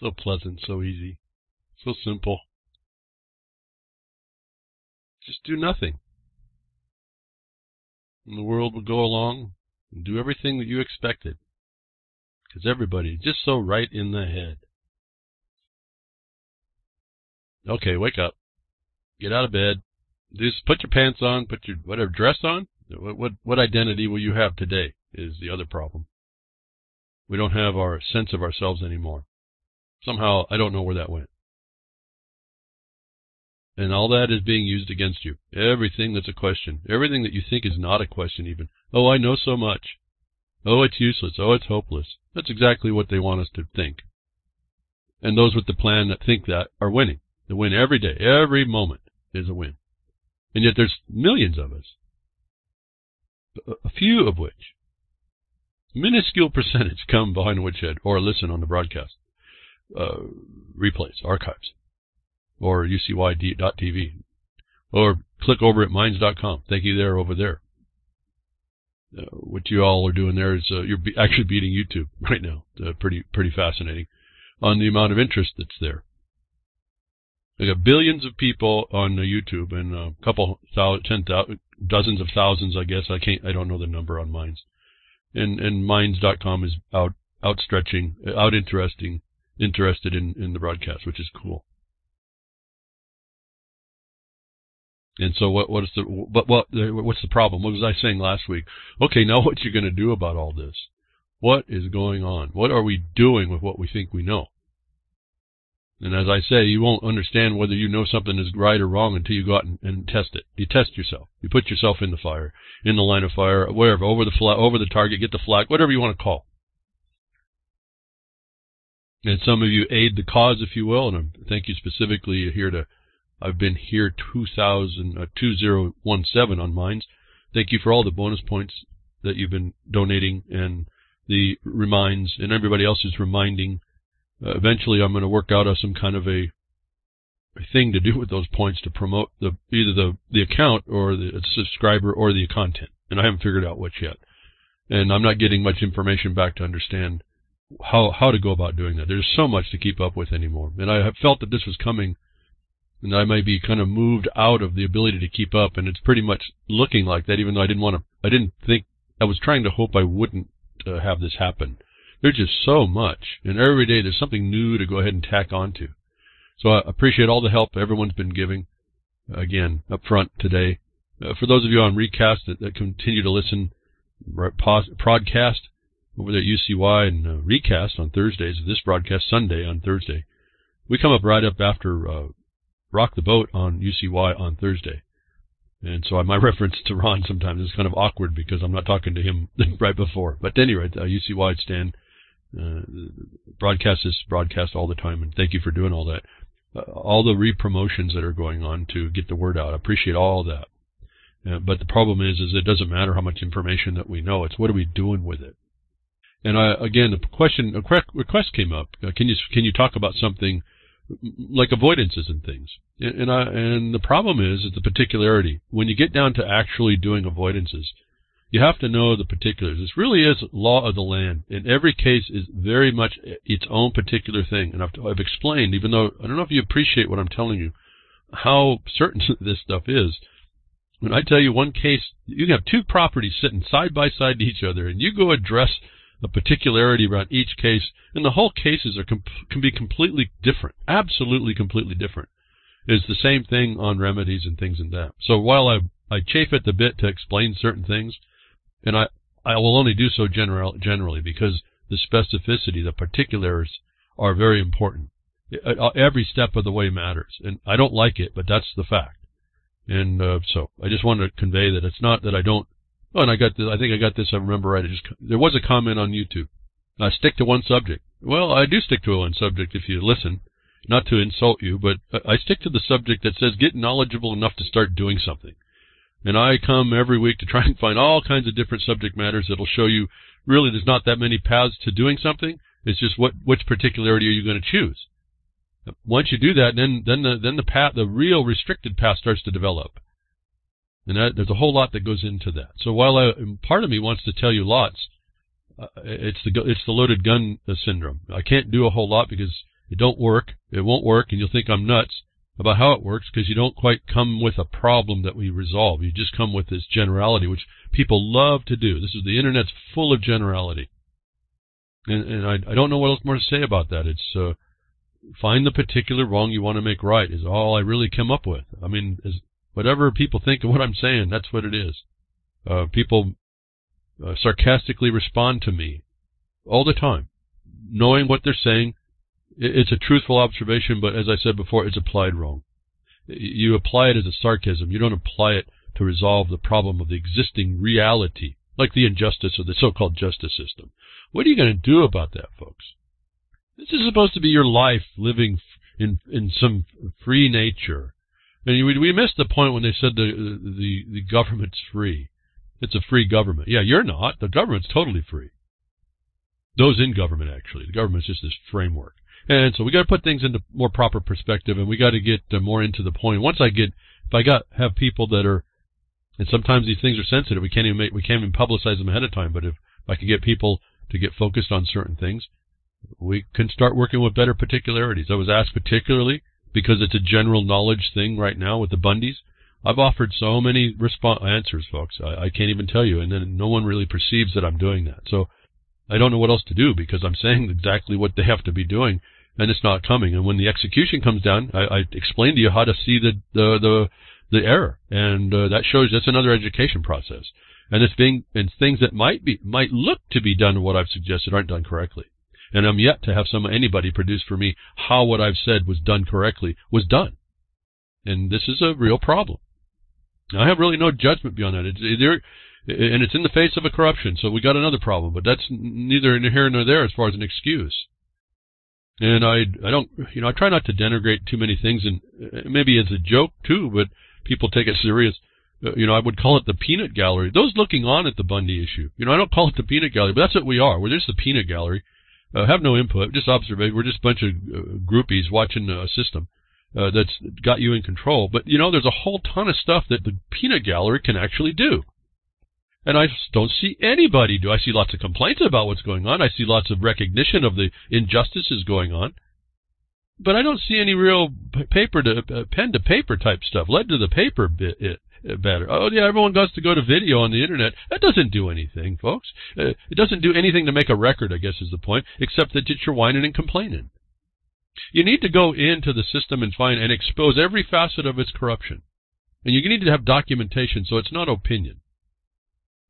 So pleasant, so easy, so simple. Just do nothing. And the world will go along and do everything that you expected. Because everybody's just so right in the head. Okay, wake up. Get out of bed. Just put your pants on, put your whatever dress on. What, what, what identity will you have today is the other problem. We don't have our sense of ourselves anymore. Somehow, I don't know where that went. And all that is being used against you. Everything that's a question. Everything that you think is not a question even. Oh, I know so much. Oh, it's useless. Oh, it's hopeless. That's exactly what they want us to think. And those with the plan that think that are winning. They win every day. Every moment is a win. And yet there's millions of us. A few of which, minuscule percentage, come behind the woodshed or listen on the broadcast, uh, replays, archives, or ucy.tv, or click over at minds.com. Thank you there over there. Uh, what you all are doing there is uh, you're be actually beating YouTube right now. Uh, pretty pretty fascinating on the amount of interest that's there. We got billions of people on YouTube and a couple thousand, ten thousand, dozens of thousands, I guess. I can't, I don't know the number on Minds. And and Minds.com is out outstretching, out interesting, interested in in the broadcast, which is cool. And so what what is the but what what's the problem? What was I saying last week? Okay, now what you're going to do about all this? What is going on? What are we doing with what we think we know? And as I say, you won't understand whether you know something is right or wrong until you go out and, and test it. You test yourself. You put yourself in the fire, in the line of fire, wherever, over the flag, over the target, get the flag, whatever you want to call. And some of you aid the cause, if you will, and I thank you specifically here to. I've been here 2000, uh, 2017 on Minds. Thank you for all the bonus points that you've been donating and the reminds and everybody else is reminding uh, eventually I'm going to work out some kind of a, a thing to do with those points to promote the either the the account or the subscriber or the content, and I haven't figured out which yet. And I'm not getting much information back to understand how how to go about doing that. There's so much to keep up with anymore, and I have felt that this was coming, and I may be kind of moved out of the ability to keep up, and it's pretty much looking like that. Even though I didn't want to, I didn't think I was trying to hope I wouldn't uh, have this happen there's just so much, and every day there's something new to go ahead and tack onto. So I appreciate all the help everyone's been giving. Again, up front today. Uh, for those of you on recast that, that continue to listen, broadcast over there at UCY and uh, recast on Thursdays, this broadcast Sunday on Thursday. We come up right up after uh, Rock the Boat on UCY on Thursday. And so my reference to Ron sometimes is kind of awkward because I'm not talking to him right before. But at any rate, uh, UCY stand uh, broadcast is broadcast all the time, and thank you for doing all that. Uh, all the re-promotions that are going on to get the word out. I appreciate all that. Uh, but the problem is, is it doesn't matter how much information that we know. It's what are we doing with it? And I, again, the question, a request came up. Uh, can you can you talk about something like avoidances and things? And, and I and the problem is, is the particularity. When you get down to actually doing avoidances, you have to know the particulars. This really is law of the land. In every case is very much its own particular thing. And I've, I've explained, even though I don't know if you appreciate what I'm telling you, how certain this stuff is. When I tell you one case, you have two properties sitting side by side to each other, and you go address a particularity around each case, and the whole cases are can be completely different, absolutely completely different. It's the same thing on remedies and things and that. So while I I chafe at the bit to explain certain things, and I, I will only do so general, generally because the specificity, the particulars are very important. Uh, every step of the way matters. And I don't like it, but that's the fact. And uh, so I just want to convey that it's not that I don't. Oh, and I got this. I think I got this. I remember right. Just there was a comment on YouTube. I stick to one subject. Well, I do stick to one subject if you listen. Not to insult you, but I stick to the subject that says get knowledgeable enough to start doing something. And I come every week to try and find all kinds of different subject matters that'll show you really there's not that many paths to doing something. It's just what which particularity are you going to choose. Once you do that, then then the then the path the real restricted path starts to develop. And that, there's a whole lot that goes into that. So while I, part of me wants to tell you lots, uh, it's the it's the loaded gun syndrome. I can't do a whole lot because It don't work. It won't work, and you'll think I'm nuts about how it works because you don't quite come with a problem that we resolve. You just come with this generality, which people love to do. This is the internet's full of generality, and, and I, I don't know what else more to say about that. It's uh, find the particular wrong you want to make right is all I really come up with. I mean, as, whatever people think of what I'm saying, that's what it is. Uh, people uh, sarcastically respond to me all the time, knowing what they're saying. It's a truthful observation, but as I said before, it's applied wrong. You apply it as a sarcasm. You don't apply it to resolve the problem of the existing reality, like the injustice of the so-called justice system. What are you going to do about that, folks? This is supposed to be your life living in in some free nature. And we, we missed the point when they said the, the, the government's free. It's a free government. Yeah, you're not. The government's totally free. Those in government, actually. The government's just this framework. And so we got to put things into more proper perspective, and we got to get uh, more into the point. Once I get, if I got have people that are, and sometimes these things are sensitive. We can't even make, we can't even publicize them ahead of time. But if, if I could get people to get focused on certain things, we can start working with better particularities. I was asked particularly because it's a general knowledge thing right now with the Bundys. I've offered so many response answers, folks. I, I can't even tell you, and then no one really perceives that I'm doing that. So I don't know what else to do because I'm saying exactly what they have to be doing, and it's not coming. And when the execution comes down, I, I explain to you how to see the the the, the error, and uh, that shows that's another education process. And it's being and things that might be might look to be done what I've suggested aren't done correctly. And I'm yet to have some anybody produce for me how what I've said was done correctly was done. And this is a real problem. I have really no judgment beyond that. It's either, and it's in the face of a corruption, so we got another problem. But that's neither here nor there as far as an excuse. And I, I don't, you know, I try not to denigrate too many things, and uh, maybe as a joke too, but people take it serious. Uh, you know, I would call it the peanut gallery. Those looking on at the Bundy issue. You know, I don't call it the peanut gallery, but that's what we are. We're just the peanut gallery. Uh, have no input, just observation. We're just a bunch of uh, groupies watching a system uh, that's got you in control. But you know, there's a whole ton of stuff that the peanut gallery can actually do. And I don't see anybody do. I see lots of complaints about what's going on. I see lots of recognition of the injustices going on. But I don't see any real paper to uh, pen to paper type stuff. Lead to the paper bit it, uh, better. Oh yeah, everyone goes to go to video on the internet. That doesn't do anything, folks. Uh, it doesn't do anything to make a record. I guess is the point, except that you're whining and complaining. You need to go into the system and find and expose every facet of its corruption. And you need to have documentation so it's not opinion.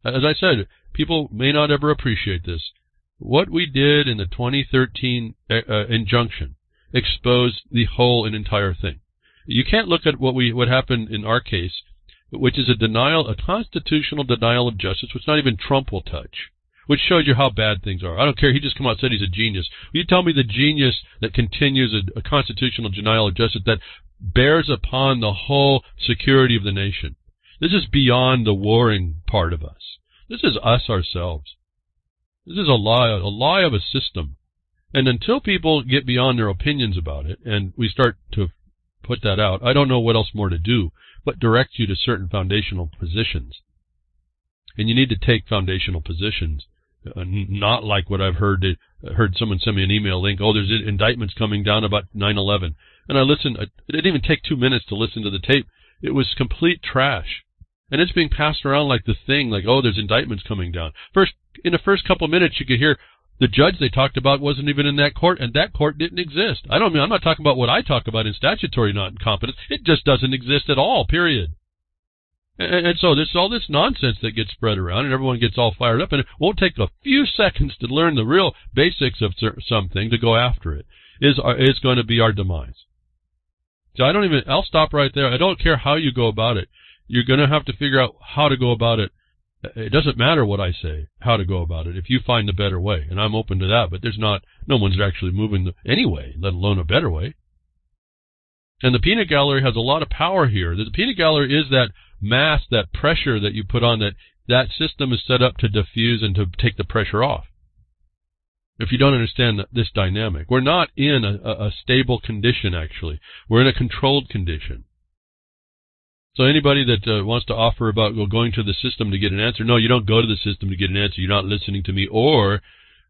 As I said, people may not ever appreciate this. What we did in the 2013 uh, uh, injunction exposed the whole and entire thing. You can't look at what we what happened in our case, which is a denial, a constitutional denial of justice, which not even Trump will touch which shows you how bad things are. I don't care. He just come out and said he's a genius. Will you tell me the genius that continues a, a constitutional denial of justice that bears upon the whole security of the nation? This is beyond the warring part of us. This is us ourselves. This is a lie, a lie of a system. And until people get beyond their opinions about it and we start to put that out, I don't know what else more to do but direct you to certain foundational positions. And you need to take foundational positions uh, not like what I've heard. Uh, heard someone send me an email link. Oh, there's indictments coming down about 9/11, and I listened. It didn't even take two minutes to listen to the tape. It was complete trash, and it's being passed around like the thing. Like, oh, there's indictments coming down. First, in the first couple minutes, you could hear the judge they talked about wasn't even in that court, and that court didn't exist. I don't mean I'm not talking about what I talk about in statutory non incompetence. It just doesn't exist at all. Period. And, and so there's all this nonsense that gets spread around, and everyone gets all fired up, and it won't take a few seconds to learn the real basics of something to go after it. Is is going to be our demise. So I don't even. I'll stop right there. I don't care how you go about it. You're going to have to figure out how to go about it. It doesn't matter what I say, how to go about it. If you find a better way, and I'm open to that, but there's not. No one's actually moving the anyway, let alone a better way. And the peanut gallery has a lot of power here. The peanut gallery is that mass, that pressure that you put on that, that system is set up to diffuse and to take the pressure off. If you don't understand this dynamic, we're not in a, a stable condition, actually. We're in a controlled condition. So anybody that uh, wants to offer about going to the system to get an answer, no, you don't go to the system to get an answer. You're not listening to me, or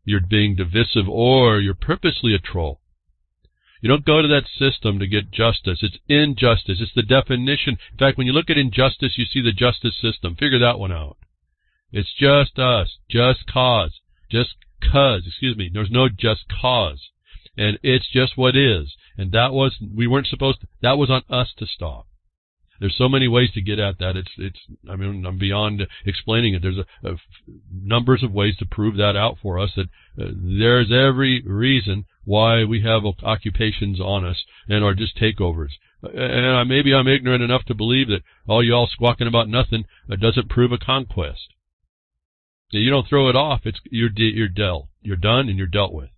you're being divisive, or you're purposely a troll. You don't go to that system to get justice. It's injustice. It's the definition. In fact, when you look at injustice, you see the justice system. Figure that one out. It's just us. Just cause. Just cause. Excuse me. There's no just cause. And it's just what is. And that was, we weren't supposed to, that was on us to stop. There's so many ways to get at that. It's, it's, I mean, I'm beyond explaining it. There's a, numbers of ways to prove that out for us that uh, there's every reason why we have occupations on us and are just takeovers. And maybe I'm ignorant enough to believe that all y'all squawking about nothing uh, doesn't prove a conquest. You don't throw it off. It's you're you're dealt. You're done and you're dealt with.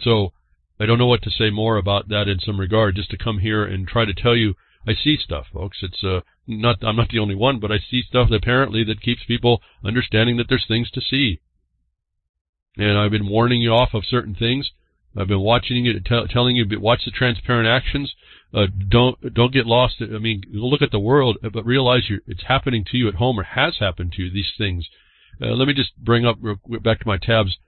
So I don't know what to say more about that in some regard. Just to come here and try to tell you, I see stuff, folks. It's uh, not I'm not the only one, but I see stuff apparently that keeps people understanding that there's things to see. And I've been warning you off of certain things. I've been watching you, telling you, watch the transparent actions. Uh, don't don't get lost. I mean, look at the world, but realize you it's happening to you at home or has happened to you. These things. Uh, let me just bring up back to my tabs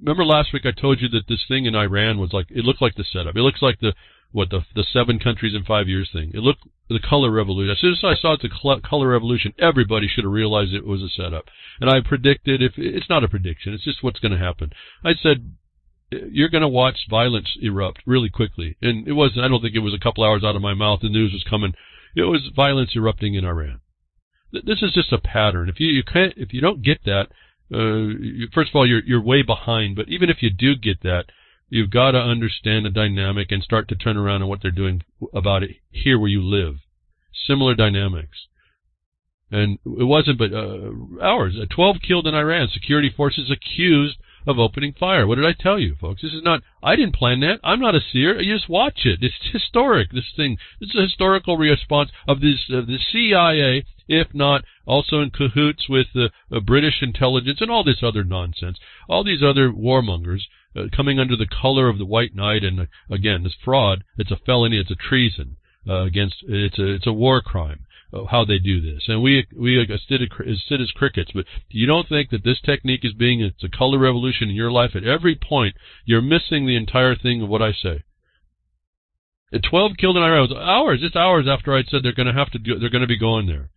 remember last week I told you that this thing in Iran was like it looked like the setup. It looks like the what the the seven countries in five years thing. It looked the color revolution. As soon as I saw it, the color revolution, everybody should have realized it was a setup. And I predicted if it's not a prediction, it's just what's going to happen. I said you're going to watch violence erupt really quickly, and it was. I don't think it was a couple hours out of my mouth. The news was coming. It was violence erupting in Iran. This is just a pattern. If you you can't if you don't get that, uh, first of all, you're you're way behind. But even if you do get that, you've got to understand the dynamic and start to turn around on what they're doing about it here where you live. Similar dynamics. And it wasn't but uh, hours. Uh, 12 killed in Iran. Security forces accused of opening fire. What did I tell you, folks? This is not, I didn't plan that. I'm not a seer. You just watch it. It's historic, this thing. This is a historical response of this, uh, the CIA, if not also in cahoots with the uh, British intelligence and all this other nonsense. All these other warmongers uh, coming under the color of the white knight and, uh, again, this fraud, it's a felony, it's a treason. Uh, against it's a it's a war crime how they do this. And we we sit, sit as crickets, but you don't think that this technique is being it's a color revolution in your life at every point. You're missing the entire thing of what I say. At 12 killed in Iran, it was hours, just hours after I'd said they're going to have to do, they're going to be going there.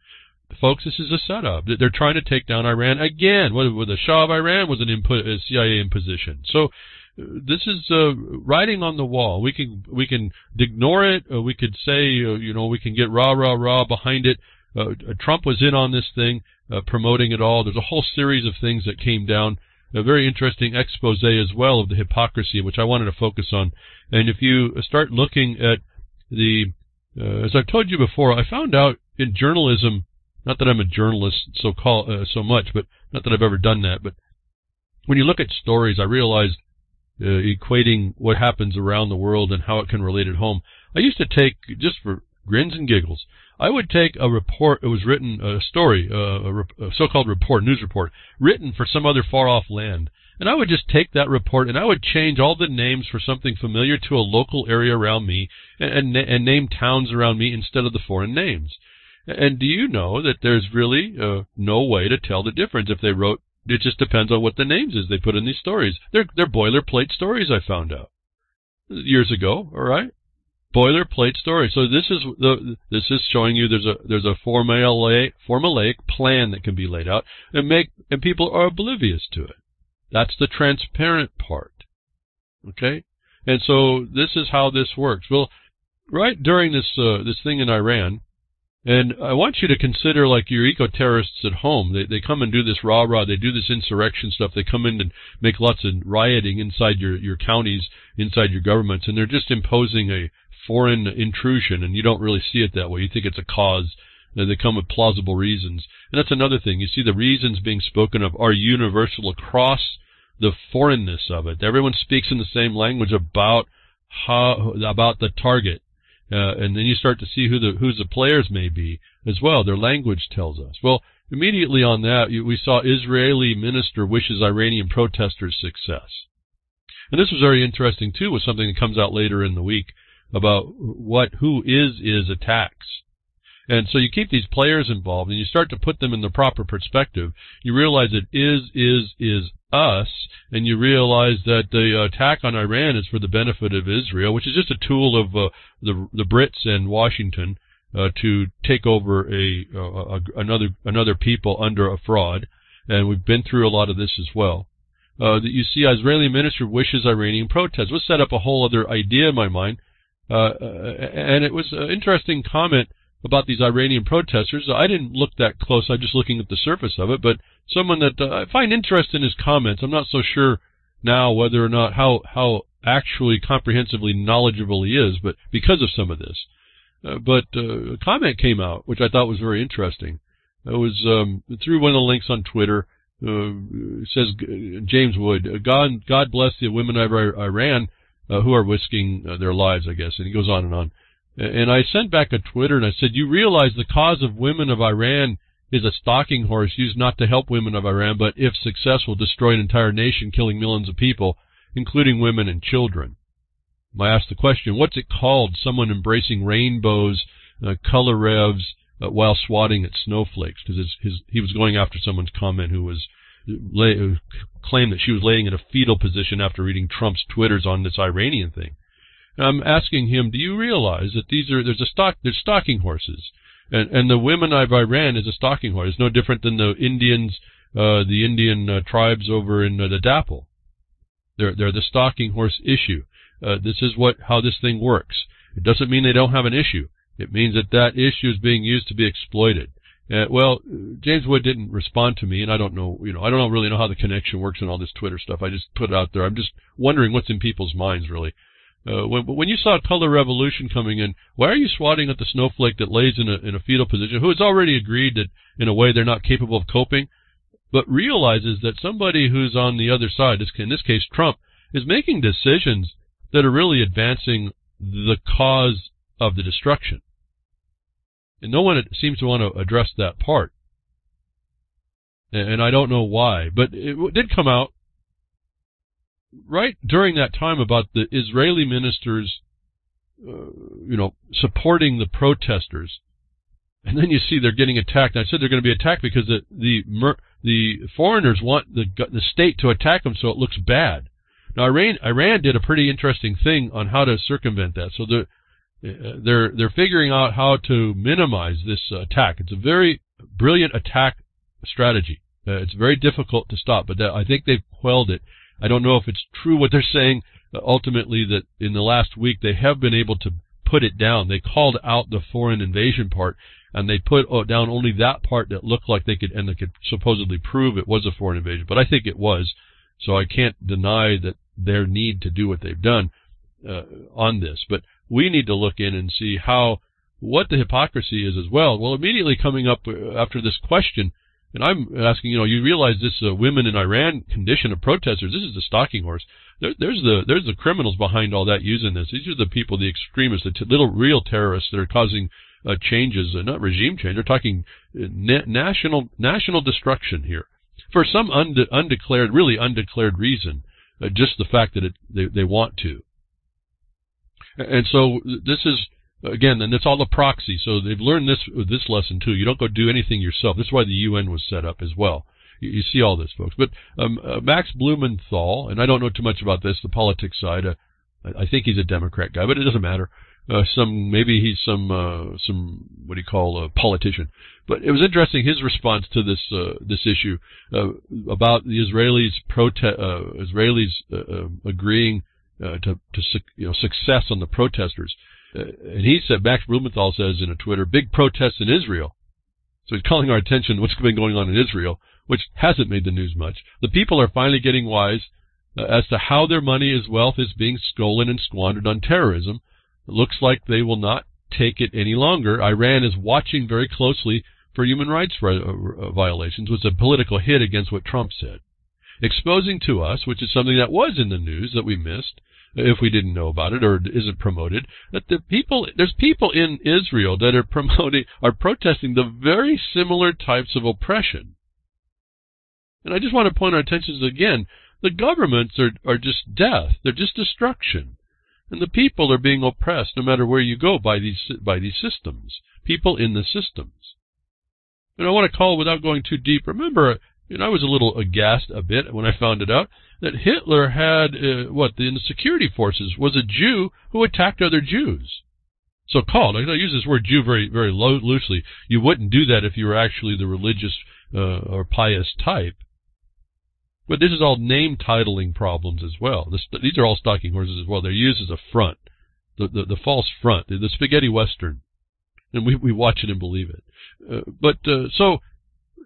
Folks, this is a setup. They're trying to take down Iran again. What, the Shah of Iran was an input, a CIA imposition. So this is uh, writing on the wall. We can we can ignore it. Uh, we could say uh, you know we can get rah rah rah behind it. Uh, uh, Trump was in on this thing, uh, promoting it all. There's a whole series of things that came down. A very interesting expose as well of the hypocrisy, which I wanted to focus on. And if you start looking at the, as I've told you before, I found out in journalism. Not that I'm a journalist so call so much, but not that I've ever done that. But when you look at stories, I realized uh, equating what happens around the world and how it can relate at home. I used to take, just for grins and giggles, I would take a report, it was written, a story, uh, a, a so-called report, news report, written for some other far-off land. And I would just take that report and I would change all the names for something familiar to a local area around me and, and, and name towns around me instead of the foreign names. And do you know that there's really uh, no way to tell the difference if they wrote it just depends on what the names is they put in these stories. They're they're boilerplate stories. I found out years ago. All right, boilerplate stories. So this is the this is showing you there's a there's a formulaic formulaic plan that can be laid out and make and people are oblivious to it. That's the transparent part. Okay, and so this is how this works. Well, right during this uh, this thing in Iran, and I want you to consider like your eco-terrorists at home. They they come and do this rah rah. They do this insurrection stuff. They come in and make lots of rioting inside your your counties, inside your governments, and they're just imposing a foreign intrusion. And you don't really see it that way. You think it's a cause. And they come with plausible reasons. And that's another thing. You see the reasons being spoken of are universal across the foreignness of it. Everyone speaks in the same language about how about the target uh, and then you start to see who the who the players may be as well. Their language tells us. Well, immediately on that, we saw Israeli minister wishes Iranian protesters success. And this was very interesting too, with something that comes out later in the week about what who is is attacks. And so you keep these players involved and you start to put them in the proper perspective. You realize it is, is, is us, and you realize that the attack on Iran is for the benefit of Israel, which is just a tool of uh, the, the Brits and Washington uh, to take over a, a, another another people under a fraud, and we've been through a lot of this as well. Uh, that you see, Israeli minister wishes Iranian protests. Let's set up a whole other idea in my mind, uh, uh and it was an interesting comment about these Iranian protesters. I didn't look that close. I'm just looking at the surface of it. But someone that uh, I find interest in his comments. I'm not so sure now whether or not how how actually comprehensively knowledgeable he is, but because of some of this. Uh, but uh, a comment came out which I thought was very interesting. It was um, through one of the links on Twitter. Uh, says James Woods, God God bless the women of Iran uh, who are risking uh, their lives, I guess. And he goes on and on. And I sent back a Twitter and I said, you realize the cause of women of Iran is a stalking horse used not to help women of Iran, but if successful, destroy an entire nation, killing millions of people, including women and children. I asked the question, what's it called? Someone embracing rainbows, uh, color revs, uh, while swatting at snowflakes, because he was going after someone's comment who was lay, who claimed that she was laying in a fetal position after reading Trump's twitters on this Iranian thing. I'm asking him, do you realize that these are there's a stock there's stalking horses, and and the women of Iran is a stalking horse. It's no different than the Indians, uh, the Indian uh, tribes over in uh, the DAPL. They're they're the stalking horse issue. Uh, this is what how this thing works. It doesn't mean they don't have an issue. It means that that issue is being used to be exploited. Uh, well, James Woods didn't respond to me, and I don't know, you know, I don't really know how the connection works and all this Twitter stuff. I just put it out there. I'm just wondering what's in people's minds, really. Uh, when, when you saw color revolution coming in, why are you swatting at the snowflake that lays in a, in a fetal position, who has already agreed that in a way they're not capable of coping, but realizes that somebody who's on the other side, in this case Trump, is making decisions that are really advancing the cause of the destruction. And no one seems to want to address that part. And I don't know why, but it did come out right during that time about the Israeli ministers, uh, you know, supporting the protesters, and then you see they're getting attacked. And I said they're going to be attacked because the the the foreigners want the the state to attack them, so it looks bad. Now Iran Iran did a pretty interesting thing on how to circumvent that. So they're they're they're figuring out how to minimize this attack. It's a very brilliant attack strategy. Uh, it's very difficult to stop, but that, I think they've quelled it. I don't know if it's true what they're saying. Ultimately, that in the last week they have been able to put it down. They called out the foreign invasion part, and they put uh, down only that part that looked like they could, and they could supposedly prove it was a foreign invasion. But I think it was, so I can't deny that their need to do what they've done uh, on this. But we need to look in and see how what the hypocrisy is as well. Well, immediately coming up uh, after this question and I'm asking, you know, you realize this uh, women in Iran condition of protesters. This is the stalking horse. There, there's the there's the criminals behind all that using this. These are the people, the extremists, the little real terrorists that are causing uh, changes, uh, not regime change. They're talking uh, na- national national destruction here for some unde- undeclared, really undeclared reason. Uh, just the fact that it, they they want to. And so this is again, and it's all a proxy. So they've learned this this lesson too. You don't go do anything yourself. This is why the UN was set up as well. You, you see all this, folks. But um, uh, Max Blumenthal, and I don't know too much about this, the politics side. Uh, I, think he's a Democrat guy, but it doesn't matter. Uh, some maybe he's some uh, some what do you call a politician. But it was interesting his response to this uh, this issue uh, about the Israelis protest uh, Israelis uh, uh, agreeing uh, to to you know success on the protesters. Uh, and he said, Max Blumenthal says in a Twitter, big protests in Israel. So he's calling our attention to what's been going on in Israel, which hasn't made the news much. The people are finally getting wise uh, as to how their money as wealth is being stolen and squandered on terrorism. It looks like they will not take it any longer. Iran is watching very closely for human rights uh, violations, was a political hit against what Trump said. Exposing to us, which is something that was in the news that we missed, if we didn't know about it or isn't promoted, that the people there's people in Israel that are promoting are protesting the very similar types of oppression. And I just want to point our attention again, the governments are are just death, they're just destruction. And the people are being oppressed no matter where you go by these by these systems. People in the systems. And I want to call without going too deep. Remember, know, I was a little aghast a bit when I found it out that Hitler had uh, what the, in the security forces was a Jew who attacked other Jews. So called. I use this word Jew very very loosely. You wouldn't do that if you were actually the religious uh, or pious type. But this is all name titling problems as well. This, these are all stalking horses as well. They're used as a front, the, the, the false front, the spaghetti western. And we, we watch it and believe it. Uh, but, uh, so,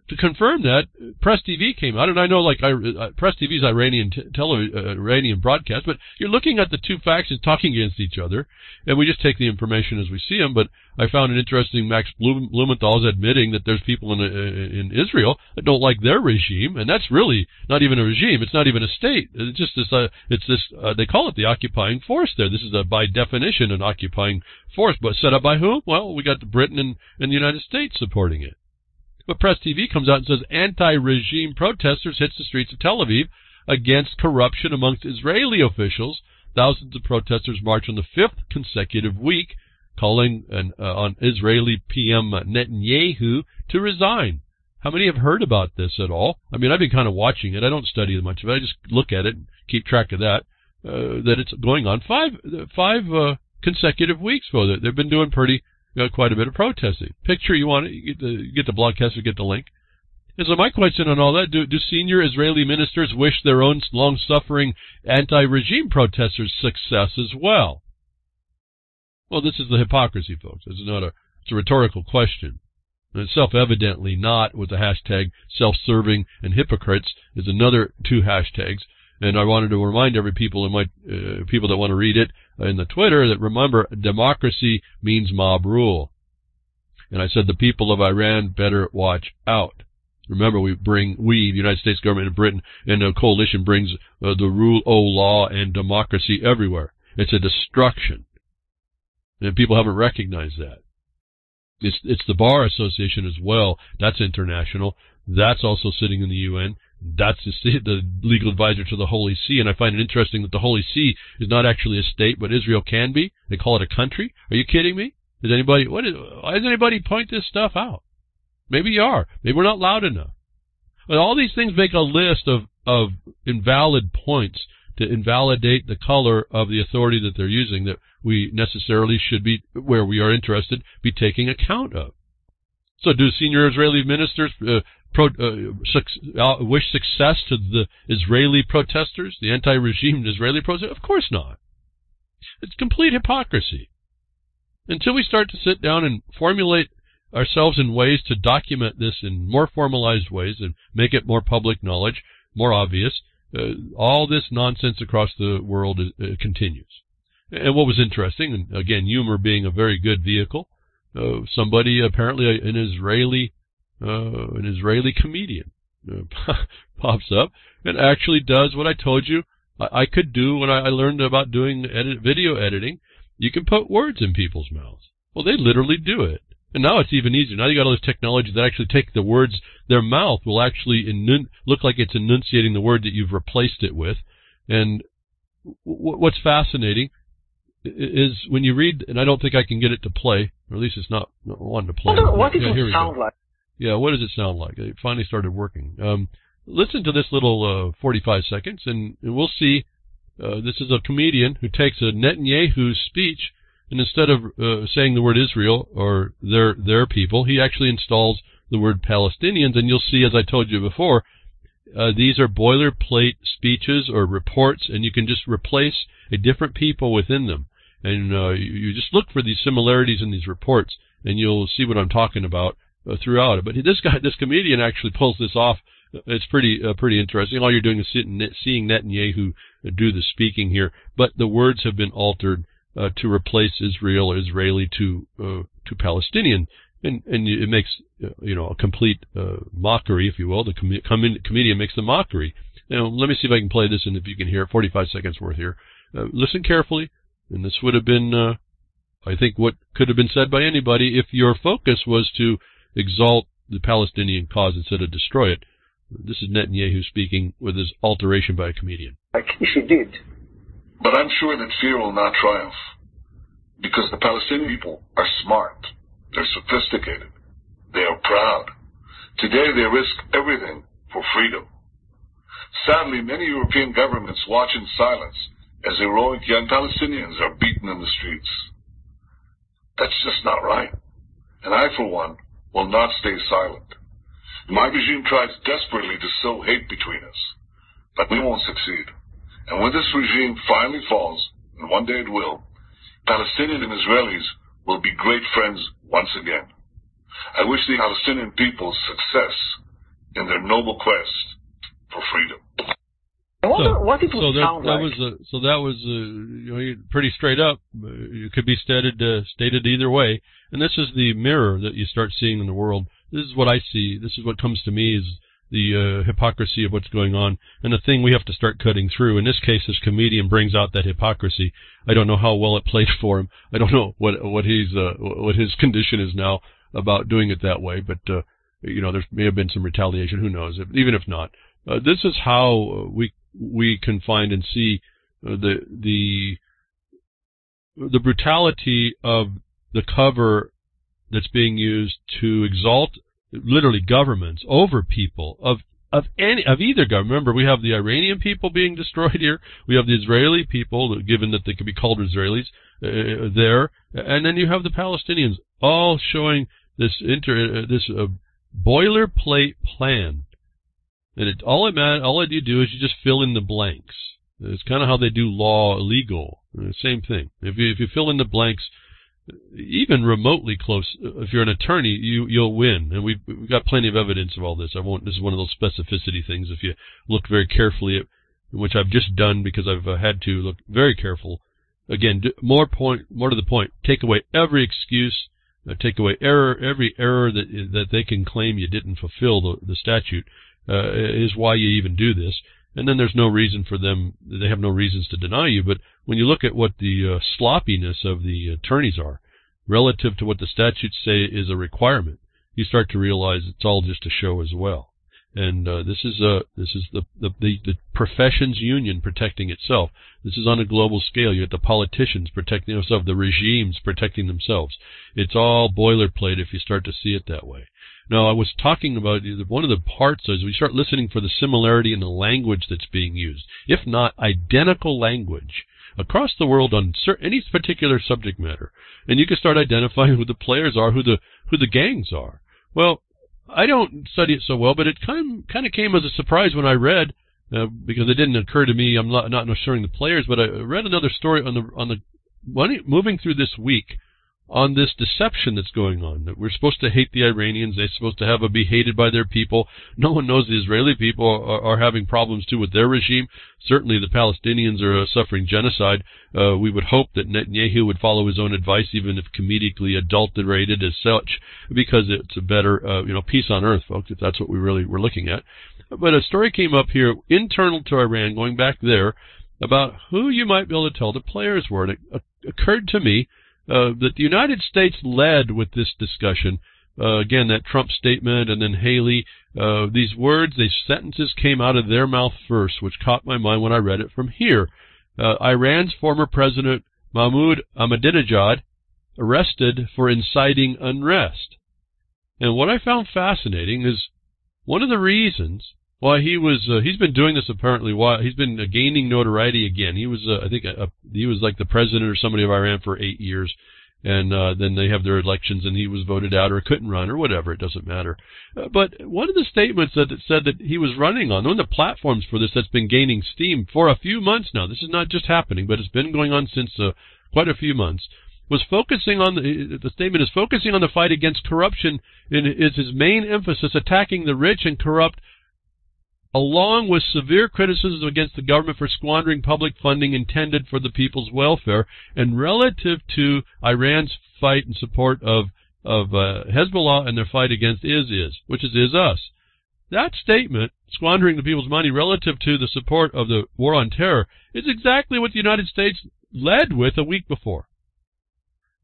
to confirm that, Press TV came out, and I know like I, uh, Press TV's Iranian t- uh, Iranian broadcast, but you're looking at the two factions talking against each other, and we just take the information as we see them. But I found it interesting. Max Blumenthal is admitting that there's people in uh, in Israel that don't like their regime, and that's really not even a regime. It's not even a state. It's just this. Uh, it's this. Uh, they call it the occupying force. There. This is a, by definition an occupying force, but set up by whom? Well, we got Britain and, and the United States supporting it. But Press TV comes out and says anti-regime protesters hits the streets of Tel Aviv against corruption amongst Israeli officials. Thousands of protesters march on the fifth consecutive week, calling an, uh, on Israeli PM Netanyahu to resign. How many have heard about this at all? I mean, I've been kind of watching it. I don't study much of it. I just look at it and keep track of that. Uh, that it's going on five five uh, consecutive weeks for it. They've been doing pretty got quite a bit of protesting. Picture you want to get the get the blogcaster, get the link. And so my question on all that, do, do senior Israeli ministers wish their own long-suffering anti-regime protesters success as well? Well, this is the hypocrisy, folks. Is not a, it's a rhetorical question. And self-evidently not with the hashtag self-serving and hypocrites is another two hashtags. And I wanted to remind every people in my uh, people that want to read it in the Twitter that remember democracy means mob rule. And I said the people of Iran better watch out. Remember, we bring we, the United States government and Britain, and a coalition brings uh, the rule of law and democracy everywhere. It's a destruction, and people haven't recognized that. It's it's the Bar Association as well. That's international. That's also sitting in the UN. That's the, the legal advisor to the Holy See, and I find it interesting that the Holy See is not actually a state, but Israel can be. They call it a country. Are you kidding me? Does anybody? What is? Why does anybody point this stuff out? Maybe you are. Maybe we're not loud enough. But all these things make a list of of invalid points to invalidate the color of the authority that they're using that we necessarily should be, where we are interested, be taking account of. So do senior Israeli ministers uh, pro, uh, uh, wish success to the Israeli protesters, the anti-regime Israeli protesters? Of course not. It's complete hypocrisy. Until we start to sit down and formulate ourselves in ways to document this in more formalized ways and make it more public knowledge, more obvious, uh, all this nonsense across the world uh, continues. And what was interesting, and again, humor being a very good vehicle, uh, somebody apparently an Israeli uh, an Israeli comedian uh, pops up and actually does what I told you I, I could do when I, I learned about doing edit, video editing. You can put words in people's mouths. Well, they literally do it. And now it's even easier. Now you got all this technology that actually take the words, their mouth will actually look like it's enunciating the word that you've replaced it with. And what's fascinating is when you read, and I don't think I can get it to play, or at least it's not, not wanting to play. What, what yeah, does it sound like? Yeah, what does it sound like? It finally started working. Um, listen to this little uh, 45 seconds, and, and we'll see. Uh, this is a comedian who takes a Netanyahu speech, and instead of uh, saying the word Israel or their their people, he actually installs the word Palestinians. And you'll see, as I told you before, uh, these are boilerplate speeches or reports, and you can just replace a different people within them. And uh, you, you just look for these similarities in these reports, and you'll see what I'm talking about uh, throughout it. But this guy, this comedian, actually pulls this off. It's pretty uh, pretty interesting. All you're doing is sitting, seeing Netanyahu do the speaking here, but the words have been altered uh, to replace Israel or Israeli to uh, to Palestinian, and and it makes uh, you know a complete uh, mockery, if you will. The com- com- comedian makes the mockery. Now, let me see if I can play this, and if you can hear it, 45 seconds worth here. listen carefully, and this would have been, uh, I think, what could have been said by anybody if your focus was to exalt the Palestinian cause instead of destroy it. This is Netanyahu speaking with his alteration by a comedian. Like if he did, But I'm sure that fear will not triumph because the Palestinian people are smart. They're sophisticated. They are proud. Today they risk everything for freedom. Sadly, many European governments watch in silence as heroic young Palestinians are beaten in the streets. That's just not right. And I, for one, will not stay silent. My regime tries desperately to sow hate between us, but we won't succeed. And when this regime finally falls, and one day it will, Palestinians and Israelis will be great friends once again. I wish the Palestinian people success in their noble quest for freedom. I wonder So, what it would so that, sound that like. was uh, so that was uh, you know pretty straight up. Uh, It could be stated uh, stated either way, and this is the mirror that you start seeing in the world. This is what I see. This is what comes to me is the uh, hypocrisy of what's going on, and the thing we have to start cutting through. In this case, this comedian brings out that hypocrisy. I don't know how well it played for him. I don't know what what he's uh, what his condition is now about doing it that way, but uh, you know there may have been some retaliation. Who knows? If, even if not, uh, this is how uh, we we can find and see uh, the the the brutality of the cover that's being used to exalt literally governments over people of of any of either government. Remember, we have the Iranian people being destroyed here. We have the Israeli people, given that they could be called Israelis, uh, there, and then you have the Palestinians, all showing this inter uh, this uh, boilerplate plan and it, all it man, all you do is you just fill in the blanks. It's kind of how they do law legal. Uh, Same thing. If you if you fill in the blanks, even remotely close, uh, if you're an attorney, you you'll win. And we've we've got plenty of evidence of all this. I won't. This is one of those specificity things. If you look very carefully at which I've just done because I've uh, had to look very careful. Again, more point, more to the point. Take away every excuse. Take away error, every error that that they can claim you didn't fulfill the, the statute uh, is why you even do this. And then there's no reason for them, they have no reasons to deny you. But when you look at what the uh, sloppiness of the attorneys are relative to what the statutes say is a requirement, you start to realize it's all just a show as well. And uh, this is uh, this is the, the the the professions union protecting itself. This is on a global scale. You get the politicians protecting themselves, the regimes protecting themselves. It's all boilerplate if you start to see it that way. Now, I was talking about one of the parts is we start listening for the similarity in the language that's being used, if not identical language, across the world on any particular subject matter, and you can start identifying who the players are, who the who the gangs are. Well, I don't study it so well, but it kind kind of came as a surprise when I read uh, because it didn't occur to me. I'm not not knowing the players, but I read another story on the on the money moving through this week on this deception that's going on. That we're supposed to hate the Iranians. They're supposed to have a be hated by their people. No one knows the Israeli people are, are having problems too with their regime. Certainly the Palestinians are uh, suffering genocide. Uh, we would hope that Netanyahu would follow his own advice, even if comedically adulterated as such, because it's a better, uh, you know, peace on earth, folks, if that's what we really were looking at. But a story came up here internal to Iran, going back there, about who you might be able to tell the players were. And it occurred to me that the United States led with this discussion. Uh, again, that Trump statement and then Haley, uh, these words, these sentences came out of their mouth first, which caught my mind when I read it from here. Uh, Iran's former president Mahmoud Ahmadinejad arrested for inciting unrest. And what I found fascinating is one of the reasons why he was uh, he's been doing this apparently why he's been uh, gaining notoriety again. He was uh, I think uh, he was like the president or somebody of Iran for eight years, and uh, then they have their elections and he was voted out or couldn't run or whatever. It doesn't matter. Uh, but one of the statements that said that he was running on one of the platforms for this that's been gaining steam for a few months now. This is not just happening, but it's been going on since uh, quite a few months. Was focusing on the the statement is focusing on the fight against corruption and is his main emphasis attacking the rich and corrupt along with severe criticism against the government for squandering public funding intended for the people's welfare, and relative to Iran's fight in support of of uh, Hezbollah and their fight against ISIS, which is is us. That statement, squandering the people's money relative to the support of the war on terror, is exactly what the United States led with a week before.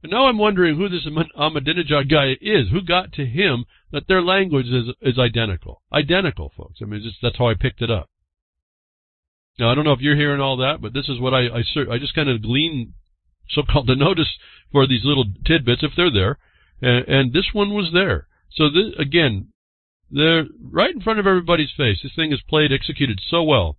And now I'm wondering who this Ahmadinejad guy is. Who got to him that their language is is identical? Identical, folks. I mean, just, that's how I picked it up. Now I don't know if you're hearing all that, but this is what I I, I just kind of glean so-called the notice for these little tidbits if they're there, and, and this one was there. So this, again, they're right in front of everybody's face. This thing is played, executed so well.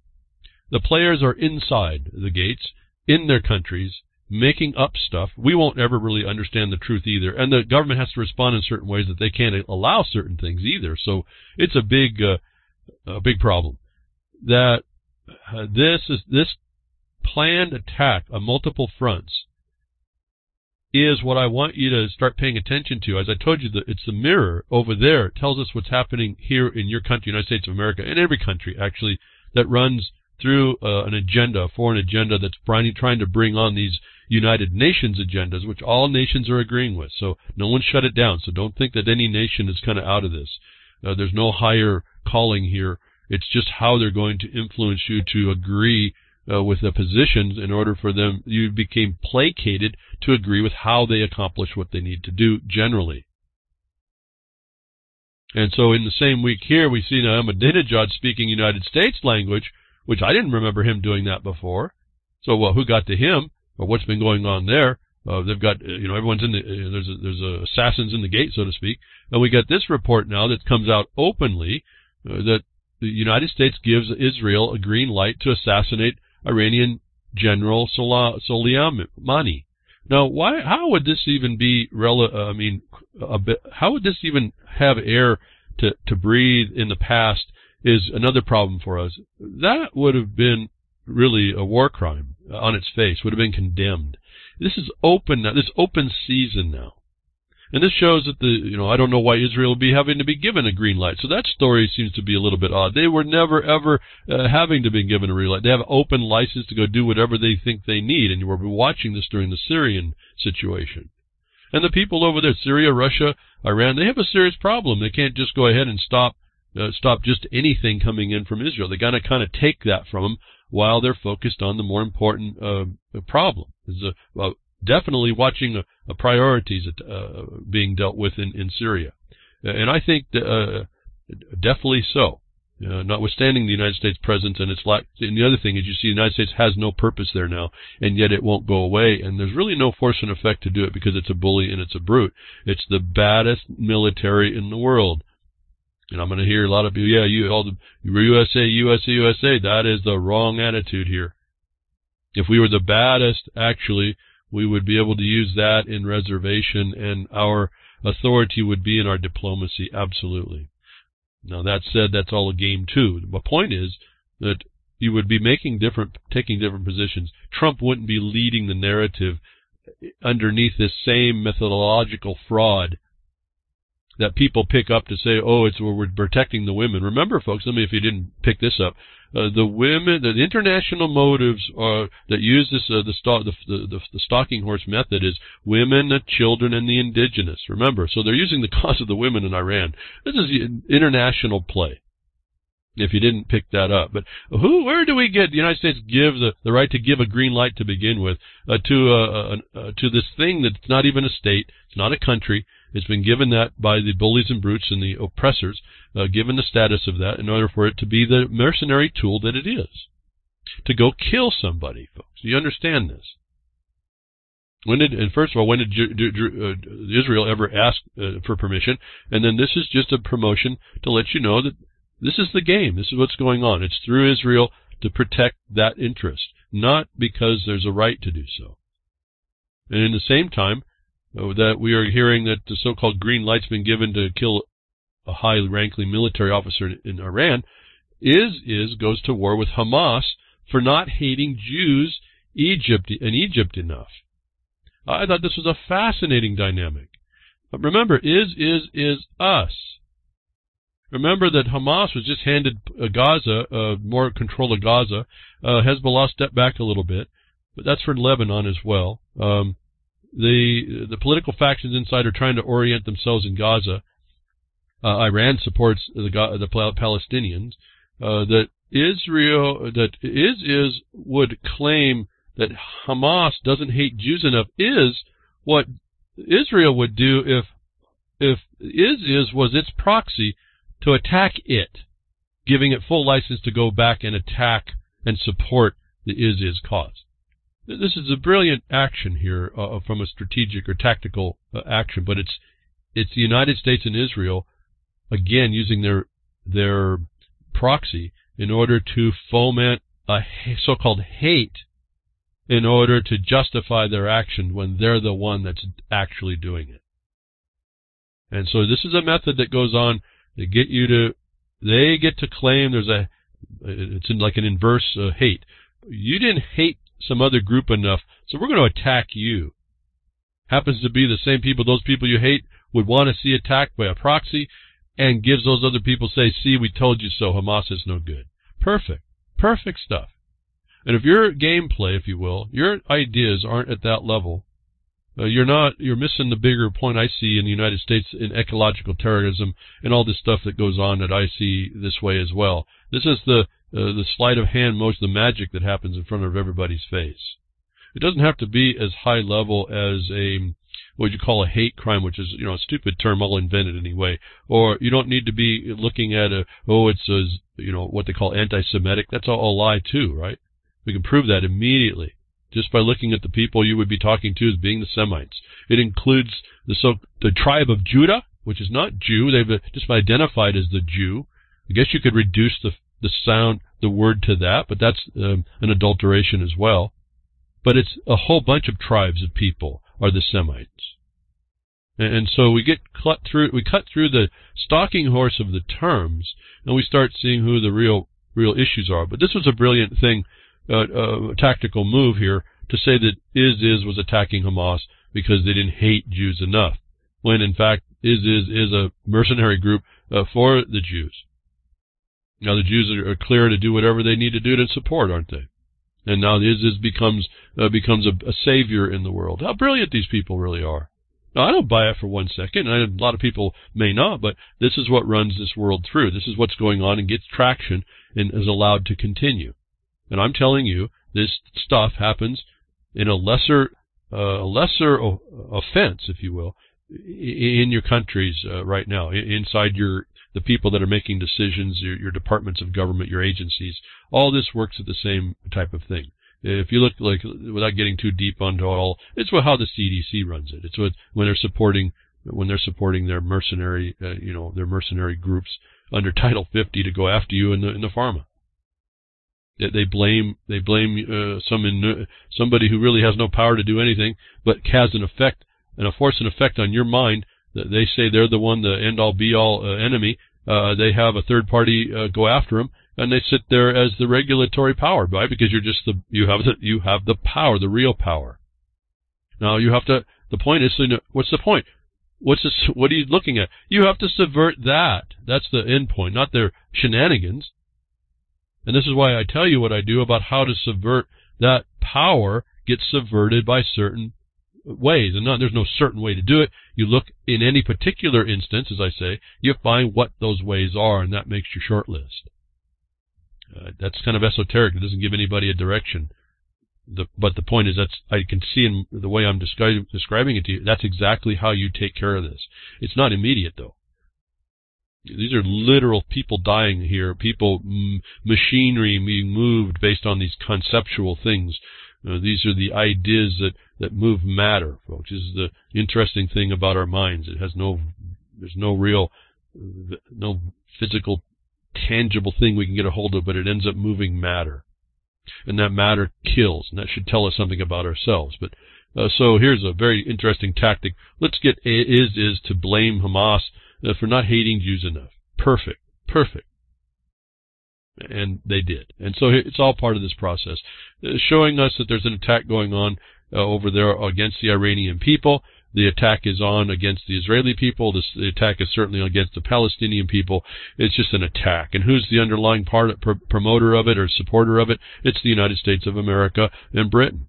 The players are inside the gates, in their countries, making up stuff. We won't ever really understand the truth either, and the government has to respond in certain ways that they can't allow certain things either. So it's a big, uh, a big problem. That uh, this is this planned attack on multiple fronts is what I want you to start paying attention to. As I told you, that it's the mirror over there. It tells us what's happening here in your country, United States of America, and every country actually that runs through uh, an agenda, a foreign agenda that's trying to bring on these United Nations agendas, which all nations are agreeing with. So no one shut it down. So don't think that any nation is kind of out of this. Uh, there's no higher calling here. It's just how they're going to influence you to agree uh, with the positions in order for them, you became placated to agree with how they accomplish what they need to do generally. And so in the same week here, we see now Ahmadinejad speaking United States language, which I didn't remember him doing that before. So, well, who got to him, or what's been going on there? Uh, they've got, you know, everyone's in the, uh, there's a, there's a assassins in the gate, so to speak. And we got this report now that comes out openly uh, that the United States gives Israel a green light to assassinate Iranian General Soleimani. Now, why? How would this even be rel- uh, I mean, a bit, how would this even have air to to breathe in the past? Is another problem for us. That would have been really a war crime on its face. Would have been condemned. This is open now. This open season now. And this shows that the, you know, I don't know why Israel would be having to be given a green light. So that story seems to be a little bit odd. They were never ever uh, having to be given a green light. They have open license to go do whatever they think they need. And you were watching this during the Syrian situation. And the people over there, Syria, Russia, Iran, they have a serious problem. They can't just go ahead and stop uh, stop just anything coming in from Israel. They got to kind of take that from them while they're focused on the more important uh, problem. There's a, definitely watching a, a priorities uh, being dealt with in, in Syria. And I think uh, definitely so. Uh, notwithstanding the United States presence and its lack, and the other thing is you see the United States has no purpose there now, and yet it won't go away, and there's really no force and effect to do it because it's a bully and it's a brute. It's the baddest military in the world. And I'm going to hear a lot of people, yeah, you all the USA, USA, USA. That is the wrong attitude here. If we were the baddest, actually, we would be able to use that in reservation and our authority would be in our diplomacy, absolutely. Now that said, that's all a game too. The point is that you would be making different, taking different positions. Trump wouldn't be leading the narrative underneath this same methodological fraud that people pick up to say, oh, it's we're protecting the women. Remember, folks, let me, if you didn't pick this up, uh, the women, the international motives are that use this uh, the, the, the, the stalking horse method is women, the children, and the indigenous. Remember, so they're using the cause of the women in Iran. This is international play. If you didn't pick that up, but who, where do we get the United States give the, the right to give a green light to begin with uh, to uh, uh, uh to this thing that's not even a state, it's not a country, it's been given that by the bullies and brutes and the oppressors, uh, given the status of that in order for it to be the mercenary tool that it is. To go kill somebody, folks. Do you understand this? When did, and first of all, when did uh, Israel ever ask uh, for permission? And then this is just a promotion to let you know that this is the game. This is what's going on. It's through Israel to protect that interest, not because there's a right to do so. And in the same time, uh, that we are hearing that the so-called green light's been given to kill a high-ranking military officer in, in Iran, ISIS goes to war with Hamas for not hating Jews, Egypt and Egypt enough. I thought this was a fascinating dynamic. But remember, is is is us. Remember that Hamas was just handed uh, Gaza, uh, more control of Gaza. Uh, Hezbollah stepped back a little bit, but that's for Lebanon as well. Um, the the political factions inside are trying to orient themselves in Gaza. Uh, Iran supports the the Palestinians. Uh, that Israel that ISIS would claim that Hamas doesn't hate Jews enough is what Israel would do if if ISIS was its proxy to attack it, giving it full license to go back and attack and support the ISIS cause. This is a brilliant action here uh, from a strategic or tactical uh, action, but it's it's the United States and Israel again using their their proxy in order to foment a so-called hate in order to justify their action when they're the one that's actually doing it. And so this is a method that goes on to get you to, they get to claim there's a, it's like an inverse uh, hate. You didn't hate some other group enough, so we're going to attack you. Happens to be the same people, those people you hate would want to see attacked by a proxy and gives those other people say, see, we told you so, Hamas is no good. Perfect. Perfect stuff. And if your gameplay, if you will, your ideas aren't at that level, uh, you're not, you're missing the bigger point I see in the United States in ecological terrorism and all this stuff that goes on that I see this way as well. This is the, uh, the sleight of hand, most of the magic that happens in front of everybody's face. It doesn't have to be as high level as a, what you call a hate crime, which is, you know, a stupid term all invented anyway. Or you don't need to be looking at a, oh, it's a, you know, what they call anti-Semitic. That's all a lie too, right? We can prove that immediately just by looking at the people you would be talking to as being the Semites. It includes the so the tribe of Judah, which is not Jew. They've just been identified as the Jew. I guess you could reduce the the sound the word to that, but that's um, an adulteration as well. But it's a whole bunch of tribes of people are the Semites. And, and so we get cut through we cut through the stalking horse of the terms and we start seeing who the real real issues are. But this was a brilliant thing uh, uh, tactical move here to say that ISIS was attacking Hamas because they didn't hate Jews enough, when in fact ISIS is a mercenary group uh, for the Jews. Now the Jews are, clear to do whatever they need to do to support, aren't they? And now ISIS becomes uh, becomes a, a, savior in the world. How brilliant these people really are! Now I don't buy it for one second. a lot of people may not, but this is what runs this world through. This is what's going on and gets traction and is allowed to continue. And I'm telling you, this stuff happens in a lesser, uh, lesser offense, if you will, in your countries uh, right now, inside your the people that are making decisions, your, your departments of government, your agencies. All this works at the same type of thing. If you look like, without getting too deep onto all, it's how the CDC runs it. It's what, when they're supporting, when they're supporting their mercenary, uh, you know, their mercenary groups under Title 50 to go after you in the, in the pharma. They blame they blame uh, some in, somebody who really has no power to do anything, but has an effect and a force and effect on your mind. They say they're the one, the end all be all uh, enemy. Uh, they have a third party uh, go after them, and they sit there as the regulatory power, right? Because you're just the you have the you have the power, the real power. Now you have to. The point is, what's the point? What's this, what are you looking at? You have to subvert that. That's the end point, not their shenanigans. And this is why I tell you what I do about how to subvert that power gets subverted by certain ways. And not, there's no certain way to do it. You look in any particular instance, as I say, you find what those ways are, and that makes your short list. Uh, that's kind of esoteric. It doesn't give anybody a direction. The, but the point is that's I can see in the way I'm describing, describing it to you. That's exactly how you take care of this. It's not immediate though. These are literal people dying here, people, machinery being moved based on these conceptual things. Uh, these are the ideas that, that move matter, folks. This is the interesting thing about our minds. It has no, there's no real, no physical, tangible thing we can get a hold of, but it ends up moving matter. And that matter kills, and that should tell us something about ourselves. But uh, so here's a very interesting tactic. Let's get ISIS to blame Hamas uh, for not hating Jews enough. Perfect. Perfect. And they did. And so it's all part of this process, uh, showing us that there's an attack going on uh, over there against the Iranian people. The attack is on against the Israeli people. This, the attack is certainly against the Palestinian people. It's just an attack. And who's the underlying part, pr- promoter of it or supporter of it? It's the United States of America and Britain.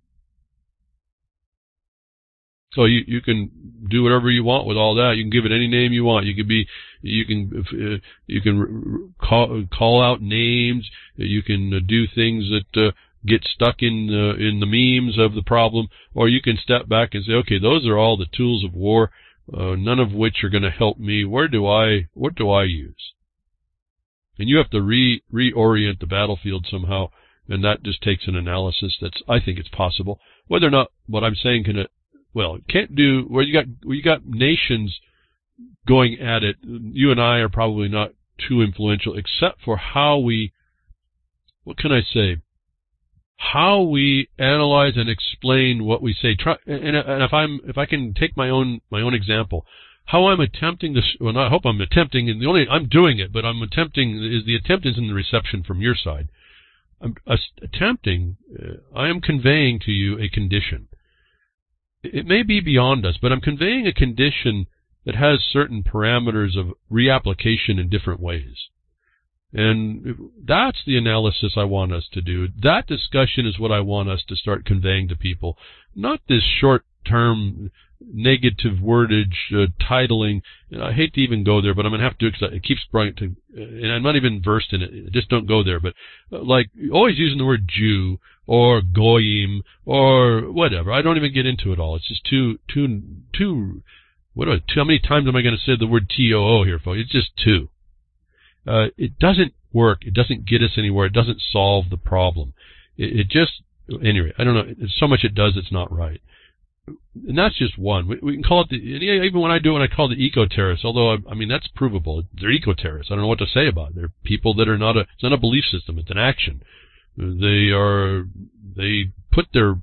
So you you can do whatever you want with all that. You can give it any name you want. You can be you can uh, you can call call out names. You can uh, do things that uh, get stuck in the in the memes of the problem, or you can step back and say, okay, those are all the tools of war, uh, none of which are going to help me. Where do I what do I use? And you have to re reorient the battlefield somehow and that just takes an analysis that's I think it's possible. Whether or not what I'm saying can, uh, well, it can't do where you got where you got nations going at it. You and I are probably not too influential, except for how we, what can I say? How we analyze and explain what we say. Try, and, and if I'm, if I can take my own, my own example, how I'm attempting this, well, I hope I'm attempting, and the only, I'm doing it, but I'm attempting, is the attempt is in the reception from your side. I'm attempting, uh, I am conveying to you a condition. It may be beyond us, but I'm conveying a condition that has certain parameters of reapplication in different ways. And that's the analysis I want us to do. That discussion is what I want us to start conveying to people, not this short term negative wordage, uh, titling. I hate to even go there, but I'm going to have to because it keeps bringing to, and I'm not even versed in it. Just don't go there. But uh, like always using the word Jew or goyim or whatever. I don't even get into it all. It's just too, too, too what do I, how many times am I going to say the word TOO here, folks? It's just two. Uh, it doesn't work. It doesn't get us anywhere. It doesn't solve the problem. It, it just, anyway, I don't know. There's so much it does it's not right. And that's just one. We, we can call it the, even when I do it, I call it the eco-terrorists, although, I, I mean, that's provable. They're eco-terrorists. I don't know what to say about it. They're people that are not a, it's not a belief system. It's an action. They are, they put their,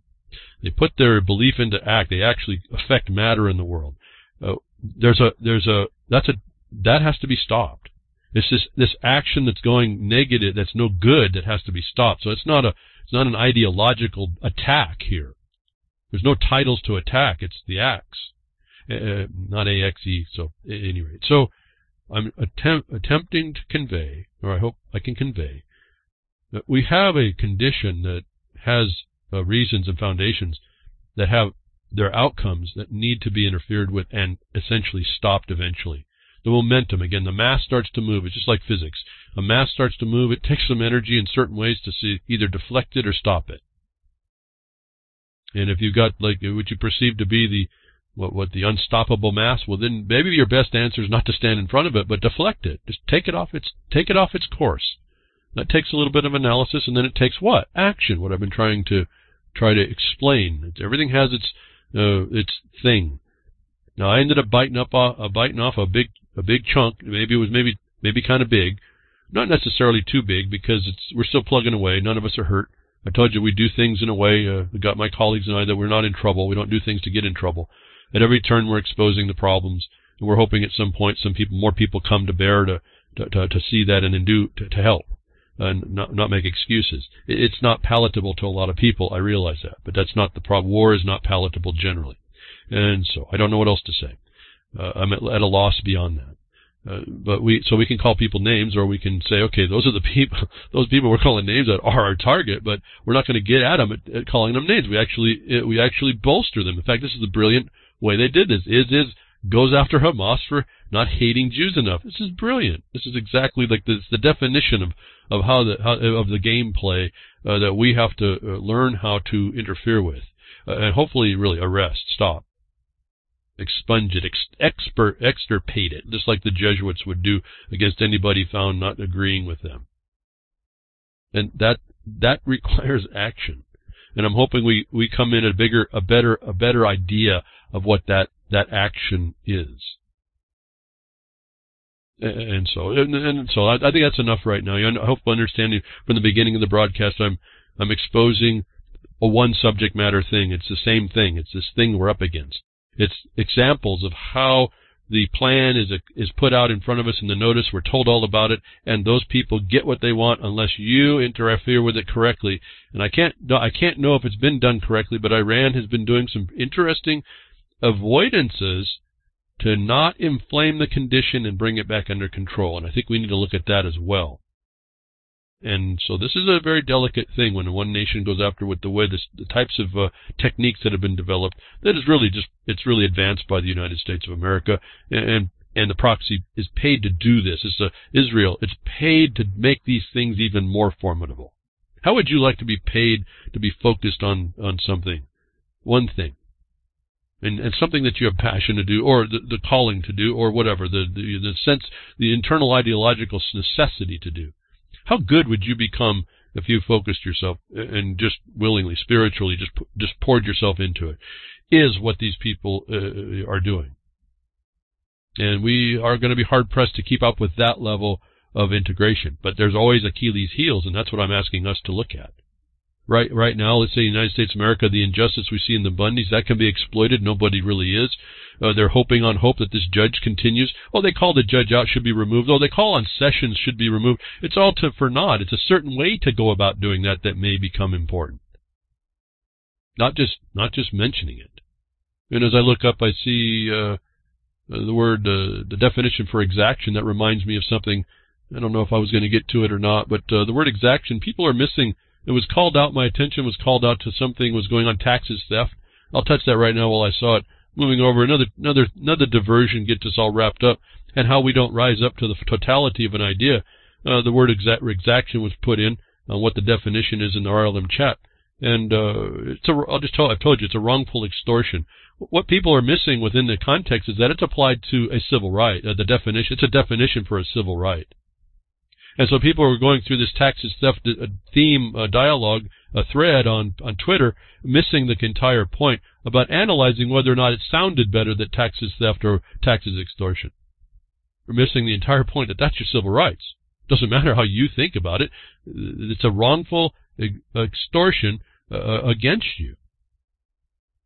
they put their belief into act. They actually affect matter in the world. Uh, there's a there's a that's a that has to be stopped. It's this this action that's going negative, that's no good, that has to be stopped. So it's not a it's not an ideological attack here. There's no titles to attack. It's the acts, uh, uh not axe. So at any rate, so I'm attempt, attempting to convey, or I hope I can convey, that we have a condition that has uh, reasons and foundations that have their outcomes that need to be interfered with and essentially stopped eventually. The momentum, again, the mass starts to move. It's just like physics. A mass starts to move. It takes some energy in certain ways to see either deflect it or stop it. And if you've got like what you perceive to be the what what the unstoppable mass, well then maybe your best answer is not to stand in front of it, but deflect it. Just take it off its take it off its course. That takes a little bit of analysis, and then it takes what action. What I've been trying to try to explain. It's, everything has its uh, its thing. Now I ended up biting up uh, biting off a big a big chunk. Maybe it was maybe maybe kind of big, not necessarily too big because it's we're still plugging away. None of us are hurt. I told you we do things in a way. Uh, got my colleagues and I that we're not in trouble. We don't do things to get in trouble. At every turn, we're exposing the problems, and we're hoping at some point some people, more people, come to bear to to, to, to see that and then do to, to help and not, not make excuses. It's not palatable to a lot of people. I realize that, but that's not the problem. War is not palatable generally, and so I don't know what else to say. Uh, I'm at, at, a loss beyond that. Uh, but we so we can call people names, or we can say, okay, those are the people, those people we're calling names that are our target, but we're not going to get at them at, at calling them names. We actually we actually bolster them. In fact, this is the brilliant way they did this. ISIS goes after Hamas for not hating Jews enough. This is brilliant. This is exactly like this, the definition of of how the how, of the gameplay uh, that we have to uh, learn how to interfere with, uh, and hopefully really arrest, stop, expunge it, ex- expert, extirpate it, just like the Jesuits would do against anybody found not agreeing with them. And that that requires action. And I'm hoping we, we come in a bigger, a better, a better idea of what that, that action is and so and, so I, I, think that's enough right now. I hope understanding from the beginning of the broadcast, I'm I'm exposing a one subject matter thing. It's the same thing. It's this thing we're up against. It's examples of how the plan is a, is put out in front of us in the notice. We're told all about it, and those people get what they want unless you interfere with it correctly. And I can't I can't know if it's been done correctly, but Iran has been doing some interesting avoidances to not inflame the condition and bring it back under control. And I think we need to look at that as well. And so this is a very delicate thing when one nation goes after with the way this, the types of uh, techniques that have been developed. That is really just it's really advanced by the United States of America, and and the proxy is paid to do this. It's a, Israel. It's paid to make these things even more formidable. How would you like to be paid to be focused on on something, one thing? and, and something that you have passion to do, or the, the calling to do, or whatever, the, the, the sense, the internal ideological necessity to do. How good would you become if you focused yourself and just willingly, spiritually, just just poured yourself into it, is what these people uh, are doing. And we are going to be hard pressed to keep up with that level of integration. But there's always Achilles' heels, and that's what I'm asking us to look at. Right, right now, let's say United States of America, the injustice we see in the Bundys, that can be exploited. Nobody really is. Uh, they're hoping on hope that this judge continues. Oh, they call the judge out, should be removed. Oh, they call on sessions, should be removed. It's all to for naught. It's a certain way to go about doing that that may become important. Not just, not just mentioning it. And as I look up, I see uh, uh the word, uh, the definition for exaction. That reminds me of something. I don't know if I was going to get to it or not, but uh, the word exaction. People are missing it was called out, my attention was called out to something was going on, taxes theft. I'll touch that right now while I saw it. Moving over, another, another, another diversion gets us all wrapped up, and how we don't rise up to the totality of an idea. Uh, the word exact, exaction was put in, on uh, what the definition is in the RLM chat. And, uh, it's a, I'll just tell, I've told you, it's a wrongful extortion. What people are missing within the context is that it's applied to a civil right. Uh, the definition, it's a definition for a civil right. And so people were going through this taxes theft uh, theme uh, dialogue, a thread on, on Twitter, missing the entire point about analyzing whether or not it sounded better that taxes theft or taxes extortion. We're missing the entire point that that's your civil rights. Doesn't matter how you think about it. It's a wrongful extortion uh, against you.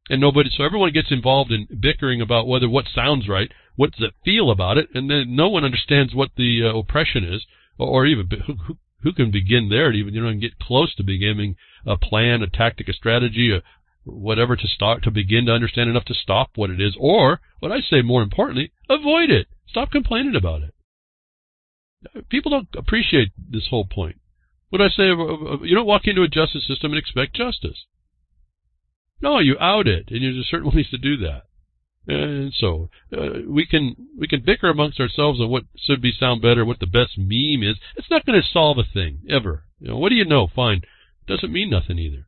And nobody, so everyone gets involved in bickering about whether what sounds right, what does it feel about it, and then no one understands what the uh, oppression is or even who, who can begin there to even you know and get close to beginning a plan, a tactic, a strategy, a whatever to start to begin to understand enough to stop what it is, or what I say more importantly, avoid it. Stop complaining about it. People don't appreciate this whole point. What I say, you don't walk into a justice system and expect justice. No, you out it, and there's certain ways to do that. And so uh, we can we can bicker amongst ourselves on what should be sound better, what the best meme is. It's not going to solve a thing ever. You know, what do you know? Fine, doesn't mean nothing either.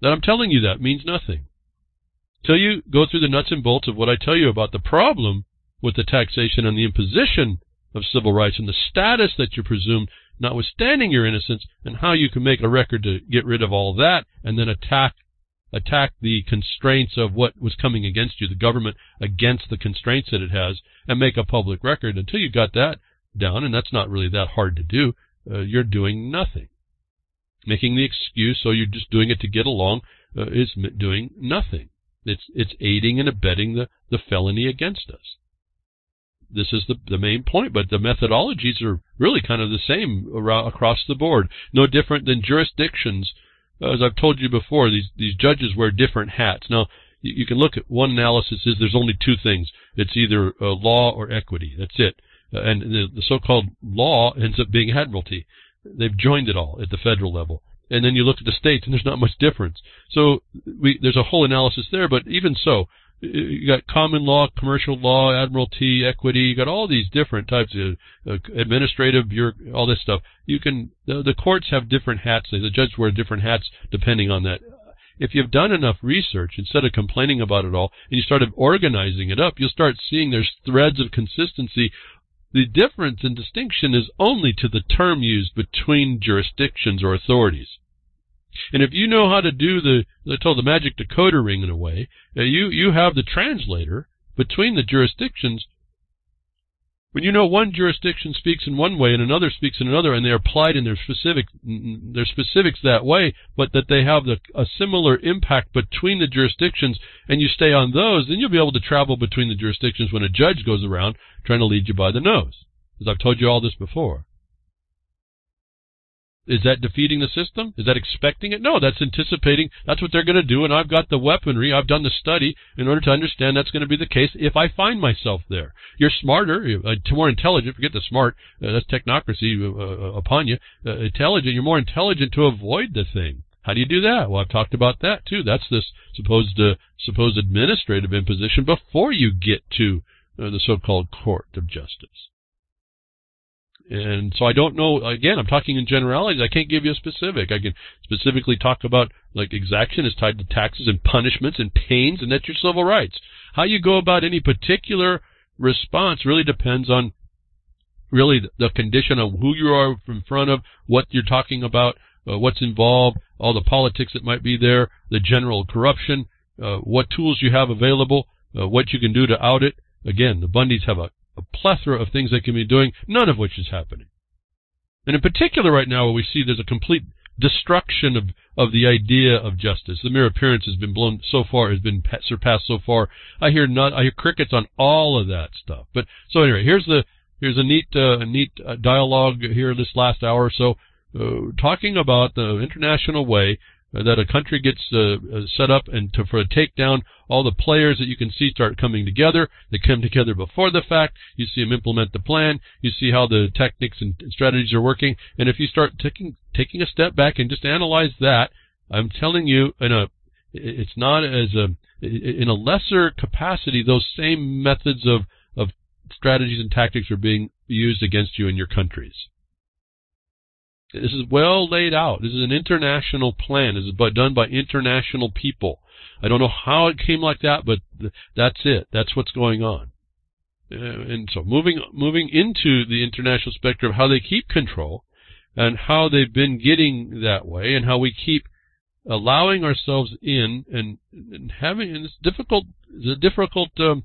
That I'm telling you that means nothing. Till you go through the nuts and bolts of what I tell you about the problem with the taxation and the imposition of civil rights and the status that you presume, notwithstanding your innocence, and how you can make a record to get rid of all that and then attack attack the constraints of what was coming against you, the government against the constraints that it has, and make a public record. Until you got that down, and that's not really that hard to do, uh, you're doing nothing. Making the excuse, so you're just doing it to get along, uh, is doing nothing. It's it's aiding and abetting the, the felony against us. This is the the main point, but the methodologies are really kind of the same across the board. No different than jurisdictions as I've told you before, these these judges wear different hats. Now, you, you can look at one analysis is there's only two things. It's either uh, law or equity. That's it. Uh, and the, the so-called law ends up being admiralty. They've joined it all at the federal level. And then you look at the states, and there's not much difference. So we, there's a whole analysis there. But even so, you got common law, commercial law, admiralty, equity. You got all these different types of uh, administrative, all this stuff. You can the, courts have different hats. The judges wear different hats depending on that. If you've done enough research, instead of complaining about it all, and you started organizing it up, you'll start seeing there's threads of consistency. The difference and distinction is only to the term used between jurisdictions or authorities. And if you know how to do the, I told the magic decoder ring in a way, uh, you, you have the translator between the jurisdictions. When you know one jurisdiction speaks in one way and another speaks in another, and they're applied in their specific, their specifics that way, but that they have the, a similar impact between the jurisdictions, and you stay on those, then you'll be able to travel between the jurisdictions when a judge goes around trying to lead you by the nose. As I've told you all this before. Is that defeating the system? Is that expecting it? No, that's anticipating. That's what they're going to do, and I've got the weaponry. I've done the study in order to understand that's going to be the case if I find myself there. You're smarter, uh, more intelligent. Forget the smart. Uh, that's technocracy uh, uh, upon you. Uh, intelligent. You're more intelligent to avoid the thing. How do you do that? Well, I've talked about that too. That's this supposed supposed administrative imposition before you get to the so-called court of justice. And so I don't know, again, I'm talking in generalities. I can't give you a specific. I can specifically talk about, like, exaction is tied to taxes and punishments and pains, and that's your civil rights. How you go about any particular response really depends on really the condition of who you are in front of, what you're talking about, uh, what's involved, all the politics that might be there, the general corruption, uh, what tools you have available, uh, what you can do to out it. Again, the Bundys have a, plethora of things they can be doing, none of which is happening. And in particular right now, we see there's a complete destruction of, of the idea of justice. The mere appearance has been blown so far, has been surpassed so far. I hear not, I hear crickets on all of that stuff. But so anyway, here's the here's a neat uh, a neat uh, dialogue here this last hour or so, uh, talking about the international way that a country gets uh, uh, set up and to, for a takedown, all the players that you can see start coming together. They come together before the fact. You see them implement the plan. You see how the techniques and strategies are working. And if you start taking taking a step back and just analyze that, I'm telling you, in a it's not as a in a lesser capacity. Those same methods of of strategies and tactics are being used against you in your countries. This is well laid out. This is an international plan. This is done by international people. I don't know how it came like that, but that's it. That's what's going on. Uh, and so moving moving into the international spectrum of how they keep control and how they've been getting that way and how we keep allowing ourselves in and, and having and it's difficult it's a difficult um,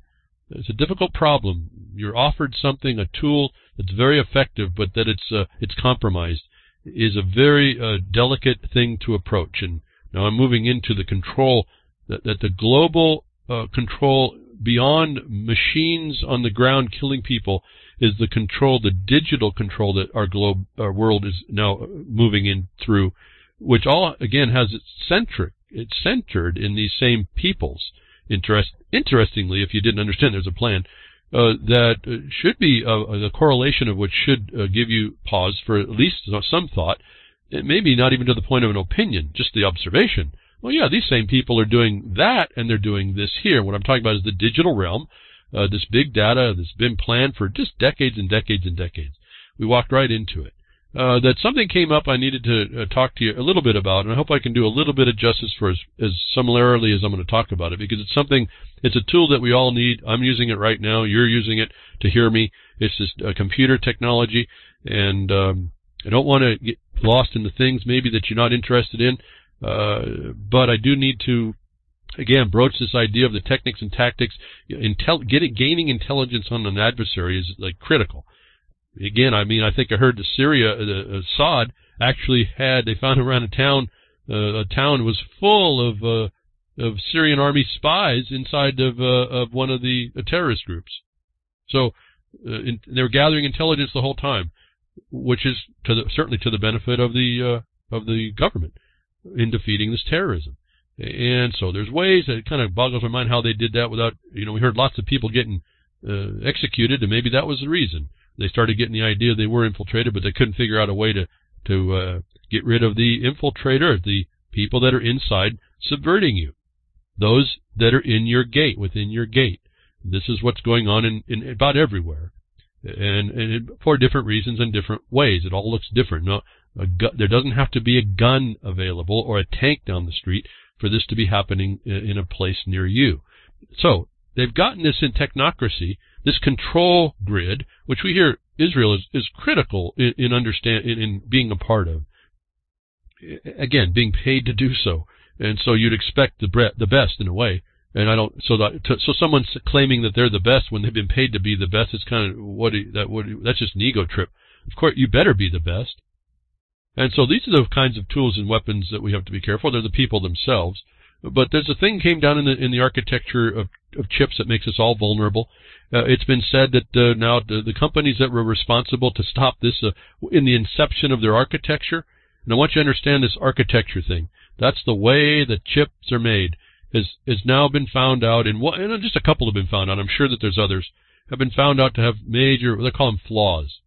it's a difficult problem. You're offered something, a tool that's very effective, but that it's uh, it's compromised is a very uh, delicate thing to approach. And now I'm moving into the control that, that the global uh, control beyond machines on the ground killing people is the control, the digital control that our globe, our world is now moving in through, which all again has its centric, it's centered in these same peoples. Interest, interestingly, if you didn't understand, there's a plan uh, that should be uh, the correlation of which should uh, give you pause for at least some thought. Maybe not even to the point of an opinion, just the observation. Well, yeah, these same people are doing that, and they're doing this here. What I'm talking about is the digital realm, uh, this big data that's been planned for just decades and decades and decades. We walked right into it uh, that something came up I needed to uh, talk to you a little bit about, and I hope I can do a little bit of justice for as, as similarly as I'm going to talk about it, because it's something, it's a tool that we all need. I'm using it right now. You're using it to hear me. It's just a computer technology, and um, I don't want to get lost in the things maybe that you're not interested in, uh, but I do need to again broach this idea of the techniques and tactics. Intel- getting gaining intelligence on an adversary is like critical again, I mean, I think I heard the Syria, the Assad actually had they found around a town, uh, a town was full of uh, of Syrian army spies inside of uh, of one of the uh, terrorist groups. So uh, in, they were gathering intelligence the whole time, which is to the, certainly to the benefit of the uh, of the government in defeating this terrorism. And so there's ways that it kind of boggles my mind how they did that without, you know, we heard lots of people getting executed, and maybe that was the reason they started getting the idea they were infiltrated, but they couldn't figure out a way to to uh, get rid of the infiltrator, the people that are inside subverting you, those that are in your gate, within your gate. This is what's going on in, in about everywhere, and, and for different reasons and different ways. It all looks different. No, there doesn't have to be a gun available or a tank down the street for this to be happening in a place near you. So they've gotten this in technocracy this control grid, which we hear Israel is, is critical in, in understand in, in being a part of. Again, being paid to do so, and so you'd expect the bre- the best in a way. And I don't so that to, so someone's claiming that they're the best when they've been paid to be the best. It's kind of what that what that's just an ego trip. Of course, you better be the best. And so these are the kinds of tools and weapons that we have to be careful. They're the people themselves. But there's a thing came down in the in the architecture of, of chips that makes us all vulnerable. Uh, it's been said that uh, now the, the, companies that were responsible to stop this uh, in the inception of their architecture, and I want you to understand this architecture thing. That's the way that chips are made. Has has now been found out, and, and just a couple have been found out. I'm sure that there's others have been found out to have major. They call them flaws.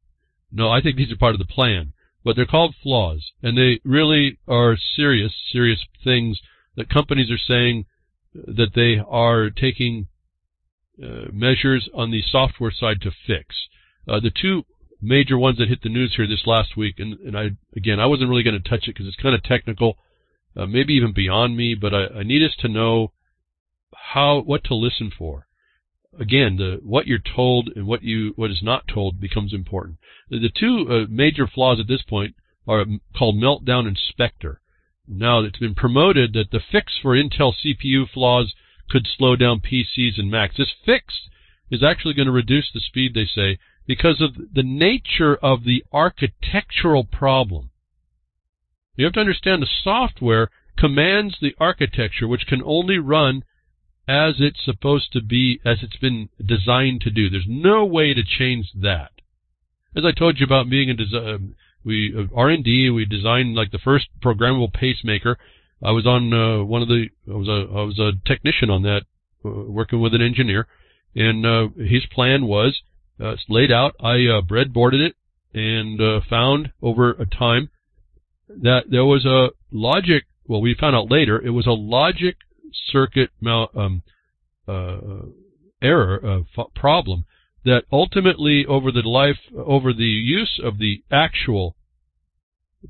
No, I think these are part of the plan, but they're called flaws, and they really are serious, serious things that companies are saying that they are taking uh, measures on the software side to fix. Uh, the two major ones that hit the news here this last week, and, and I again I wasn't really going to touch it because it's kind of technical, uh, maybe even beyond me, but I, I need us to know how what to listen for. Again, the what you're told and what you what is not told becomes important. The, the two uh, major flaws at this point are called Meltdown and Spectre. Now it's been promoted that the fix for Intel CPU flaws could slow down PCs and Macs. This fix is actually going to reduce the speed, they say, because of the nature of the architectural problem. You have to understand the software commands the architecture, which can only run as it's supposed to be, as it's been designed to do. There's no way to change that. As I told you about being a design, um, we uh, R&D, we designed like the first programmable pacemaker. I was on uh, one of the, I was a, I was a technician on that, uh, working with an engineer, and uh, his plan was it's laid out. I breadboarded it and found over a time that there was a logic. Well, we found out later it was a logic circuit mal, um, uh, error problem that ultimately, over the life, over the use of the actual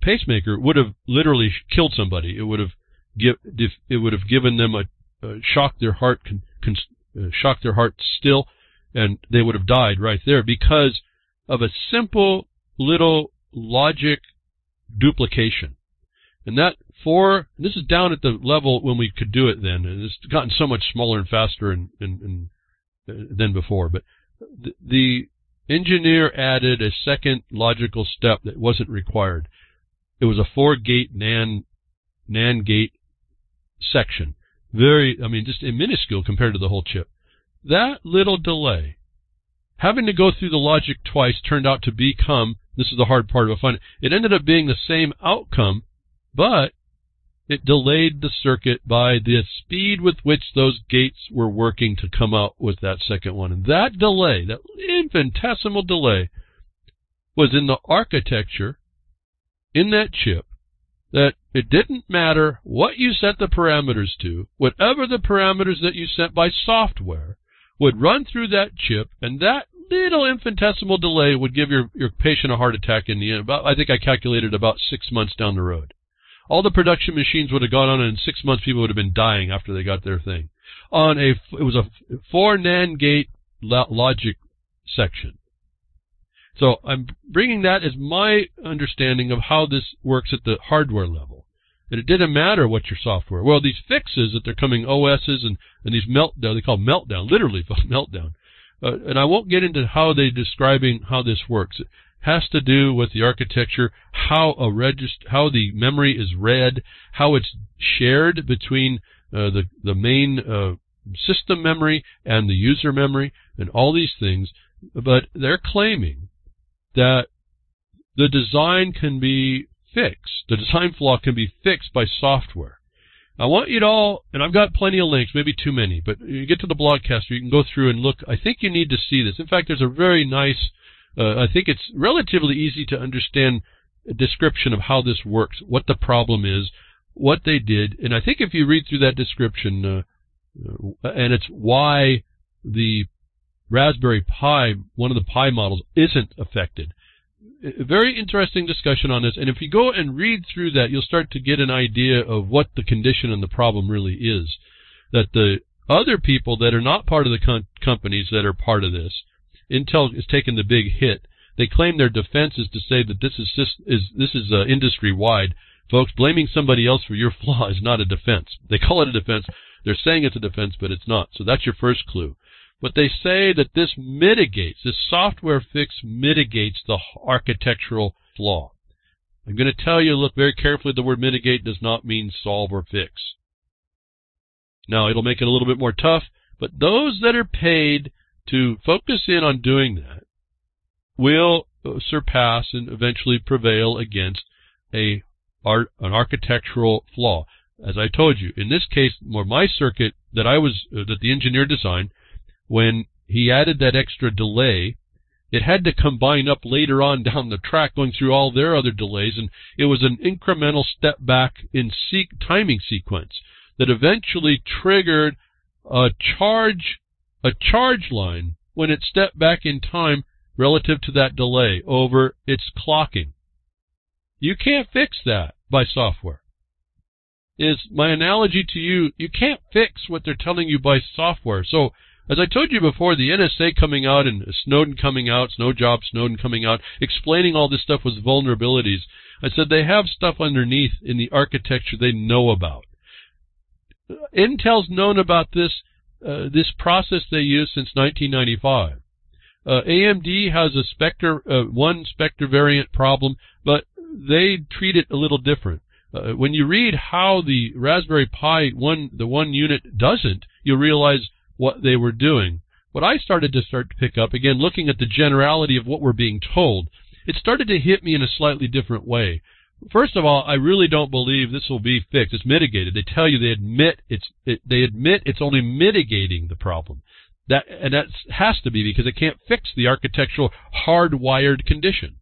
pacemaker, would have literally killed somebody. It would have give, it would have given them a, shocked their heart, con, con, uh, their heart still, and they would have died right there because of a simple little logic duplication. And that for this is down at the level when we could do it then, and it's gotten so much smaller and faster and, and, and uh, than before. But the, engineer added a second logical step that wasn't required. It was a four gate NAND NAND gate section. Very, I mean, just a minuscule compared to the whole chip. That little delay, having to go through the logic twice, turned out to become this is the hard part of a fun, It ended up being the same outcome, but it delayed the circuit by the speed with which those gates were working to come out with that second one. And that delay, that infinitesimal delay, was in the architecture in that chip that it didn't matter what you set the parameters to, whatever the parameters that you set by software would run through that chip, and that little infinitesimal delay would give your, your patient a heart attack in the end. About, I think I calculated about six months down the road. All the production machines would have gone on, and in six months people would have been dying after they got their thing. On a, it was a four NAND gate logic section. So I'm bringing that as my understanding of how this works at the hardware level. And it didn't matter what your software. Well, these fixes that they're coming OSs and, and these meltdown, they call meltdown, literally meltdown. Uh, and I won't get into how they're describing how this works has to do with the architecture, how a regist- how the memory is read, how it's shared between uh, the the main uh, system memory and the user memory, and all these things. But they're claiming that the design can be fixed. The design flaw can be fixed by software. I want you to all, and I've got plenty of links, maybe too many, but you get to the blogcaster, you can go through and look. I think you need to see this. In fact, there's a very nice uh, I think it's relatively easy to understand a description of how this works, what the problem is, what they did, and I think if you read through that description, uh, uh and it's why the Raspberry Pi, one of the Pi models, isn't affected. A very interesting discussion on this, and if you go and read through that, you'll start to get an idea of what the condition and the problem really is. That the other people that are not part of the companies that are part of this Intel is taking the big hit. They claim their defense is to say that this is is this is uh, industry wide. Folks, blaming somebody else for your flaw is not a defense. They call it a defense. They're saying it's a defense, but it's not. So that's your first clue. But they say that this mitigates, this software fix mitigates the architectural flaw. I'm going to tell you, look very carefully, the word mitigate does not mean solve or fix. Now, it'll make it a little bit more tough, but those that are paid to focus in on doing that will surpass and eventually prevail against a art, an architectural flaw. As I told you, in this case, more my circuit that I was uh, that the engineer designed, when he added that extra delay, it had to combine up later on down the track, going through all their other delays, and it was an incremental step back in se timing sequence that eventually triggered a charge a charge line when it stepped back in time relative to that delay over its clocking. You can't fix that by software. Is my analogy to you, you can't fix what they're telling you by software. So, as I told you before, the NSA coming out and Snowden coming out, Snow Job Snowden coming out, explaining all this stuff with vulnerabilities. I said they have stuff underneath in the architecture they know about. Intel's known about this uh, this process they use since 1995. Uh, AMD has a Spectre uh, one Spectre variant problem, but they treat it a little different. Uh, when you read how the Raspberry Pi one the one unit doesn't, you realize what they were doing. What I started to start to pick up again, looking at the generality of what we're being told, it started to hit me in a slightly different way. First of all, I really don't believe this will be fixed. It's mitigated. They tell you they admit it's it, they admit it's only mitigating the problem. That and that has to be because it can't fix the architectural hardwired condition.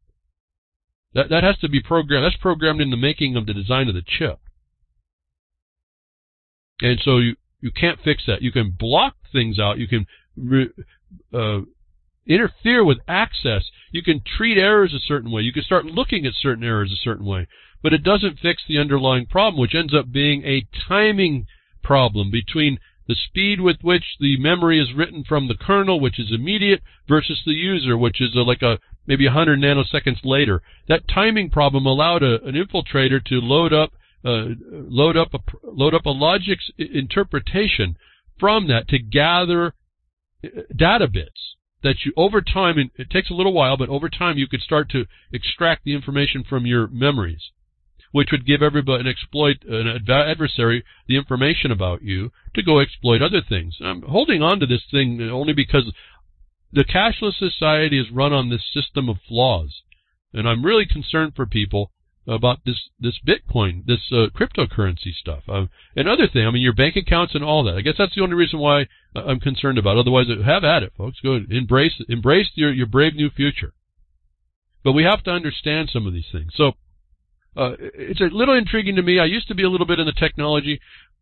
That that has to be programmed. That's programmed in the making of the design of the chip. And so you you can't fix that. You can block things out. You can re, uh, interfere with access. You can treat errors a certain way. You can start looking at certain errors a certain way. But it doesn't fix the underlying problem, which ends up being a timing problem between the speed with which the memory is written from the kernel, which is immediate, versus the user, which is a, like a maybe 100 nanoseconds later. That timing problem allowed a, an infiltrator to load up uh, load up a load up a logic interpretation from that to gather uh, data bits that you over time and it takes a little while but over time you could start to extract the information from your memories which would give everybody an exploit an adversary the information about you to go exploit other things. I'm holding on to this thing only because the cashless society is run on this system of flaws. And i'm really concerned for people about this this Bitcoin, this uh, cryptocurrency stuff, uh, and other thing. I mean, your bank accounts and all that. I guess that's the only reason why I'm concerned about. It. Otherwise, have at it, folks. Go embrace embrace your your brave new future. But we have to understand some of these things. So uh, it's a little intriguing to me. I used to be a little bit in the technology.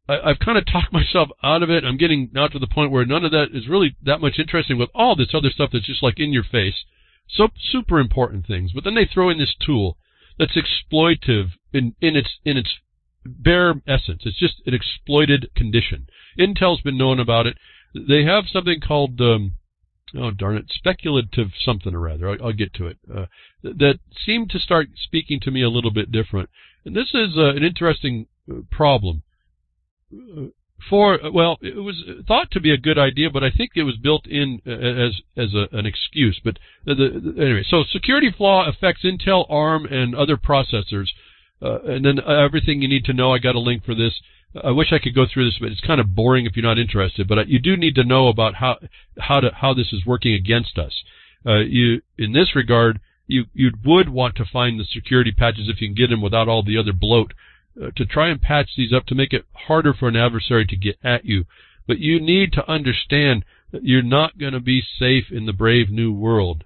I, have kind of talked myself out of it. I'm getting now to the point where none of that is really that much interesting with all this other stuff that's just like in your face. So super important things. But then they throw in this tool that's exploitive in, in its in its bare essence. It's just an exploited condition. Intel's been known about it. They have something called um, oh darn it, speculative something or rather. I'll, I'll get to it. Uh, that seemed to start speaking to me a little bit different. And this is uh, an interesting uh, problem. For well, it was thought to be a good idea, but I think it was built in uh, as as a, an excuse. But the, the, anyway, so security flaw affects Intel, ARM, and other processors, uh, and then everything you need to know. I got a link for this. I wish I could go through this, but it's kind of boring if you're not interested. But you do need to know about how how to how this is working against us. Uh, you in this regard, you you would want to find the security patches if you can get them without all the other bloat uh, to try and patch these up to make it harder for an adversary to get at you. But you need to understand that you're not going to be safe in the brave new world.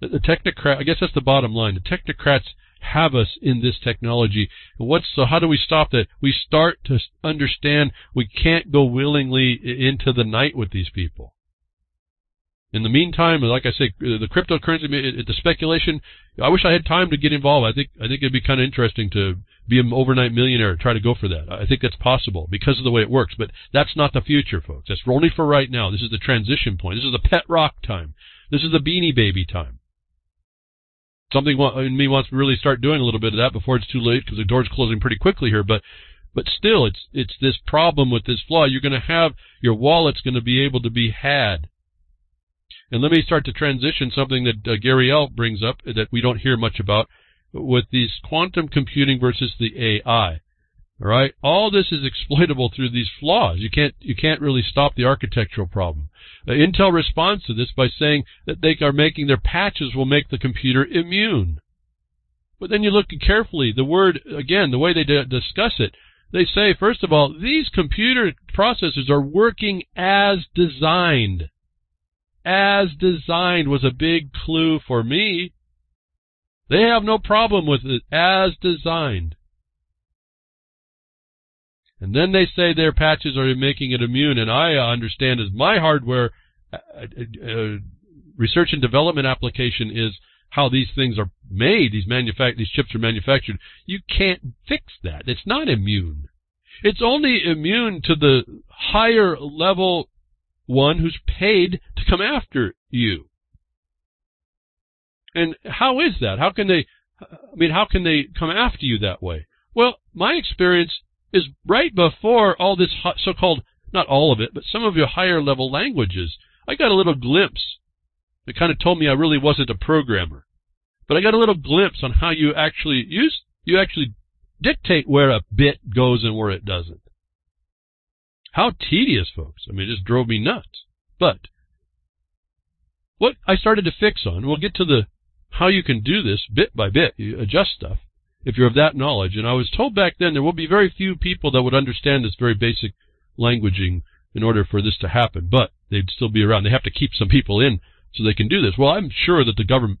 The, the technocrat, I guess that's the bottom line. The technocrats have us in this technology. What's so? How do we stop that? We start to understand we can't go willingly into the night with these people. In the meantime, like I say, uh, the cryptocurrency, the speculation. I wish I had time to get involved. I think I think it'd be kind of interesting to be an overnight millionaire. Try to go for that. I think that's possible because of the way it works. But that's not the future, folks. That's only for right now. This is the transition point. This is the pet rock time. This is the beanie baby time. Something in me wants to really start doing a little bit of that before it's too late because the door's closing pretty quickly here. But but still, it's it's this problem with this flaw. You're going to have your wallet's going to be able to be had and let me start to transition something that uh, Gary L. brings up that we don't hear much about with these quantum computing versus the AI. All right, all this is exploitable through these flaws. You can't you can't really stop the architectural problem. Uh, Intel responds to this by saying that they are making their patches will make the computer immune. But then you look carefully. The word again, the way they discuss it, they say first of all, these computer processors are working as designed as designed was a big clue for me. They have no problem with it as designed. And then they say their patches are making it immune, and I understand as my hardware uh, uh, uh, research and development application is how these things are made, these manufact these chips are manufactured. You can't fix that. It's not immune. It's only immune to the higher level one who's paid to come after you. And how is that? How can they I mean, how can they come after you that way? Well, my experience is right before all this so-called, not all of it, but some of your higher level languages. I got a little glimpse. It kind of told me I really wasn't a programmer. But I got a little glimpse on how you actually use, you actually dictate where a bit goes and where it doesn't. How tedious, folks. I mean, it just drove me nuts. But what I started to fix on, we'll get to the how you can do this bit by bit, you adjust stuff if you're of that knowledge. And I was told back then there will be very few people that would understand this very basic languaging in order for this to happen, but they'd still be around. They have to keep some people in so they can do this. Well, I'm sure that the government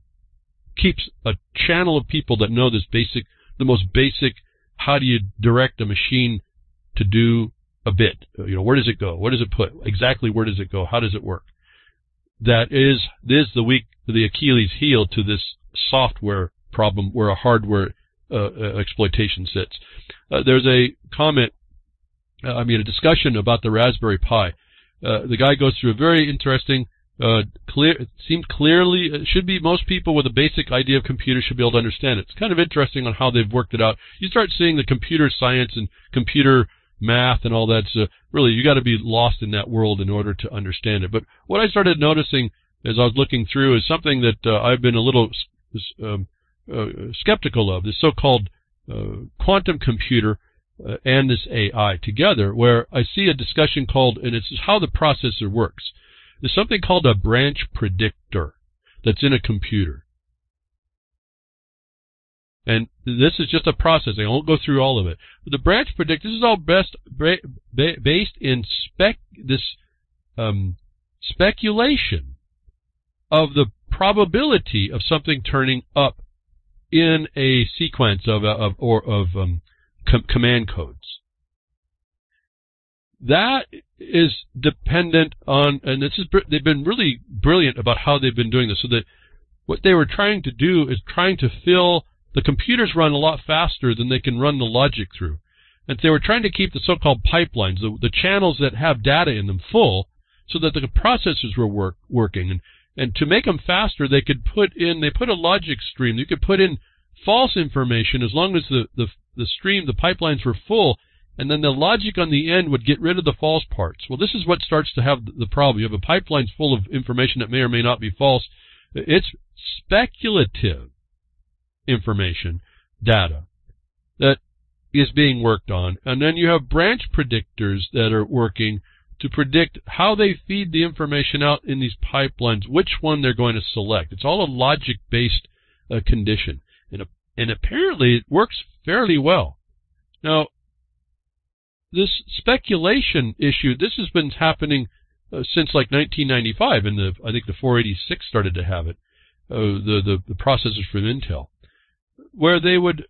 keeps a channel of people that know this basic, the most basic, how do you direct a machine to do a bit? You know, where does it go? What does it put? Exactly where does it go? How does it work? That is, is the weak, the Achilles heel to this software problem where a hardware uh, uh, exploitation sits. Uh, there's a comment, uh, I mean, a discussion about the Raspberry Pi. Uh, the guy goes through a very interesting, uh, clear, it seemed clearly, it should be most people with a basic idea of computers should be able to understand it. It's kind of interesting on how they've worked it out. You start seeing the computer science and computer math and all that. So really, you got to be lost in that world in order to understand it. But what I started noticing as I was looking through is something that I've been a little um, uh, skeptical of, this so-called uh, quantum computer uh, and this AI together, where I see a discussion called, and it's how the processor works. There's something called a branch predictor that's in a computer. And this is just a process. I won't go through all of it. The branch predictor, this is all best based in spec this um, speculation of the probability of something turning up in a sequence of, of or of um, com command codes. That is dependent on, and this is they've been really brilliant about how they've been doing this. So that what they were trying to do is trying to fill the computers run a lot faster than they can run the logic through, and they were trying to keep the so-called pipelines, the, the channels that have data in them, full, so that the processors were work, working. And and to make them faster, they could put in, they put a logic stream. You could put in false information as long as the, the, the stream, the pipelines were full, and then the logic on the end would get rid of the false parts. Well, this is what starts to have the problem. You have a pipeline full of information that may or may not be false. It's speculative information, data, that is being worked on. And then you have branch predictors that are working to predict how they feed the information out in these pipelines, which one they're going to select. It's all a logic-based uh, condition, and, and apparently it works fairly well. Now, this speculation issue, this has been happening uh, since like 1995, and the I think the 486 started to have it, uh, the, the the processors from Intel, where they would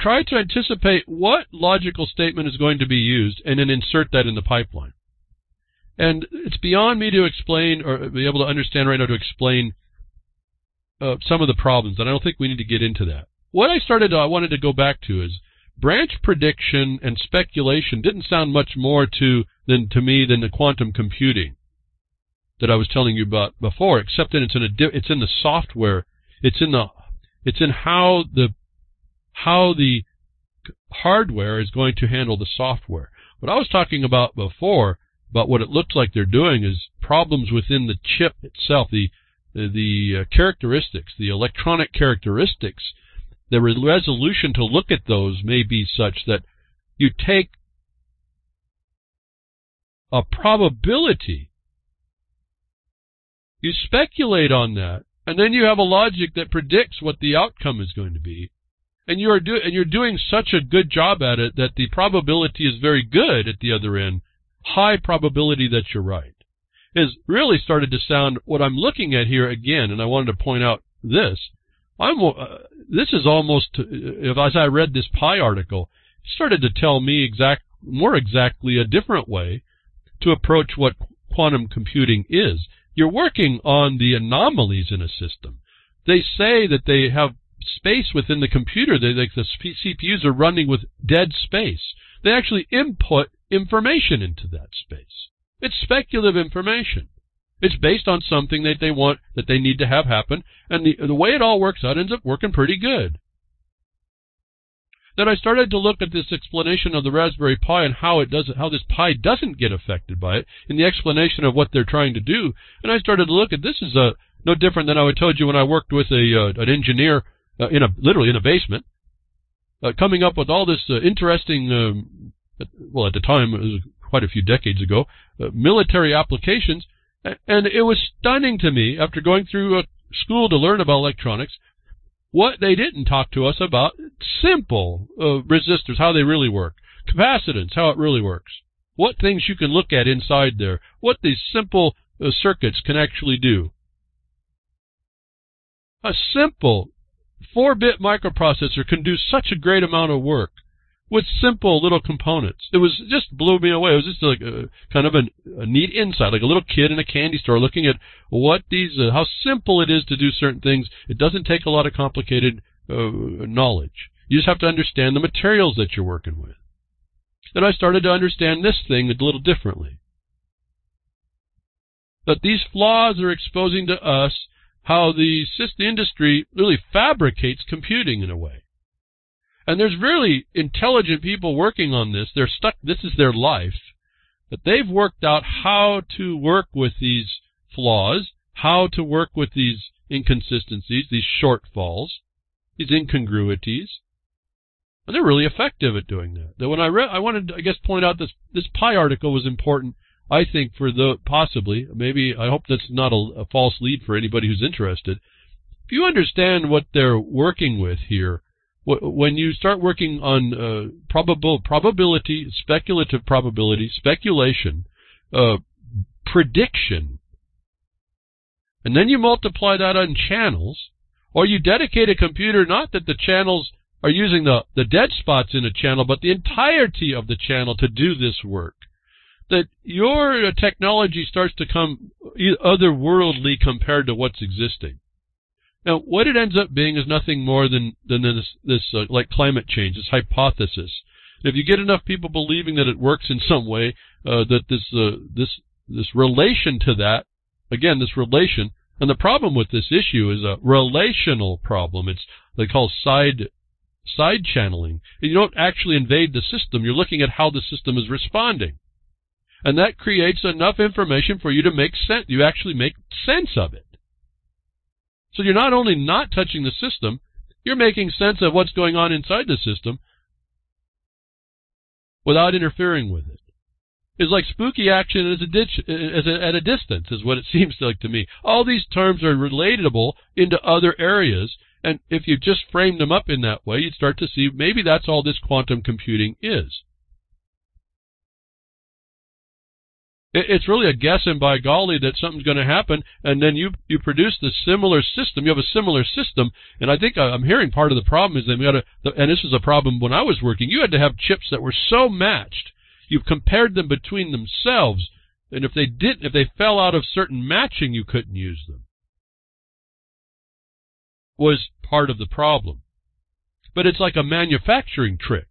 try to anticipate what logical statement is going to be used and then insert that in the pipeline. And it's beyond me to explain or be able to understand right now to explain uh, some of the problems, and I don't think we need to get into that. What I started, I wanted to go back to is branch prediction and speculation didn't sound much more to than to me than the quantum computing that I was telling you about before, except that it's in a it's in the software, it's in the it's in how the how the hardware is going to handle the software. What I was talking about before, about what it looks like they're doing, is problems within the chip itself, the the uh, characteristics, the electronic characteristics. The resolution to look at those may be such that you take a probability, you speculate on that, and then you have a logic that predicts what the outcome is going to be, and you are do and you're doing such a good job at it that the probability is very good at the other end, high probability that you're right, has really started to sound what I'm looking at here again. And I wanted to point out this. I'm uh, this is almost if as I read this Pi article, it started to tell me exact more exactly a different way to approach what quantum computing is. You're working on the anomalies in a system. They say that they have space within the computer. They, like the CPUs are running with dead space. They actually input information into that space. It's speculative information. It's based on something that they want, that they need to have happen, and the, the way it all works out ends up working pretty good. Then I started to look at this explanation of the Raspberry Pi and how it does how this Pi doesn't get affected by it, in the explanation of what they're trying to do. And I started to look at this is a no different than I told you when I worked with a uh, an engineer uh, in a literally in a basement, uh, coming up with all this uh, interesting. Um, well, at the time it was quite a few decades ago, uh, military applications, and it was stunning to me after going through a school to learn about electronics what they didn't talk to us about, simple uh, resistors, how they really work, capacitance, how it really works, what things you can look at inside there, what these simple uh, circuits can actually do. A simple 4-bit microprocessor can do such a great amount of work with simple little components. It was just blew me away. It was just like a, kind of a, a neat insight, like a little kid in a candy store looking at what these, uh, how simple it is to do certain things. It doesn't take a lot of complicated uh, knowledge. You just have to understand the materials that you're working with. Then I started to understand this thing a little differently. That these flaws are exposing to us how the system industry really fabricates computing in a way. And there's really intelligent people working on this. They're stuck, this is their life. But they've worked out how to work with these flaws, how to work with these inconsistencies, these shortfalls, these incongruities. And they're really effective at doing that. That when I read, I wanted to, I guess, point out this, this Pi article was important, I think, for the, possibly, maybe, I hope that's not a, a false lead for anybody who's interested. If you understand what they're working with here, when you start working on uh, probable probability, speculative probability, speculation, uh, prediction, and then you multiply that on channels, or you dedicate a computer not that the channels are using the, the dead spots in a channel, but the entirety of the channel to do this work. That your technology starts to come otherworldly compared to what's existing. Now, what it ends up being is nothing more than than this, this uh, like climate change, this hypothesis. If you get enough people believing that it works in some way, uh, that this uh, this this relation to that, again, this relation, and the problem with this issue is a relational problem. It's they call side side channeling. You don't actually invade the system. You're looking at how the system is responding. And that creates enough information for you to make sense. You actually make sense of it. So you're not only not touching the system, you're making sense of what's going on inside the system without interfering with it. It's like spooky action as a ditch, as a, at a distance, is what it seems like to me. All these terms are relatable into other areas, and if you just frame them up in that way, you'd start to see maybe that's all this quantum computing is. It's really a guess and by golly that something's going to happen, and then you you produce the similar system. You have a similar system, and I think uh, I'm hearing part of the problem is that we got to, and this was a problem when I was working. You had to have chips that were so matched. You've compared them between themselves, and if they didn't, if they fell out of certain matching, you couldn't use them. Was part of the problem, but it's like a manufacturing trick.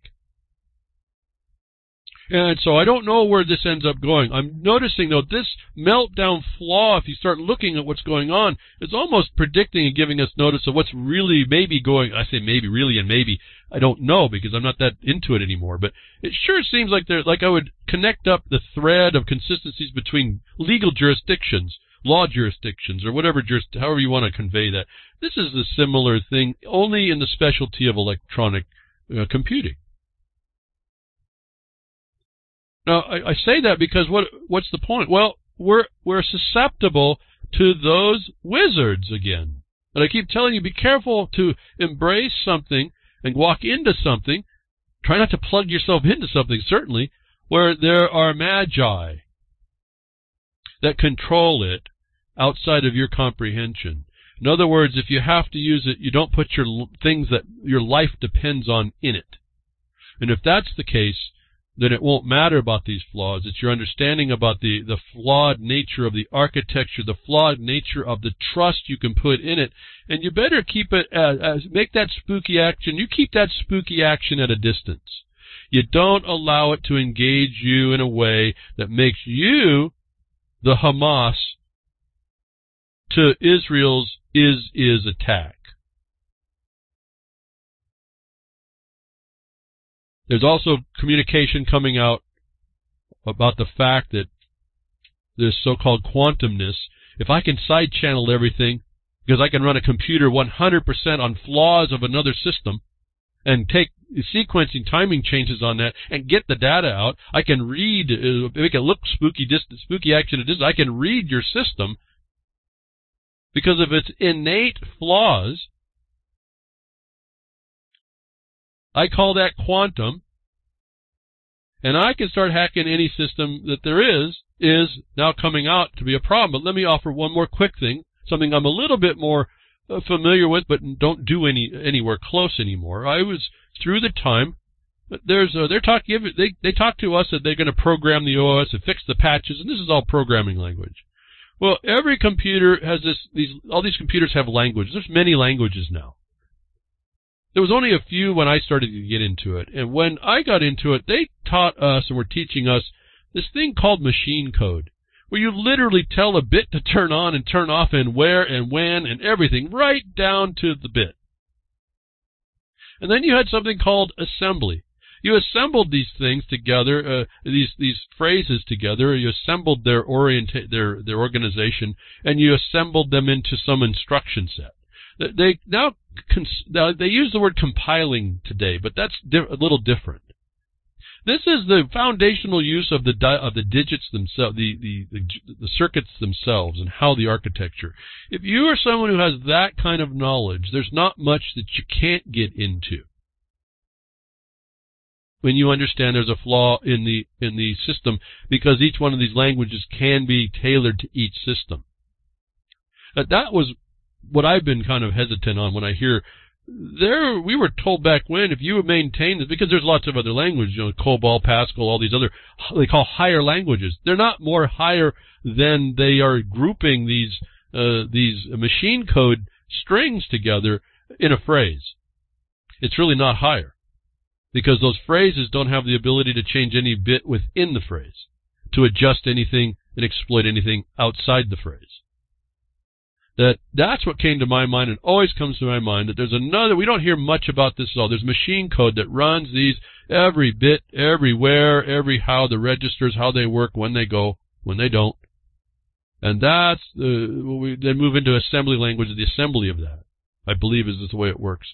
And so I don't know where this ends up going. I'm noticing, though, this meltdown flaw, if you start looking at what's going on, is almost predicting and giving us notice of what's really maybe going. I say maybe, really, and maybe. I don't know because I'm not that into it anymore. But it sure seems like there, like I would connect up the thread of consistencies between legal jurisdictions, law jurisdictions, or whatever, just however you want to convey that. This is a similar thing, only in the specialty of electronic uh, computing. Now, I, I say that because what what's the point? Well, we're we're susceptible to those wizards again. And I keep telling you, be careful to embrace something and walk into something. Try not to plug yourself into something, certainly, where there are magi that control it outside of your comprehension. In other words, if you have to use it, you don't put your things that your life depends on in it. And if that's the case, then it won't matter about these flaws. It's your understanding about the, the flawed nature of the architecture, the flawed nature of the trust you can put in it. And you better keep it, uh, as make that spooky action, you keep that spooky action at a distance. You don't allow it to engage you in a way that makes you the Hamas to Israel's is is attack. There's also communication coming out about the fact that this so-called quantumness, if I can side channel everything, because I can run a computer 100% on flaws of another system, and take sequencing timing changes on that and get the data out. I can read, uh, make it look spooky, distant, spooky action. It is. I can read your system because of its innate flaws. I call that quantum. And I can start hacking any system that there is, is now coming out to be a problem. But let me offer one more quick thing, something I'm a little bit more uh, familiar with, but don't do any anywhere close anymore. I was through the time. There's uh, they're talking they they talk to us that they're going to program the OS and fix the patches, and this is all programming language. Well, every computer has this. These all these computers have language. There's many languages now. There was only a few when I started to get into it, and when I got into it, they taught us and were teaching us this thing called machine code where you literally tell a bit to turn on and turn off and where and when and everything right down to the bit. And then you had something called assembly. You assembled these things together, uh, these these phrases together. You assembled their orienta- their their organization, and you assembled them into some instruction set. They now, now they use the word compiling today, but that's a little different. This is the foundational use of the of the digits themselves, the, the, the the circuits themselves, and how the architecture. If you are someone who has that kind of knowledge, there's not much that you can't get into. When you understand there's a flaw in the in the system, because each one of these languages can be tailored to each system. that was what I've been kind of hesitant on when I hear there we were told back when if you maintain this because there's lots of other languages, you know, COBOL, Pascal, all these other they call higher languages. They're not more higher than they are grouping these uh, these machine code strings together in a phrase. It's really not higher because those phrases don't have the ability to change any bit within the phrase to adjust anything and exploit anything outside the phrase that that's what came to my mind and always comes to my mind that there's another we don't hear much about this at all. There's machine code that runs these every bit everywhere every how the registers how they work when they go when they don't. And that's uh, the we then move into assembly language the assembly of that i believe is the way it works.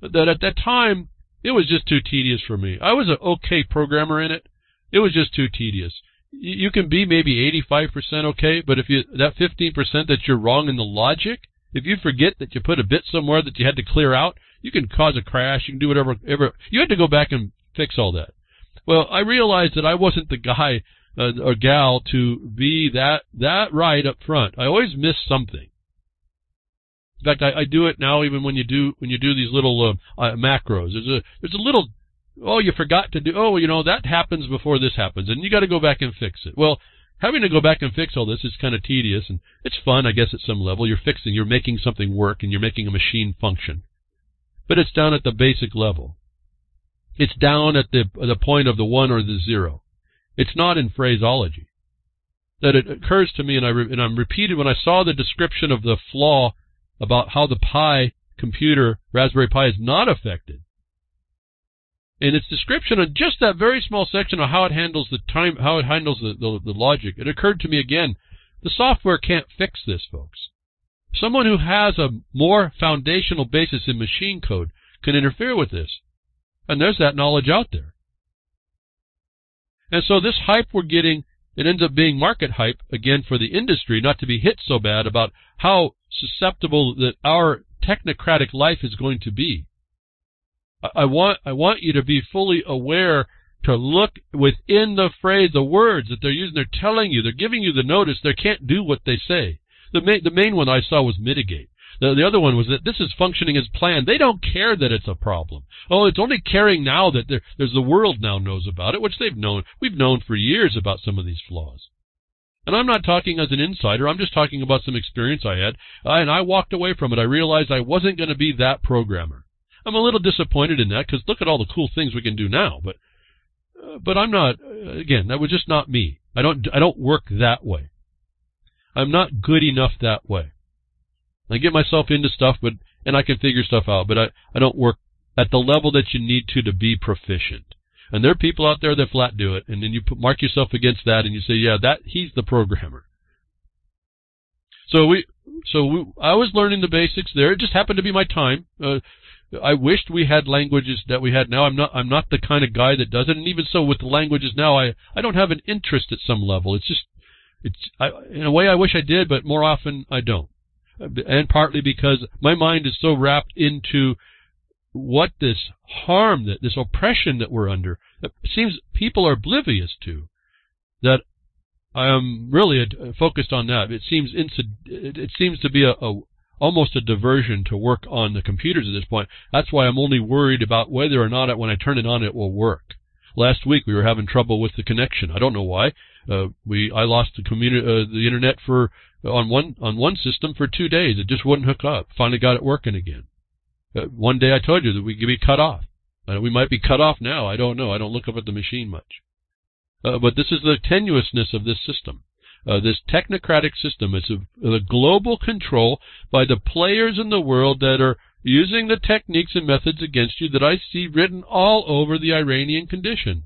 That at that time it was just too tedious for me. I was an okay programmer in it. It was just too tedious you can be maybe 85% okay, but if you that 15% that you're wrong in the logic, if you forget that you put a bit somewhere that you had to clear out, you can cause a crash. You can do whatever. Ever you had to go back and fix all that. Well, I realized that I wasn't the guy uh, or gal to be that that right up front. I always miss something. In fact, I, I do it now even when you do when you do these little uh, uh, macros. There's a there's a little oh, you forgot to do, oh, you know, that happens before this happens, and you got to go back and fix it. Well, having to go back and fix all this is kind of tedious, and it's fun, I guess, at some level. You're fixing, you're making something work, and you're making a machine function. But it's down at the basic level. It's down at the, the point of the one or the zero. It's not in phraseology. That it occurs to me, and, I re, and I'm repeated when I saw the description of the flaw about how the Pi computer, Raspberry Pi, is not affected in its description of just that very small section of how it handles the time, how it handles the, the, the logic, it occurred to me again, the software can't fix this, folks. Someone who has a more foundational basis in machine code can interfere with this. And there's that knowledge out there. And so this hype we're getting, it ends up being market hype, again, for the industry, not to be hit so bad about how susceptible that our technocratic life is going to be. I want I want you to be fully aware to look within the phrase, the words that they're using. They're telling you, they're giving you the notice. They can't do what they say. The main the main one I saw was mitigate. The, the other one was that this is functioning as planned. They don't care that it's a problem. Oh, it's only caring now that there, there's the world now knows about it, which they've known. We've known for years about some of these flaws. And I'm not talking as an insider. I'm just talking about some experience I had. Uh, and I walked away from it. I realized I wasn't going to be that programmer. I'm a little disappointed in that because look at all the cool things we can do now. But uh, but I'm not. Uh, again, that was just not me. I don't I don't work that way. I'm not good enough that way. I get myself into stuff, but and I can figure stuff out, but I, I don't work at the level that you need to to be proficient. And there are people out there that flat do it, and then you put, mark yourself against that, and you say, yeah, that he's the programmer. So we, so we, I was learning the basics there. It just happened to be my time. Uh, I wished we had languages that we had now. I'm not, I'm not the kind of guy that does it. And even so, with the languages now, I, I don't have an interest at some level. It's just, it's, I, in a way, I wish I did, but more often I don't. And partly because my mind is so wrapped into what this harm that this oppression that we're under it seems people are oblivious to that I am really focused on that. It seems it seems to be a, a almost a diversion to work on the computers at this point. That's why I'm only worried about whether or not when I turn it on it will work. Last week we were having trouble with the connection. I don't know why. Uh, we I lost the uh, the internet for on one on one system for two days. It just wouldn't hook up. Finally got it working again. Uh, one day I told you that we could be cut off. Uh, we might be cut off now. I don't know. I don't look up at the machine much. Uh, but this is the tenuousness of this system. Uh, this technocratic system is a, global control by the players in the world that are using the techniques and methods against you that I see written all over the Iranian condition.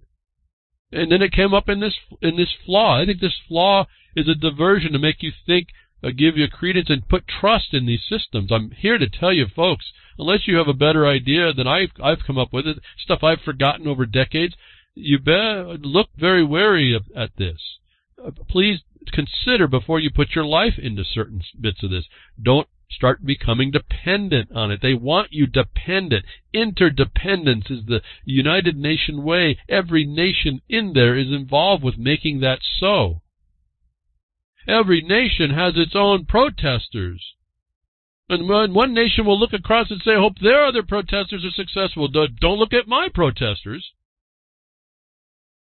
And then it came up in this in this flaw. I think this flaw is a diversion to make you think, uh, give you credence, and put trust in these systems. I'm here to tell you, folks, unless you have a better idea than I've I've come up with it, stuff I've forgotten over decades, you better look very wary of, at this. Uh, please consider before you put your life into certain bits of this. Don't start becoming dependent on it. They want you dependent. Interdependence is the United Nation way. Every nation in there is involved with making that so. Every nation has its own protesters. And when one nation will look across and say, hope their other protesters are successful. Don't look at my protesters.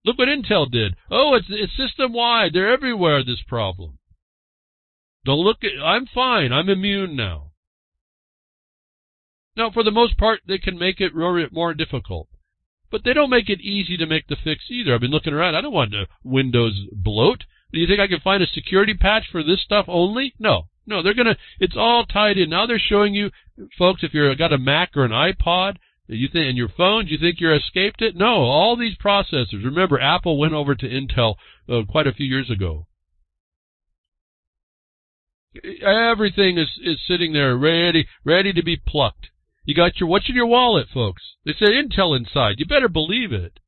Look what Intel did. Oh, it's, it's system wide. They're everywhere, this problem. Don't look at, I'm fine. I'm immune now. Now, for the most part, they can make it more difficult. But they don't make it easy to make the fix either. I've been looking around. I don't want to Windows bloat. Do you think I can find a security patch for this stuff only? No. No, they're gonna. It's all tied in. Now they're showing you, folks. If you've got a Mac or an iPod, you think in your phone, Do you think you're escaped it? No, all these processors. Remember, Apple went over to Intel uh, quite a few years ago. Everything is is sitting there ready, ready to be plucked. You got your what's in your wallet, folks? They say Intel inside. You better believe it.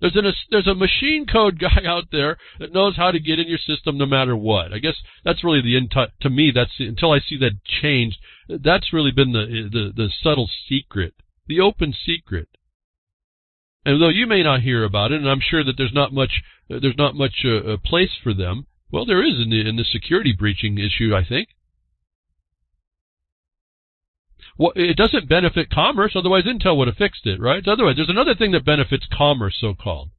There's an, a, there's a machine code guy out there that knows how to get in your system no matter what. I guess that's really the to me that's the, until I see that changed. That's really been the the the subtle secret, the open secret. And though you may not hear about it, and I'm sure that there's not much uh, there's not much uh, uh, place for them. Well, there is in the in the security breaching issue, I think. Well, it doesn't benefit commerce, otherwise Intel would have fixed it, right? Otherwise, there's another thing that benefits commerce, so-called.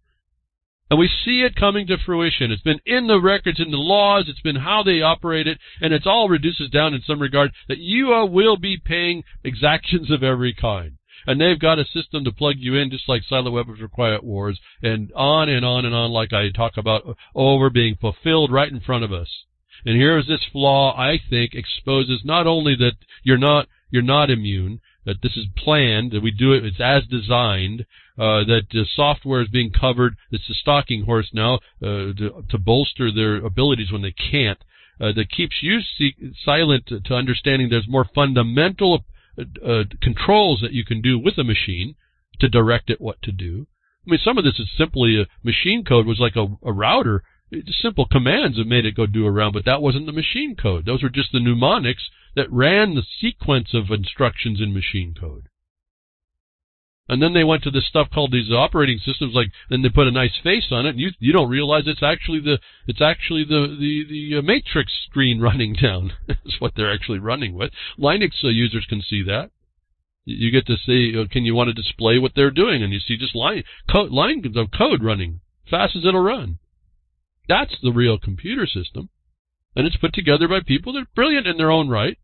And we see it coming to fruition. It's been in the records, in the laws, it's been how they operate it, and it's all reduces down in some regard that you uh, will be paying exactions of every kind. And they've got a system to plug you in just like Silent Weapons for Quiet Wars, and on and on and on like I talk about over being fulfilled right in front of us. And here's this flaw I think exposes not only that you're not you're not immune, that this is planned, that we do it, it's as designed, uh, that the software is being covered, it's a stalking horse now uh, to, to, bolster their abilities when they can't, uh, that keeps you silent to, to, understanding there's more fundamental uh, uh, controls that you can do with a machine to direct it what to do. I mean, some of this is simply a machine code was like a, a router It's simple commands that made it go do around, but that wasn't the machine code. Those were just the mnemonics that ran the sequence of instructions in machine code. And then they went to this stuff called these operating systems, like then they put a nice face on it, and you you don't realize it's actually the it's actually the the the uh, matrix screen running down. That's what they're actually running with. Linux uh, users can see that. You get to see. Uh, can you want to display what they're doing, and you see just line code lines of code running fast as it'll run. That's the real computer system. And it's put together by people that are brilliant in their own right,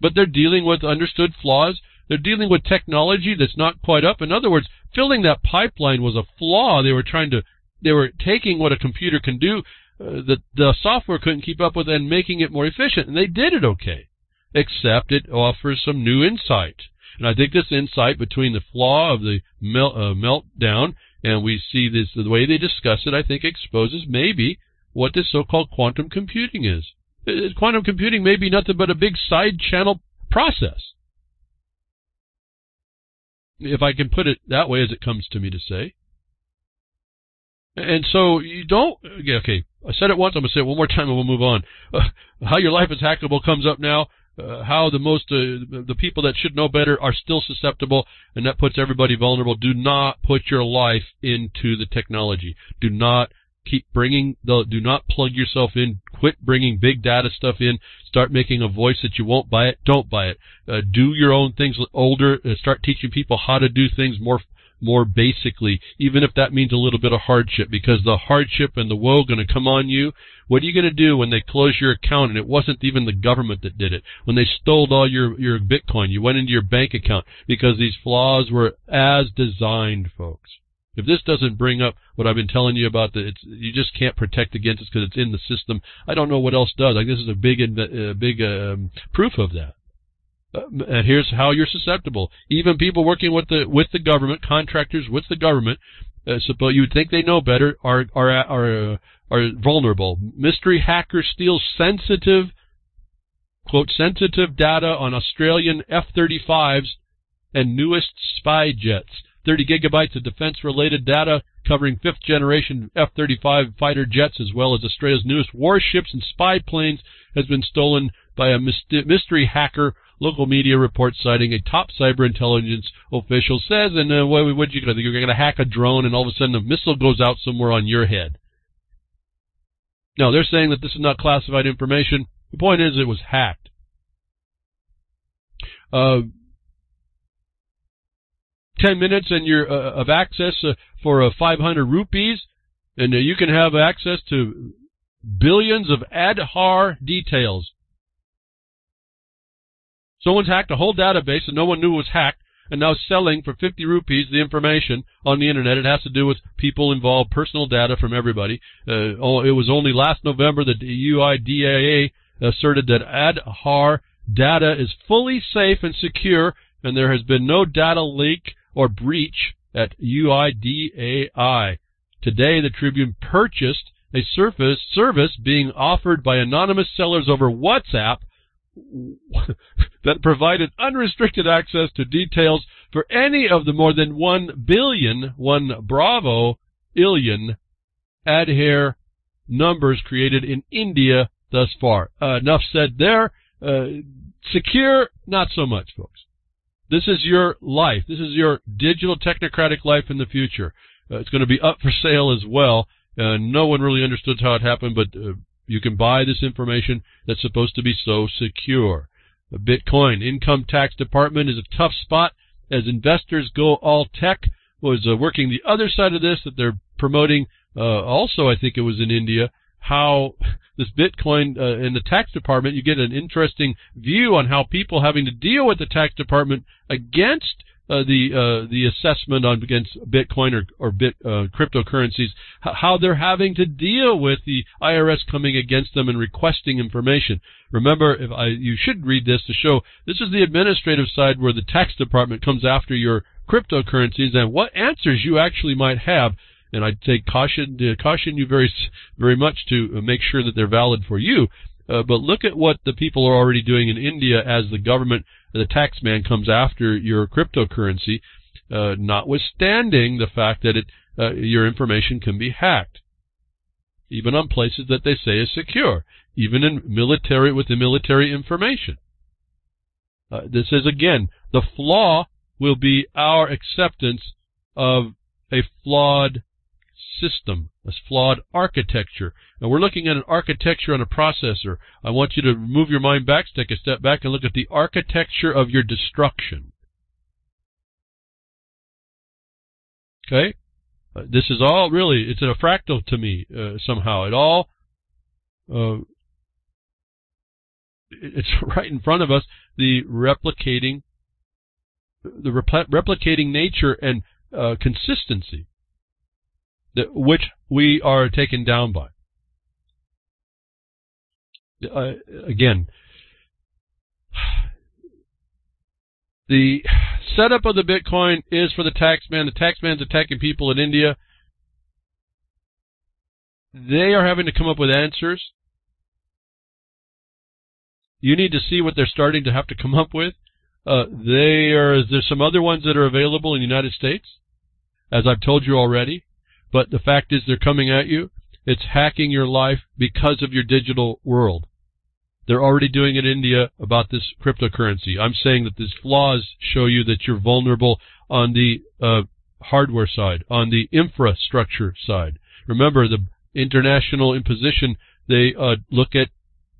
but they're dealing with understood flaws. They're dealing with technology that's not quite up. In other words, filling that pipeline was a flaw. They were trying to, they were taking what a computer can do uh, that the software couldn't keep up with and making it more efficient. And they did it okay. except it offers some new insight. And I think this insight between the flaw of the melt, uh, meltdown and we see this the way they discuss it, I think exposes maybe what this so-called quantum computing is. Uh, quantum computing may be nothing but a big side channel process. If I can put it that way as it comes to me to say. And so you don't, okay, I said it once, I'm going to say it one more time and we'll move on. Uh, how your life is hackable comes up now. Uh, how the most, uh, the people that should know better are still susceptible, and that puts everybody vulnerable. Do not put your life into the technology. Do not keep bringing the, do not plug yourself in. Quit bringing big data stuff in. Start making a voice that you won't buy it. Don't buy it. Uh, do your own things older. Uh, start teaching people how to do things more more basically, even if that means a little bit of hardship, because the hardship and the woe going to come on you. What are you going to do when they close your account and it wasn't even the government that did it? When they stole all your, your Bitcoin, you went into your bank account because these flaws were as designed, folks. If this doesn't bring up what I've been telling you about, that it's you just can't protect against it because it's in the system. I don't know what else does. Like this is a big, uh, big um, proof of that. Uh, and here's how you're susceptible. Even people working with the with the government, contractors with the government, uh, suppose you would think they know better, are are are uh, are vulnerable. Mystery hacker steals sensitive quote sensitive data on Australian F-35s and newest spy jets. 30 gigabytes of defense-related data covering fifth-generation F-35 fighter jets as well as Australia's newest warships and spy planes has been stolen by a mystery hacker Local media reports citing a top cyber intelligence official says, and uh, what would you think? You're going to hack a drone, and all of a sudden a missile goes out somewhere on your head. Now they're saying that this is not classified information. The point is, it was hacked. Uh, 10 minutes and you're uh, of access uh, for uh, 500 rupees and uh, you can have access to billions of Aadhaar details Someone's hacked a whole database and no one knew it was hacked and now selling for 50 rupees the information on the internet. It has to do with people involved, personal data from everybody. Oh, it was only last November that the UIDAI asserted that Aadhaar data is fully safe and secure and there has been no data leak or breach at UIDAI. Today, the Tribune purchased a surface service being offered by anonymous sellers over WhatsApp that provided unrestricted access to details for any of the more than 1 billion, 1 bravo, illion Aadhaar numbers created in India thus far. Uh, enough said there. Uh, secure, not so much, folks. This is your life. This is your digital technocratic life in the future. Uh, it's going to be up for sale as well. Uh, no one really understood how it happened, but uh, you can buy this information that's supposed to be so secure. The Bitcoin income tax department is a tough spot as investors go all tech was uh, working the other side of this that they're promoting uh, also I think it was in India how this Bitcoin uh, in the tax department you get an interesting view on how people having to deal with the tax department against uh, the uh, the assessment on against Bitcoin or or bit uh, cryptocurrencies, how they're having to deal with the IRS coming against them and requesting information. Remember, if I you should read this to show this is the administrative side where the tax department comes after your cryptocurrencies and what answers you actually might have. And I take caution to caution you very very much to make sure that they're valid for you. Uh, but look at what the people are already doing in India as the government the tax man comes after your cryptocurrency, uh, notwithstanding the fact that it, uh, your information can be hacked, even on places that they say is secure, even in military with the military information. Uh, this is again the flaw will be our acceptance of a flawed system, a flawed architecture. And we're looking at an architecture on a processor. I want you to move your mind back, take a step back, and look at the architecture of your destruction. Okay? Uh, this is all really, it's a fractal to me uh, somehow. It all, uh, it's right in front of us, the replicating, the replicating nature and uh, consistency that, which we are taken down by. Uh, again, The setup of the Bitcoin is for the taxman. The taxman's attacking people in India. They are having to come up with answers. You need to see what they're starting to have to come up with. Uh, they are. There's some other ones that are available in the United States, as I've told you already. But the fact is, they're coming at you. It's hacking your life because of your digital world. They're already doing it in India about this cryptocurrency. I'm saying that these flaws show you that you're vulnerable on the uh, hardware side, on the infrastructure side. Remember, the international imposition, they uh, look at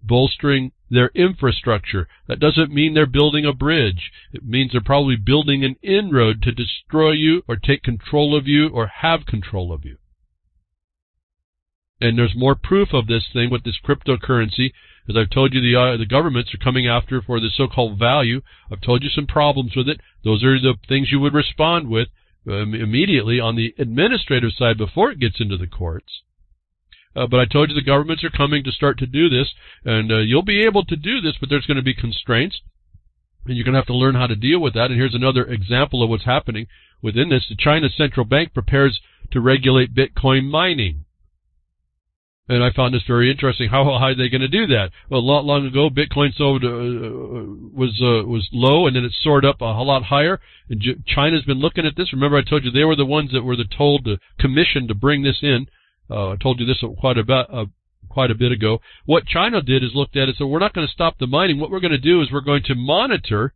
bolstering their infrastructure. That doesn't mean they're building a bridge. It means they're probably building an inroad to destroy you or take control of you or have control of you. And there's more proof of this thing with this cryptocurrency. As I've told you, the uh, the governments are coming after for the so-called value. I've told you some problems with it. Those are the things you would respond with um, immediately on the administrative side before it gets into the courts. Uh, but I told you the governments are coming to start to do this, and uh, you'll be able to do this, but there's going to be constraints, and you're going to have to learn how to deal with that. And here's another example of what's happening within this. The China Central Bank prepares to regulate Bitcoin mining. And I found this very interesting. How high are they going to do that? Well, a lot long ago, Bitcoin sold, uh, was uh, was low, and then it soared up a, lot higher. And China's been looking at this. Remember, I told you they were the ones that were the told to commission to bring this in. Uh, I told you this quite a bit, uh, quite a bit ago. What China did is looked at it. So we're not going to stop the mining. What we're going to do is we're going to monitor.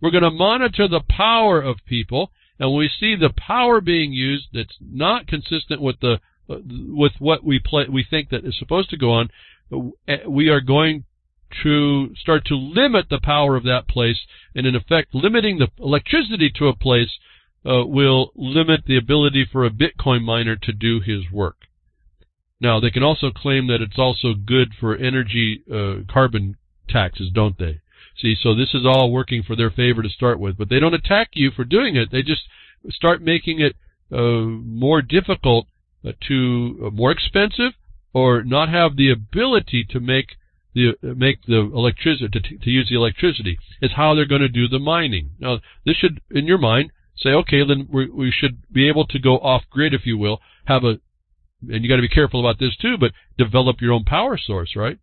We're going to monitor the power of people, and when we see the power being used that's not consistent with the uh, with what we play, we think that is supposed to go on. Uh, we are going to start to limit the power of that place, and in effect, limiting the electricity to a place uh, will limit the ability for a Bitcoin miner to do his work. Now, they can also claim that it's also good for energy uh, carbon taxes, don't they? See, so this is all working for their favor to start with, but they don't attack you for doing it. They just start making it uh, more difficult uh, to uh, more expensive or not have the ability to make the uh, make the electricity to, to use the electricity is how they're going to do the mining. Now, this should, in your mind, say, okay, then we, we should be able to go off grid, if you will, have a and you got to be careful about this too, but develop your own power source, right?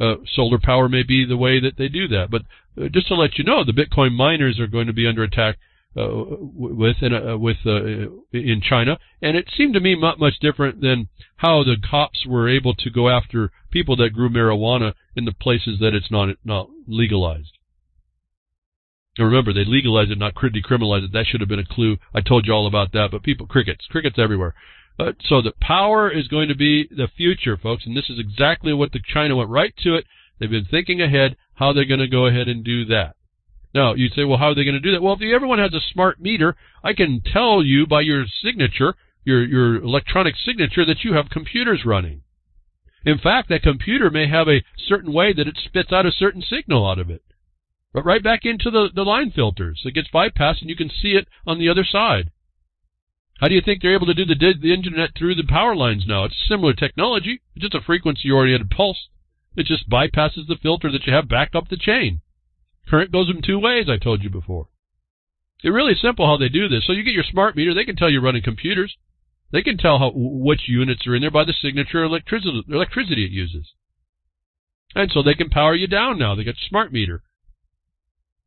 Uh, solar power may be the way that they do that. But uh, just to let you know, the Bitcoin miners are going to be under attack uh, with in, uh, with uh, in China, and it seemed to me not much different than how the cops were able to go after people that grew marijuana in the places that it's not not legalized. And remember, they legalized it, not decriminalized it. That should have been a clue. I told you all about that. But people, crickets, crickets everywhere. So the power is going to be the future, folks, and this is exactly what the China went right to it. They've been thinking ahead how they're going to go ahead and do that. Now, you'd say, well, how are they going to do that? Well, if everyone has a smart meter, I can tell you by your signature, your, your electronic signature, that you have computers running. In fact, that computer may have a certain way that it spits out a certain signal out of it. But right back into the, the line filters. It gets bypassed and you can see it on the other side. How do you think they're able to do the, the internet through the power lines now? It's similar technology. It's just a frequency-oriented pulse. It just bypasses the filter that you have back up the chain. Current goes in two ways, I told you before. It's really simple how they do this. So you get your smart meter, they can tell you're running computers. They can tell how which units are in there by the signature electricity, electricity it uses. And so they can power you down now. They got smart meter.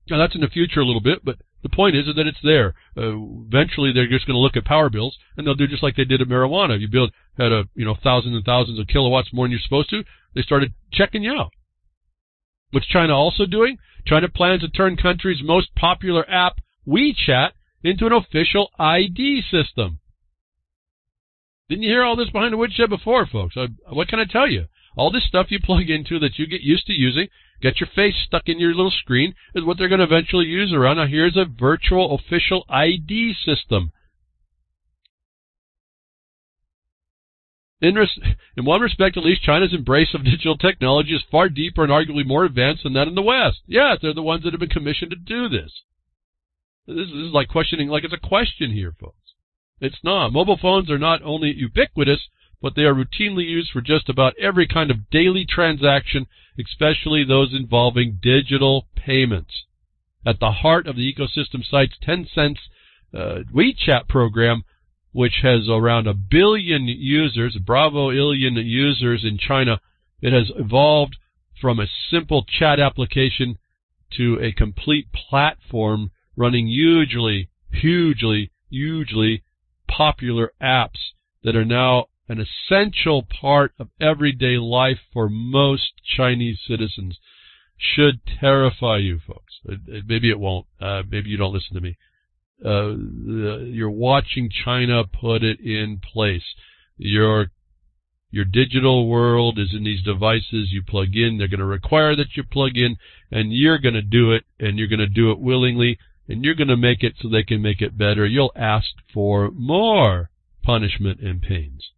Now that's in the future a little bit, but the point is that it's there. Uh, eventually, they're just going to look at power bills, and they'll do just like they did at marijuana. You build had a you know thousands and thousands of kilowatts more than you're supposed to, they started checking you out. What's China also doing? China plans to turn country's most popular app, WeChat, into an official ID system. Didn't you hear all this behind the woodshed before, folks? I, what can I tell you? All this stuff you plug into that you get used to using get your face stuck in your little screen is what they're going to eventually use around. Now, here's a virtual official ID system. In, in one respect, at least, China's embrace of digital technology is far deeper and arguably more advanced than that in the West. Yes, they're the ones that have been commissioned to do. This this is like questioning, like it's a question here, folks. It's not. Mobile phones are not only ubiquitous, but they are routinely used for just about every kind of daily transaction, especially those involving digital payments. at the heart of the ecosystem sites Tencent's uh, WeChat program, which has around a billion users, bravo illion users in China. It has evolved from a simple chat application to a complete platform running hugely, hugely, hugely popular apps that are now an essential part of everyday life for most Chinese citizens. Should terrify you, folks. Maybe it won't. Uh, maybe you don't listen to me. Uh, the, you're watching China put it in place. Your your digital world is in these devices you plug in. They're going to require that you plug in, and you're going to do it, and you're going to do it willingly, and you're going to make it so they can make it better. You'll ask for more punishment and pains.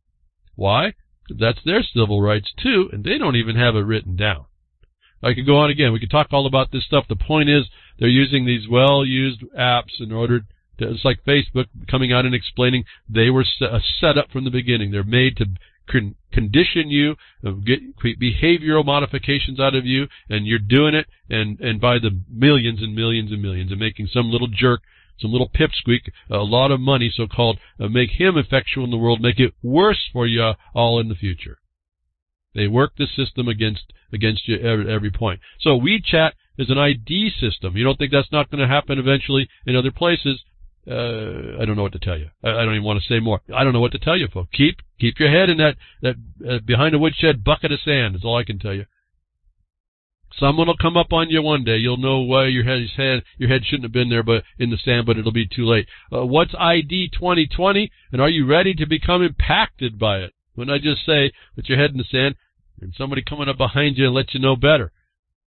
Why? That's their civil rights too, and they don't even have it written down. I could go on again. We could talk all about this stuff. The point is, they're using these well-used apps in order to, it's like Facebook coming out and explaining they were set up from the beginning. They're made to con- condition you, uh, get behavioral modifications out of you, and you're doing it, and and by the millions and millions and millions, and making some little jerk, some little pipsqueak, a lot of money, so-called, uh, make him effectual in the world, make it worse for you all in the future. They work the system against against you at every point. So WeChat is an ID system. You don't think that's not going to happen eventually in other places? Uh, I don't know what to tell you. I, I, don't even want to say more. I don't know what to tell you, folks. Keep keep your head in that that uh, behind a woodshed bucket of sand. Is all I can tell you. Someone will come up on you one day. You'll know why your head, head your head shouldn't have been there, but in the sand. But it'll be too late. Uh, what's ID 2020? And are you ready to become impacted by it? When I just say put your head in the sand, and somebody coming up behind you and let you know better.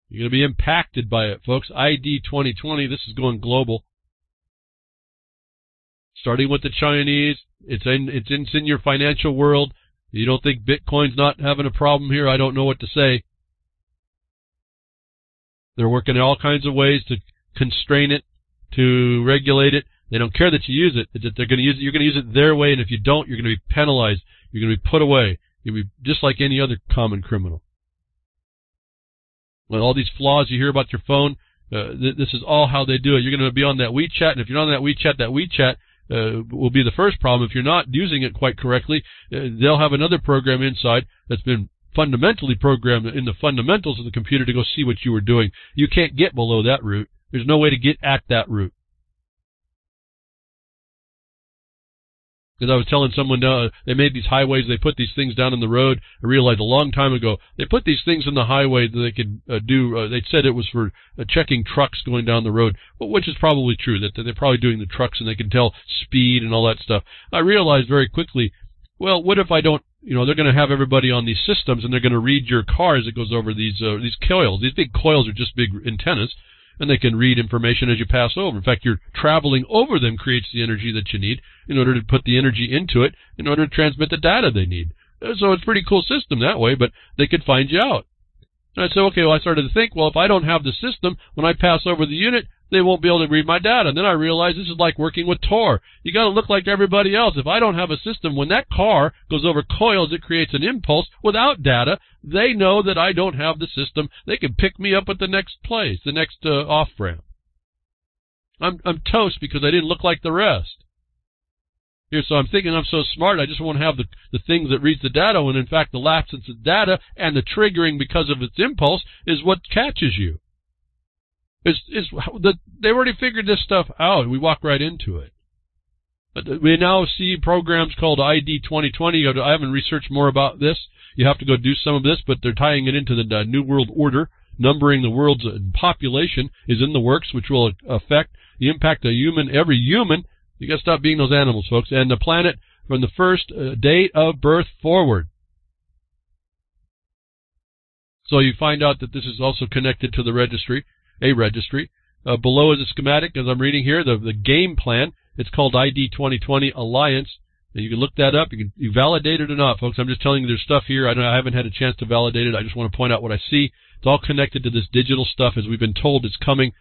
You're going to be impacted by it, folks. ID 2020. This is going global starting with the Chinese. It's in it's in, it's in your financial world. You don't think Bitcoin's not having a problem here? I don't know what to say. They're working in all kinds of ways to constrain it, to regulate it. They don't care that you use it. That They're going to use it. You're going to use it their way, and if you don't, you're going to be penalized. You're going to be put away. You'll be just like any other common criminal. With all these flaws you hear about your phone, uh, th- this is all how they do it. You're going to be on that WeChat, and if you're not on that WeChat, that WeChat uh, will be the first problem. If you're not using it quite correctly, uh, they'll have another program inside that's been fundamentally programmed in the fundamentals of the computer to go see what you were doing. You can't get below that root. There's no way to get at that root. Because I was telling someone uh, they made these highways, they put these things down in the road. I realized a long time ago they put these things in the highway that they could uh, do. Uh, they said it was for uh, checking trucks going down the road, which is probably true. That, that they're probably doing the trucks and they can tell speed and all that stuff. I realized very quickly, well, what if I don't? You know, they're going to have everybody on these systems and they're going to read your car as it goes over these uh, these coils. These big coils are just big antennas and they can read information as you pass over. In fact, your traveling over them creates the energy that you need in order to put the energy into it in order to transmit the data they need. So it's a pretty cool system that way, but they could find you out. And I said, okay, well, I started to think, well, if I don't have the system, when I pass over the unit, they won't be able to read my data. And then I realized this is like working with Tor. You got to look like everybody else. If I don't have a system, when that car goes over coils, it creates an impulse without data. They know that I don't have the system. They can pick me up at the next place, the next uh, off ramp. I'm I'm toast because I didn't look like the rest. Here, so I'm thinking I'm so smart, I just want to have the, the things that reads the data, when in fact the absence of data and the triggering because of its impulse is what catches you. Is is the they already figured this stuff out. We walk right into it. But we now see programs called ID 2020. I haven't researched more about this. You have to go do some of this, but they're tying it into the New World Order. Numbering the world's population is in the works, which will affect the impact of human, every human. You got to stop being those animals, folks, and the planet from the first uh, date of birth forward. So you find out that this is also connected to the registry a registry. Uh, below is a schematic, as I'm reading here, the, the game plan. It's called ID 2020 Alliance. And you can look that up. You can you validate it or not, folks. I'm just telling you there's stuff here. I, don't, I haven't had a chance to validate it. I just want to point out what I see. It's all connected to this digital stuff, as we've been told it's coming.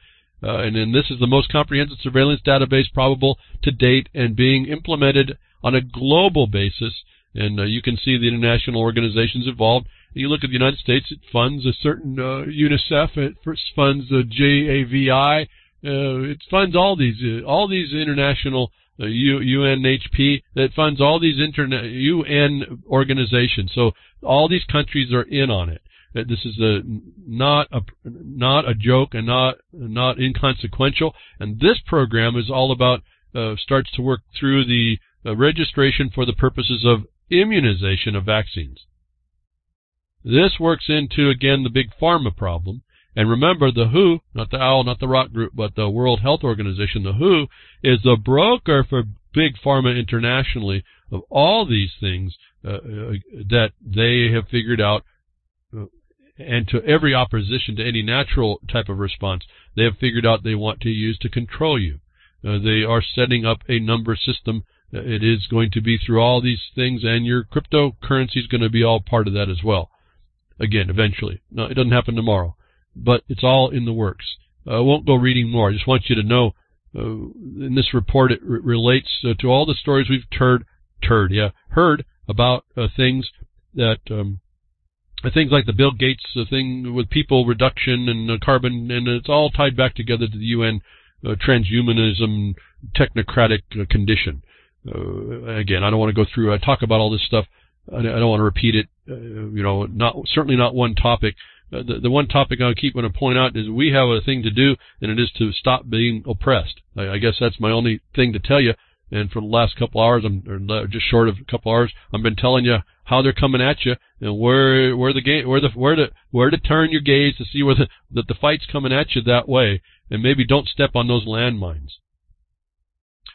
Uh, and then this is the most comprehensive surveillance database probable to date and being implemented on a global basis. And uh, you can see the international organizations involved. You look at the United States; it funds a certain uh, UNICEF, it funds the GAVI, Uh, it funds all these uh, all these international uh, UNHP that funds all these UN organizations. So all these countries are in on it. Uh, this is a not a not a joke and not not inconsequential. And this program is all about uh, starts to work through the uh, registration for the purposes of immunization of vaccines. This works into again the big pharma problem. And remember, the WHO, not the OWL, not the rock group, but the World Health Organization, the WHO, is the broker for big pharma internationally of all these things uh, uh, that they have figured out uh, and to every opposition to any natural type of response, they have figured out they want to use to control you. Uh, they are setting up a number system. It is going to be through all these things, and your cryptocurrency is going to be all part of that as well. Again, eventually. No, it doesn't happen tomorrow but it's all in the works. Uh, I won't go reading more. I just want you to know uh, in this report it re- relates uh, to all the stories we've heard, turd, yeah, heard about uh, things that um, things like the Bill Gates uh, thing with people reduction and uh, carbon, and it's all tied back together to the UN transhumanism technocratic condition. again, I don't want to go through. I talk about all this stuff. I, don't want to repeat it. you know, not certainly not one topic. Uh, the, the one topic I keep going to point out is we have a thing to do, and it is to stop being oppressed. I, I guess that's my only thing to tell you. And for the last couple hours, I'm just short of a couple hours. I've been telling you how they're coming at you and where where the game where the where to where to turn your gaze to see where the that the fight's coming at you that way, and maybe don't step on those landmines.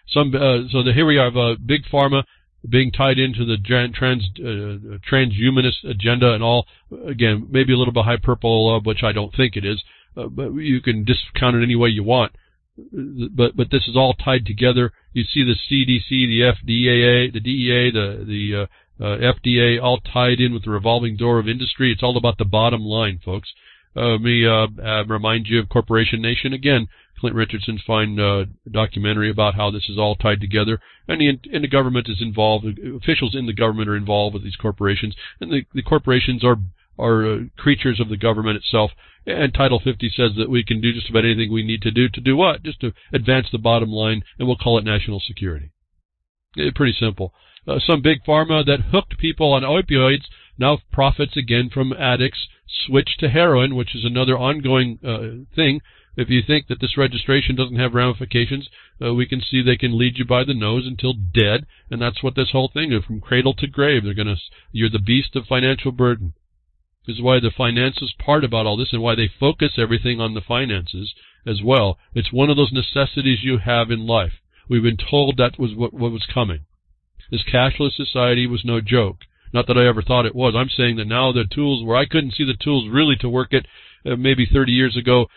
Some uh, so the, here we have a big pharma being tied into the trans uh, transhumanist agenda and all. Again, maybe a little bit hyperbole, which I don't think it is, uh, but you can discount it any way you want. But but this is all tied together. You see the CDC, the FDA, the DEA, the the uh, uh FDA, all tied in with the revolving door of industry. It's all about the bottom line, folks. Uh, let me uh, remind you of Corporation Nation again. Clint Richardson's fine uh, documentary about how this is all tied together, and the, and the government is involved. Officials in the government are involved with these corporations, and the, the corporations are are uh, creatures of the government itself. And Title 50 says that we can do just about anything we need to do to do what? Just to advance the bottom line, and we'll call it national security. It, eh, pretty simple. Uh, some big pharma that hooked people on opioids now profits again from addicts switch to heroin, which is another ongoing uh, thing if you think that this registration doesn't have ramifications, uh, we can see they can lead you by the nose until dead, and that's what this whole thing is from cradle to grave. They're gonna, you're the beast of financial burden. This is why the finances part about all this, and why they focus everything on the finances as well. It's one of those necessities you have in life. We've been told that was what, what was coming. This cashless society was no joke. Not that I ever thought it was. I'm saying that now the tools where I couldn't see the tools really to work it uh, maybe 30 years ago,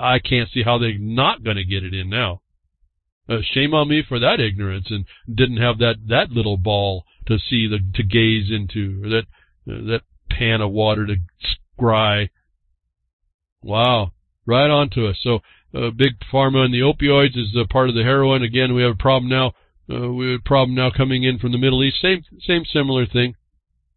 I can't see how they're not going to get it in now. Uh, shame on me for that ignorance and didn't have that that little ball to see the to gaze into or that uh, that pan of water to scry. Wow, right onto us. So uh, big pharma and the opioids is a part of the heroin. Again, we have a problem now. Uh, we have a problem now coming in from the Middle East. Same same similar thing.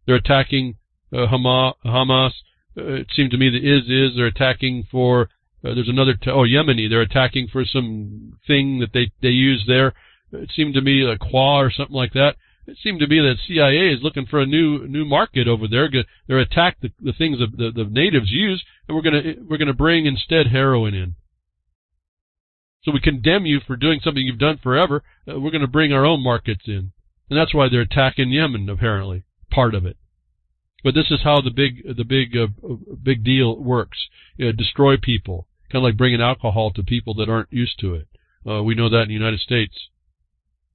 They're attacking uh, Hamas, Hamas uh, it seemed to me the is is they're attacking for uh, there's another t- oh Yemeni they're attacking for some thing that they they use there. It seemed to me like Qua or something like that. It seemed to me that CIA is looking for a new new market over there. They're attack the, the things that the, the natives use, and we're gonna we're gonna bring instead heroin in. So we condemn you for doing something you've done forever. Uh, we're going to bring our own markets in, and that's why they're attacking Yemen. Apparently, part of it. But this is how the big the big uh, big deal works. You know, destroy people, kind of like bringing alcohol to people that aren't used to it. Uh, we know that in the United States.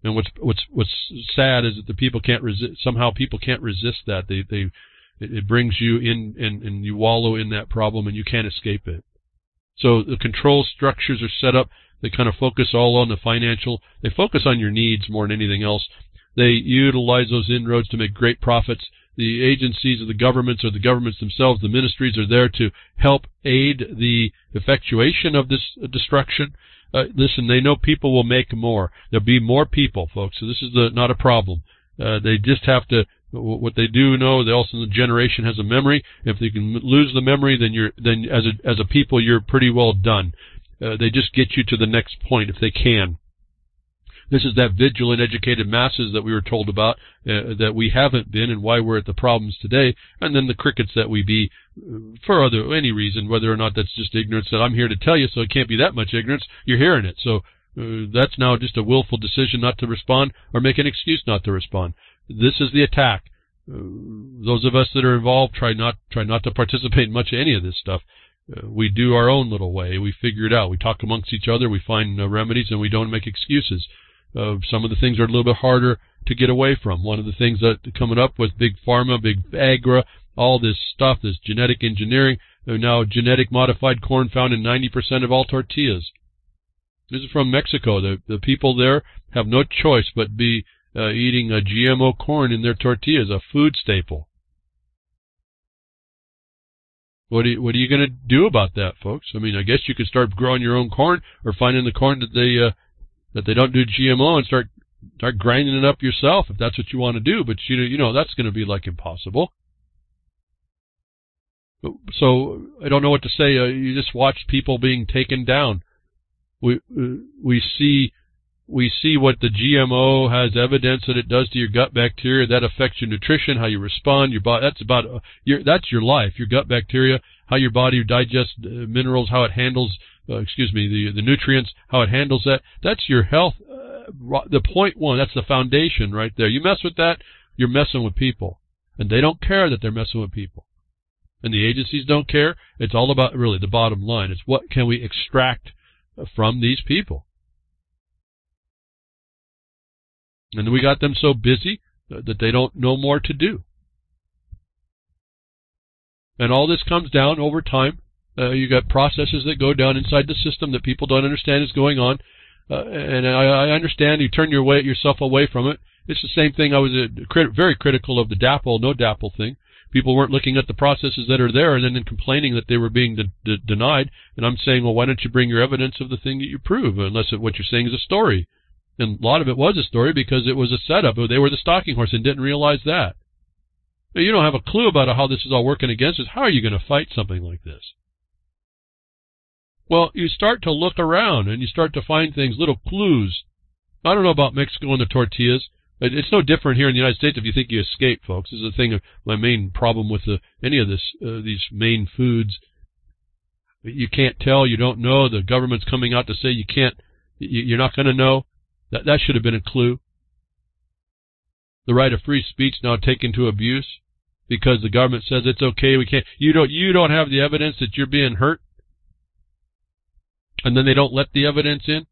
And what's what's what's sad is that the people can't resist. Somehow people can't resist that. They they it brings you in and and you wallow in that problem and you can't escape it. So the control structures are set up. They kind of focus all on the financial. They focus on your needs more than anything else. They utilize those inroads to make great profits the agencies of the governments or the governments themselves, the ministries are there to help aid the effectuation of this destruction. Uh, listen, they know people will make more. There'll be more people, folks. So this is the, not a problem. Uh, they just have to. What they do know, they also the generation has a memory. If they can lose the memory, then you're then as a as a people you're pretty well done. Uh, they just get you to the next point if they can. This is that vigilant, educated masses that we were told about, uh, that we haven't been, and why we're at the problems today. And then the crickets that we be, uh, for other any reason, whether or not that's just ignorance. That I'm here to tell you, so it can't be that much ignorance. You're hearing it, so uh, that's now just a willful decision not to respond or make an excuse not to respond. This is the attack. Uh, those of us that are involved try not try not to participate in much of any of this stuff. Uh, we do our own little way. We figure it out. We talk amongst each other. We find uh, remedies, and we don't make excuses. Uh, some of the things are a little bit harder to get away from. One of the things that coming up with big pharma, big agra, all this stuff, this genetic engineering, now genetic modified corn found in 90% of all tortillas. This is from Mexico. The the people there have no choice but be uh, eating a GMO corn in their tortillas, a food staple. What are you, what are you going to do about that, folks? I mean, I guess you could start growing your own corn or finding the corn that they uh, that they don't do GMO and start start grinding it up yourself if that's what you want to do. But you know, you know that's going to be like impossible. So I don't know what to say. Uh, you just watch people being taken down. We uh, we see we see what the GMO has evidence that it does to your gut bacteria. That affects your nutrition, how you respond. Your body. That's about uh, your. That's your life. Your gut bacteria, how your body digests uh, minerals, how it handles uh, excuse me, the the nutrients, how it handles that. That's your health. Uh, the point one. That's the foundation right there. You mess with that, you're messing with people, and they don't care that they're messing with people, and the agencies don't care. It's all about really the bottom line. It's what can we extract from these people. And we got them so busy that they don't know more to do. And all this comes down over time uh, you got processes that go down inside the system that people don't understand is going on. Uh, and I, I understand you turn your way, yourself away from it. It's the same thing. I was uh, crit- very critical of the DAPL, no DAPL thing. People weren't looking at the processes that are there and then complaining that they were being de- de- denied. And I'm saying, well, why don't you bring your evidence of the thing that you prove, unless it, what you're saying is a story. And a lot of it was a story because it was a setup. They were the stalking horse and didn't realize that. You don't have a clue about how this is all working against us. How are you going to fight something like this? Well, you start to look around and you start to find things, little clues. I don't know about Mexico and the tortillas. But it's no different here in the United States if you think you escape, folks. This is the thing of my main problem with the, any of this, uh, these main foods. You can't tell, you don't know. The government's coming out to say you can't, you're not going to know. That that should have been a clue. The right of free speech now taken to abuse because the government says it's okay. We can't. You don't. You don't have the evidence that you're being hurt and then they don't let the evidence in?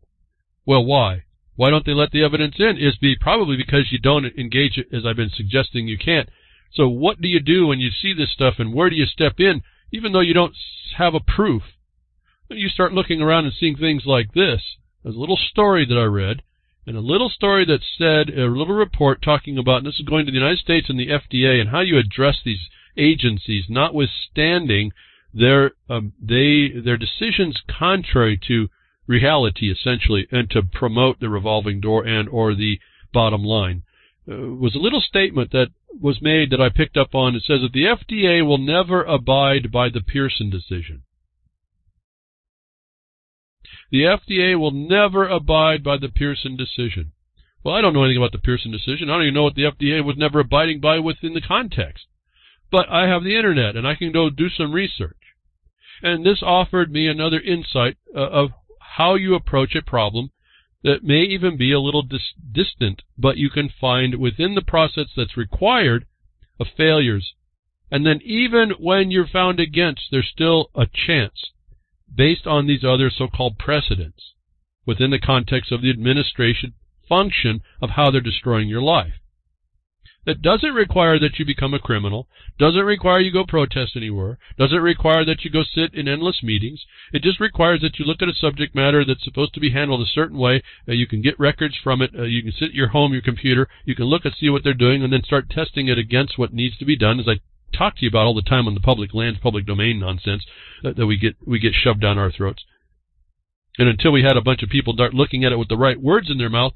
Well, why? Why don't they let the evidence in? Is be probably because you don't engage it as I've been suggesting you can't. So what do you do when you see this stuff and where do you step in even though you don't have a proof? You start looking around and seeing things like this. There's a little story that I read and a little story that said a little report talking about and this is going to the United States and the FDA and how you address these agencies notwithstanding their um, they their decisions contrary to reality essentially and to promote the revolving door and or the bottom line uh, was a little statement that was made that I picked up on. It says that the FDA will never abide by the Pearson decision. The FDA will never abide by the Pearson decision. Well, I don't know anything about the Pearson decision. I don't even know what the FDA was never abiding by within the context. But I have the internet and I can go do some research. And this offered me another insight uh, of how you approach a problem that may even be a little dis- distant, but you can find within the process that's required of failures. And then even when you're found against, there's still a chance based on these other so-called precedents within the context of the administration function of how they're destroying your life that doesn't require that you become a criminal, doesn't require you go protest anywhere, doesn't require that you go sit in endless meetings. It just requires that you look at a subject matter that's supposed to be handled a certain way. Uh, you can get records from it. Uh, you can sit at your home, your computer. You can look and see what they're doing and then start testing it against what needs to be done. As I talk to you about all the time on the public lands, public domain nonsense uh, that we get we get shoved down our throats. And until we had a bunch of people start looking at it with the right words in their mouth,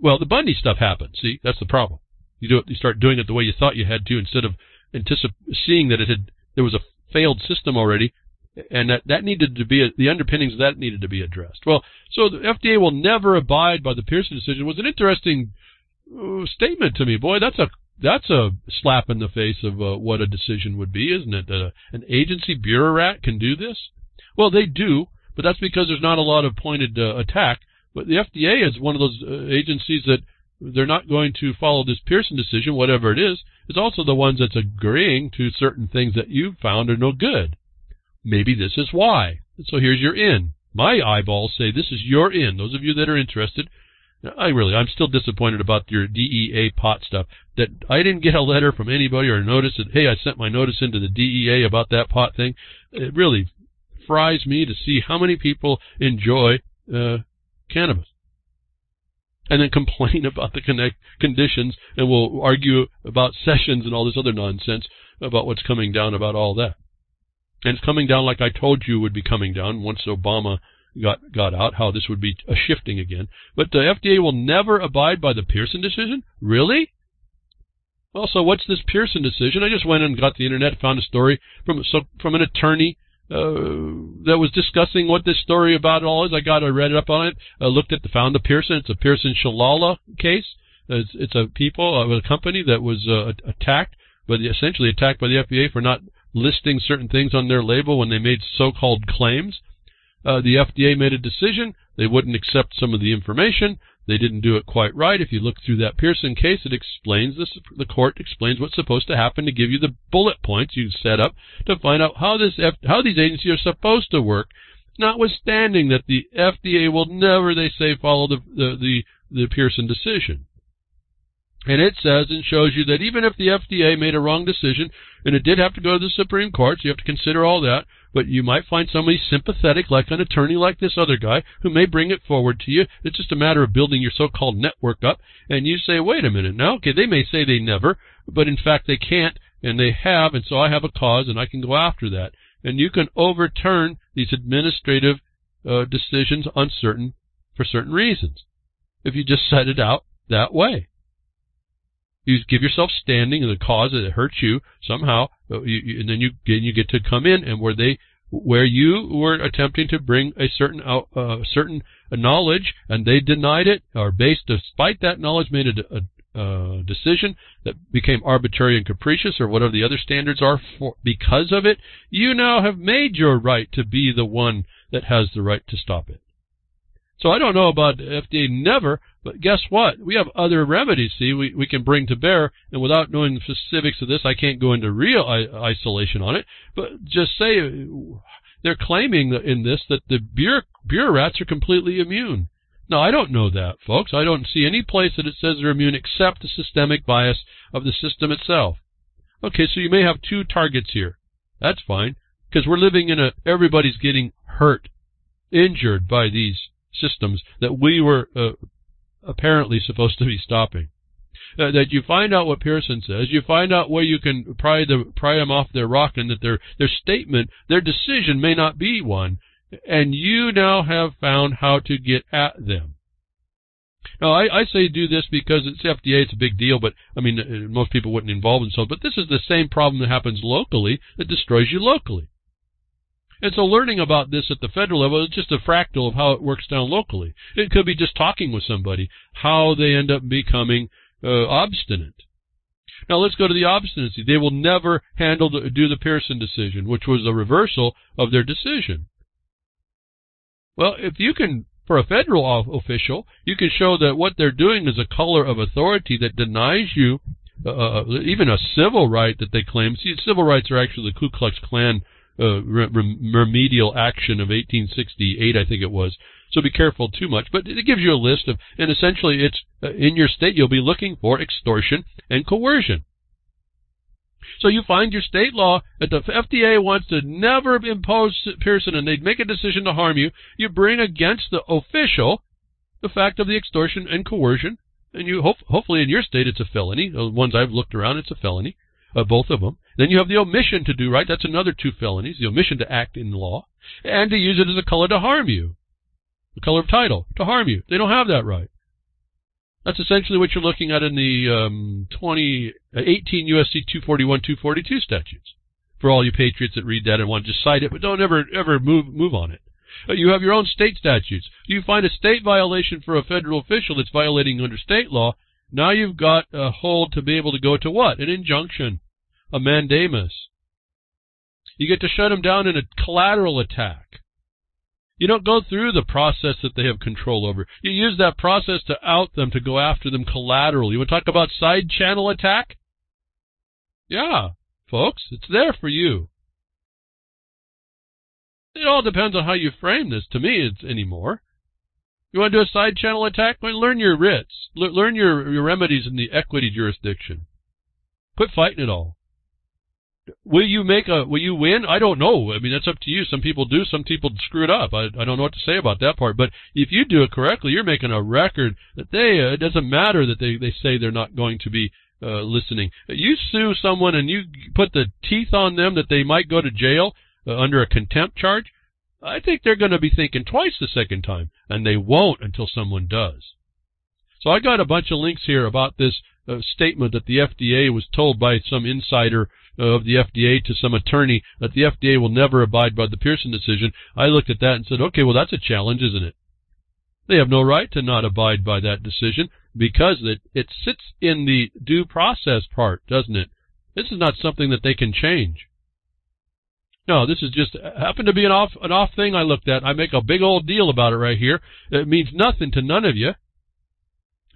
well, the Bundy stuff happened. See, that's the problem. You do it, you start doing it the way you thought you had to instead of seeing that it had there was a failed system already. and that that needed to be the underpinnings of that needed to be addressed. Well, so the FDA will never abide by the Pearson decision was an interesting uh, statement to me. Boy, that's a that's a slap in the face of uh, what a decision would be, isn't it? That an agency bureaucrat can do this. Well, they do, but that's because there's not a lot of pointed uh, attack. But the FDA is one of those uh, agencies that they're not going to follow this Pearson decision, whatever it is. It's also the ones that's agreeing to certain things that you've found are no good. Maybe this is why. So here's your in. My eyeballs say this is your in. Those of you that are interested, I really, I'm still disappointed about your DEA pot stuff. That I didn't get a letter from anybody or notice that, hey, I sent my notice into the DEA about that pot thing. It really fries me to see how many people enjoy uh, cannabis and then complain about the connect conditions and we'll argue about sessions and all this other nonsense about what's coming down about all that. And it's coming down like I told you would be coming down once Obama got got out, how this would be a shifting again. But the FDA will never abide by the Pearson decision? Really? Well, so what's this Pearson decision? I just went and got the internet, found a story from so, from an attorney that was discussing what this story about all is. I got I read up on it. I looked at the found the Pearson. It's a Pearson Shalala case. It's, it's a people, uh, a company that was uh, attacked, but essentially attacked by the FDA for not listing certain things on their label when they made so-called claims. Uh, the FDA made a decision. They wouldn't accept some of the information. They didn't do it quite right. If you look through that Pearson case, it explains this. The court explains what's supposed to happen to give you the bullet points you set up to find out how this how these agencies are supposed to work. Notwithstanding that the FDA will never, they say, follow the the the, the Pearson decision. And it says and shows you that even if the FDA made a wrong decision, and it did have to go to the Supreme Court, so you have to consider all that, but you might find somebody sympathetic, like an attorney like this other guy, who may bring it forward to you. It's just a matter of building your so-called network up, and you say, wait a minute now, okay, they may say they never, but in fact they can't, and they have, and so I have a cause, and I can go after that. And you can overturn these administrative uh, decisions on certain, for certain reasons, if you just set it out that way. You give yourself standing in the cause that hurts you somehow, uh, and then you you get to come in and where they where you were attempting to bring a certain uh, certain knowledge and they denied it or based despite that knowledge made a, a, a, decision that became arbitrary and capricious or whatever the other standards are for because of it you now have made your right to be the one that has the right to stop it so I don't know about FDA never, but guess what? We have other remedies, see, we, we can bring to bear, and without knowing the specifics of this, I can't go into real isolation on it, but just say they're claiming in this that the bureaucrats are completely immune. Now, I don't know that, folks. I don't see any place that it says they're immune except the systemic bias of the system itself. Okay, so you may have two targets here. That's fine, because we're living in a, everybody's getting hurt, injured by these systems that we were uh, apparently supposed to be stopping. Uh, that you find out what Pearson says, you find out where you can pry the pry them off their rock, and that their their statement, their decision may not be one, and you now have found how to get at them. Now, I, I say do this because it's FDA, it's a big deal, but I mean, uh, most people wouldn't involve themselves. But this is the same problem that happens locally that destroys you locally. And so learning about this at the federal level is just a fractal of how it works down locally. It could be just talking with somebody, how they end up becoming uh, obstinate. Now let's go to the obstinacy. They will never handle the, do the Pearson decision, which was a reversal of their decision. Well, if you can, for a federal official, you can show that what they're doing is a color of authority that denies you uh, uh even a civil right that they claim. See, civil rights are actually the Ku Klux Klan uh, remedial action of 1868, I think it was. So be careful too much. But it gives you a list of, and essentially it's uh, in your state you'll be looking for extortion and coercion. So you find your state law that the FDA wants to never impose Pearson and they'd make a decision to harm you. You bring against the official the fact of the extortion and coercion, and you hope, hopefully in your state it's a felony. The ones I've looked around, it's a felony, uh, both of them. Then you have the omission to do right. That's another two felonies. The omission to act in law and to use it as a color to harm you. The color of title to harm you. They don't have that right. That's essentially what you're looking at in the um, 20, uh, 18 USC 241, 242 statutes for all you patriots that read that and want to just cite it, but don't ever ever move move on it. Uh, you have your own state statutes. You find a state violation for a federal official that's violating under state law. Now you've got a hold to be able to go to what? An injunction, a mandamus. You get to shut them down in a collateral attack. You don't go through the process that they have control over. You use that process to out them, to go after them collaterally. You want to talk about side channel attack? Yeah, folks, it's there for you. It all depends on how you frame this. To me, it's anymore. You want to do a side channel attack? Well, learn your writs. learn your, your remedies in the equity jurisdiction. Quit fighting it all. Will you make a? Will you win? I don't know. I mean, that's up to you. Some people do. Some people screw it up. I, I don't know what to say about that part. But if you do it correctly, you're making a record that they. Uh, it doesn't matter that they they say they're not going to be uh, listening. You sue someone and you put the teeth on them that they might go to jail uh, under a contempt charge. I think they're going to be thinking twice the second time, and they won't until someone does. So I got a bunch of links here about this uh, statement that the FDA was told by some insider of the FDA to some attorney that the FDA will never abide by the Pearson decision, I looked at that and said, okay, well, that's a challenge, isn't it? They have no right to not abide by that decision because it, it sits in the due process part, doesn't it? This is not something that they can change. No, this is just happened to be an off an off thing I looked at. I make a big old deal about it right here. It means nothing to none of you.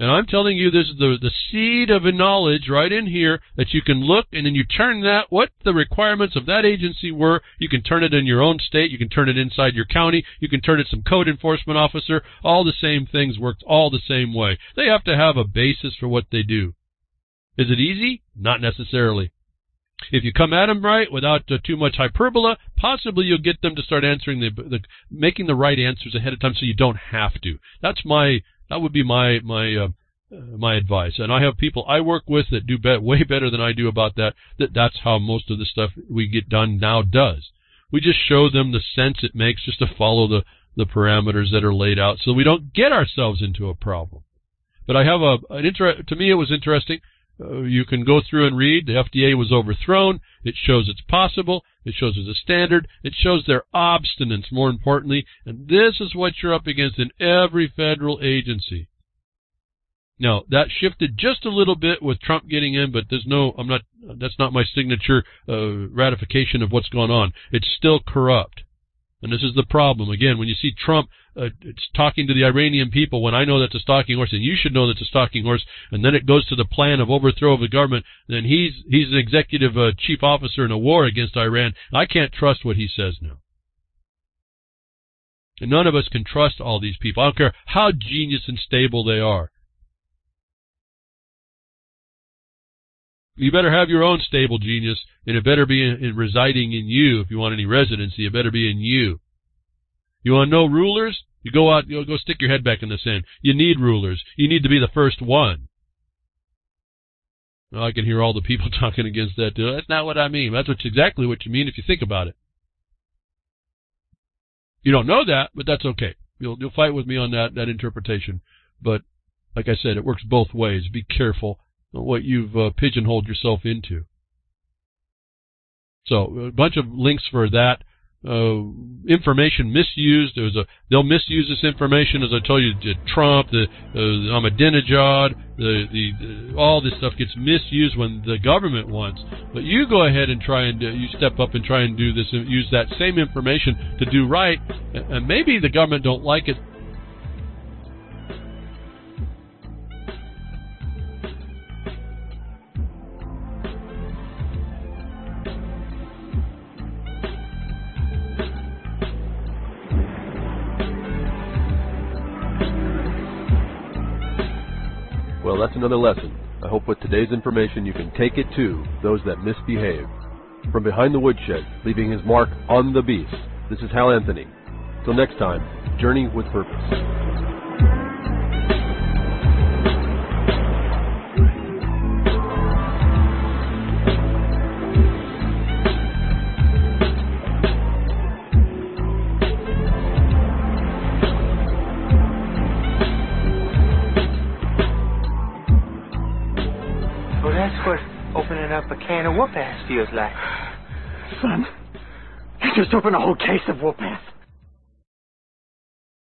And I'm telling you, this is the, the seed of a knowledge right in here that you can look and then you turn that, what the requirements of that agency were. You can turn it in your own state. You can turn it inside your county. You can turn it some code enforcement officer. All the same things work all the same way. They have to have a basis for what they do. Is it easy? Not necessarily. If you come at them right without uh, too much hyperbola, possibly you'll get them to start answering the, the making the right answers ahead of time so you don't have to. That's my that would be my my uh, my advice. And I have people I work with that do be- way better than I do about that. That that's how most of the stuff we get done now does. We just show them the sense it makes just to follow the the parameters that are laid out, so we don't get ourselves into a problem. But I have a an inter- to me it was interesting. Uh, you can go through and read. The FDA was overthrown. It shows it's possible. It shows there's a standard. It shows their obstinance, more importantly. And this is what you're up against in every federal agency. Now, that shifted just a little bit with Trump getting in, but there's no, I'm not, that's not my signature uh, ratification of what's going on. It's still corrupt. And this is the problem. Again, when you see Trump uh, talking to the Iranian people, when I know that's a stalking horse, and you should know that's a stalking horse, and then it goes to the plan of overthrow of the government, then he's he's an executive uh, chief officer in a war against Iran. I can't trust what he says now. And none of us can trust all these people. I don't care how genius and stable they are. You better have your own stable genius, and it better be in, in residing in you. If you want any residency, it better be in you. You want no rulers? You go out, you go stick your head back in the sand. You need rulers. You need to be the first one. Well, I can hear all the people talking against that. Too. That's not what I mean. That's what's exactly what you mean if you think about it. You don't know that, but that's okay. You'll you'll fight with me on that that interpretation. But like I said, it works both ways. Be careful what you've uh, pigeonholed yourself into. So a bunch of links for that. Uh, information misused. There's a they'll misuse this information as I told you. to Trump, the uh, Ahmadinejad, the, the, the all this stuff gets misused when the government wants. But you go ahead and try and uh, you step up and try and do this and use that same information to do right. And maybe the government don't like it that's another lesson. I hope with today's information you can take it to those that misbehave. From behind the woodshed, leaving his mark on the beast, this is Hal Anthony. Till next time, journey with purpose. Feels like. Son, you just opened a whole case of ass.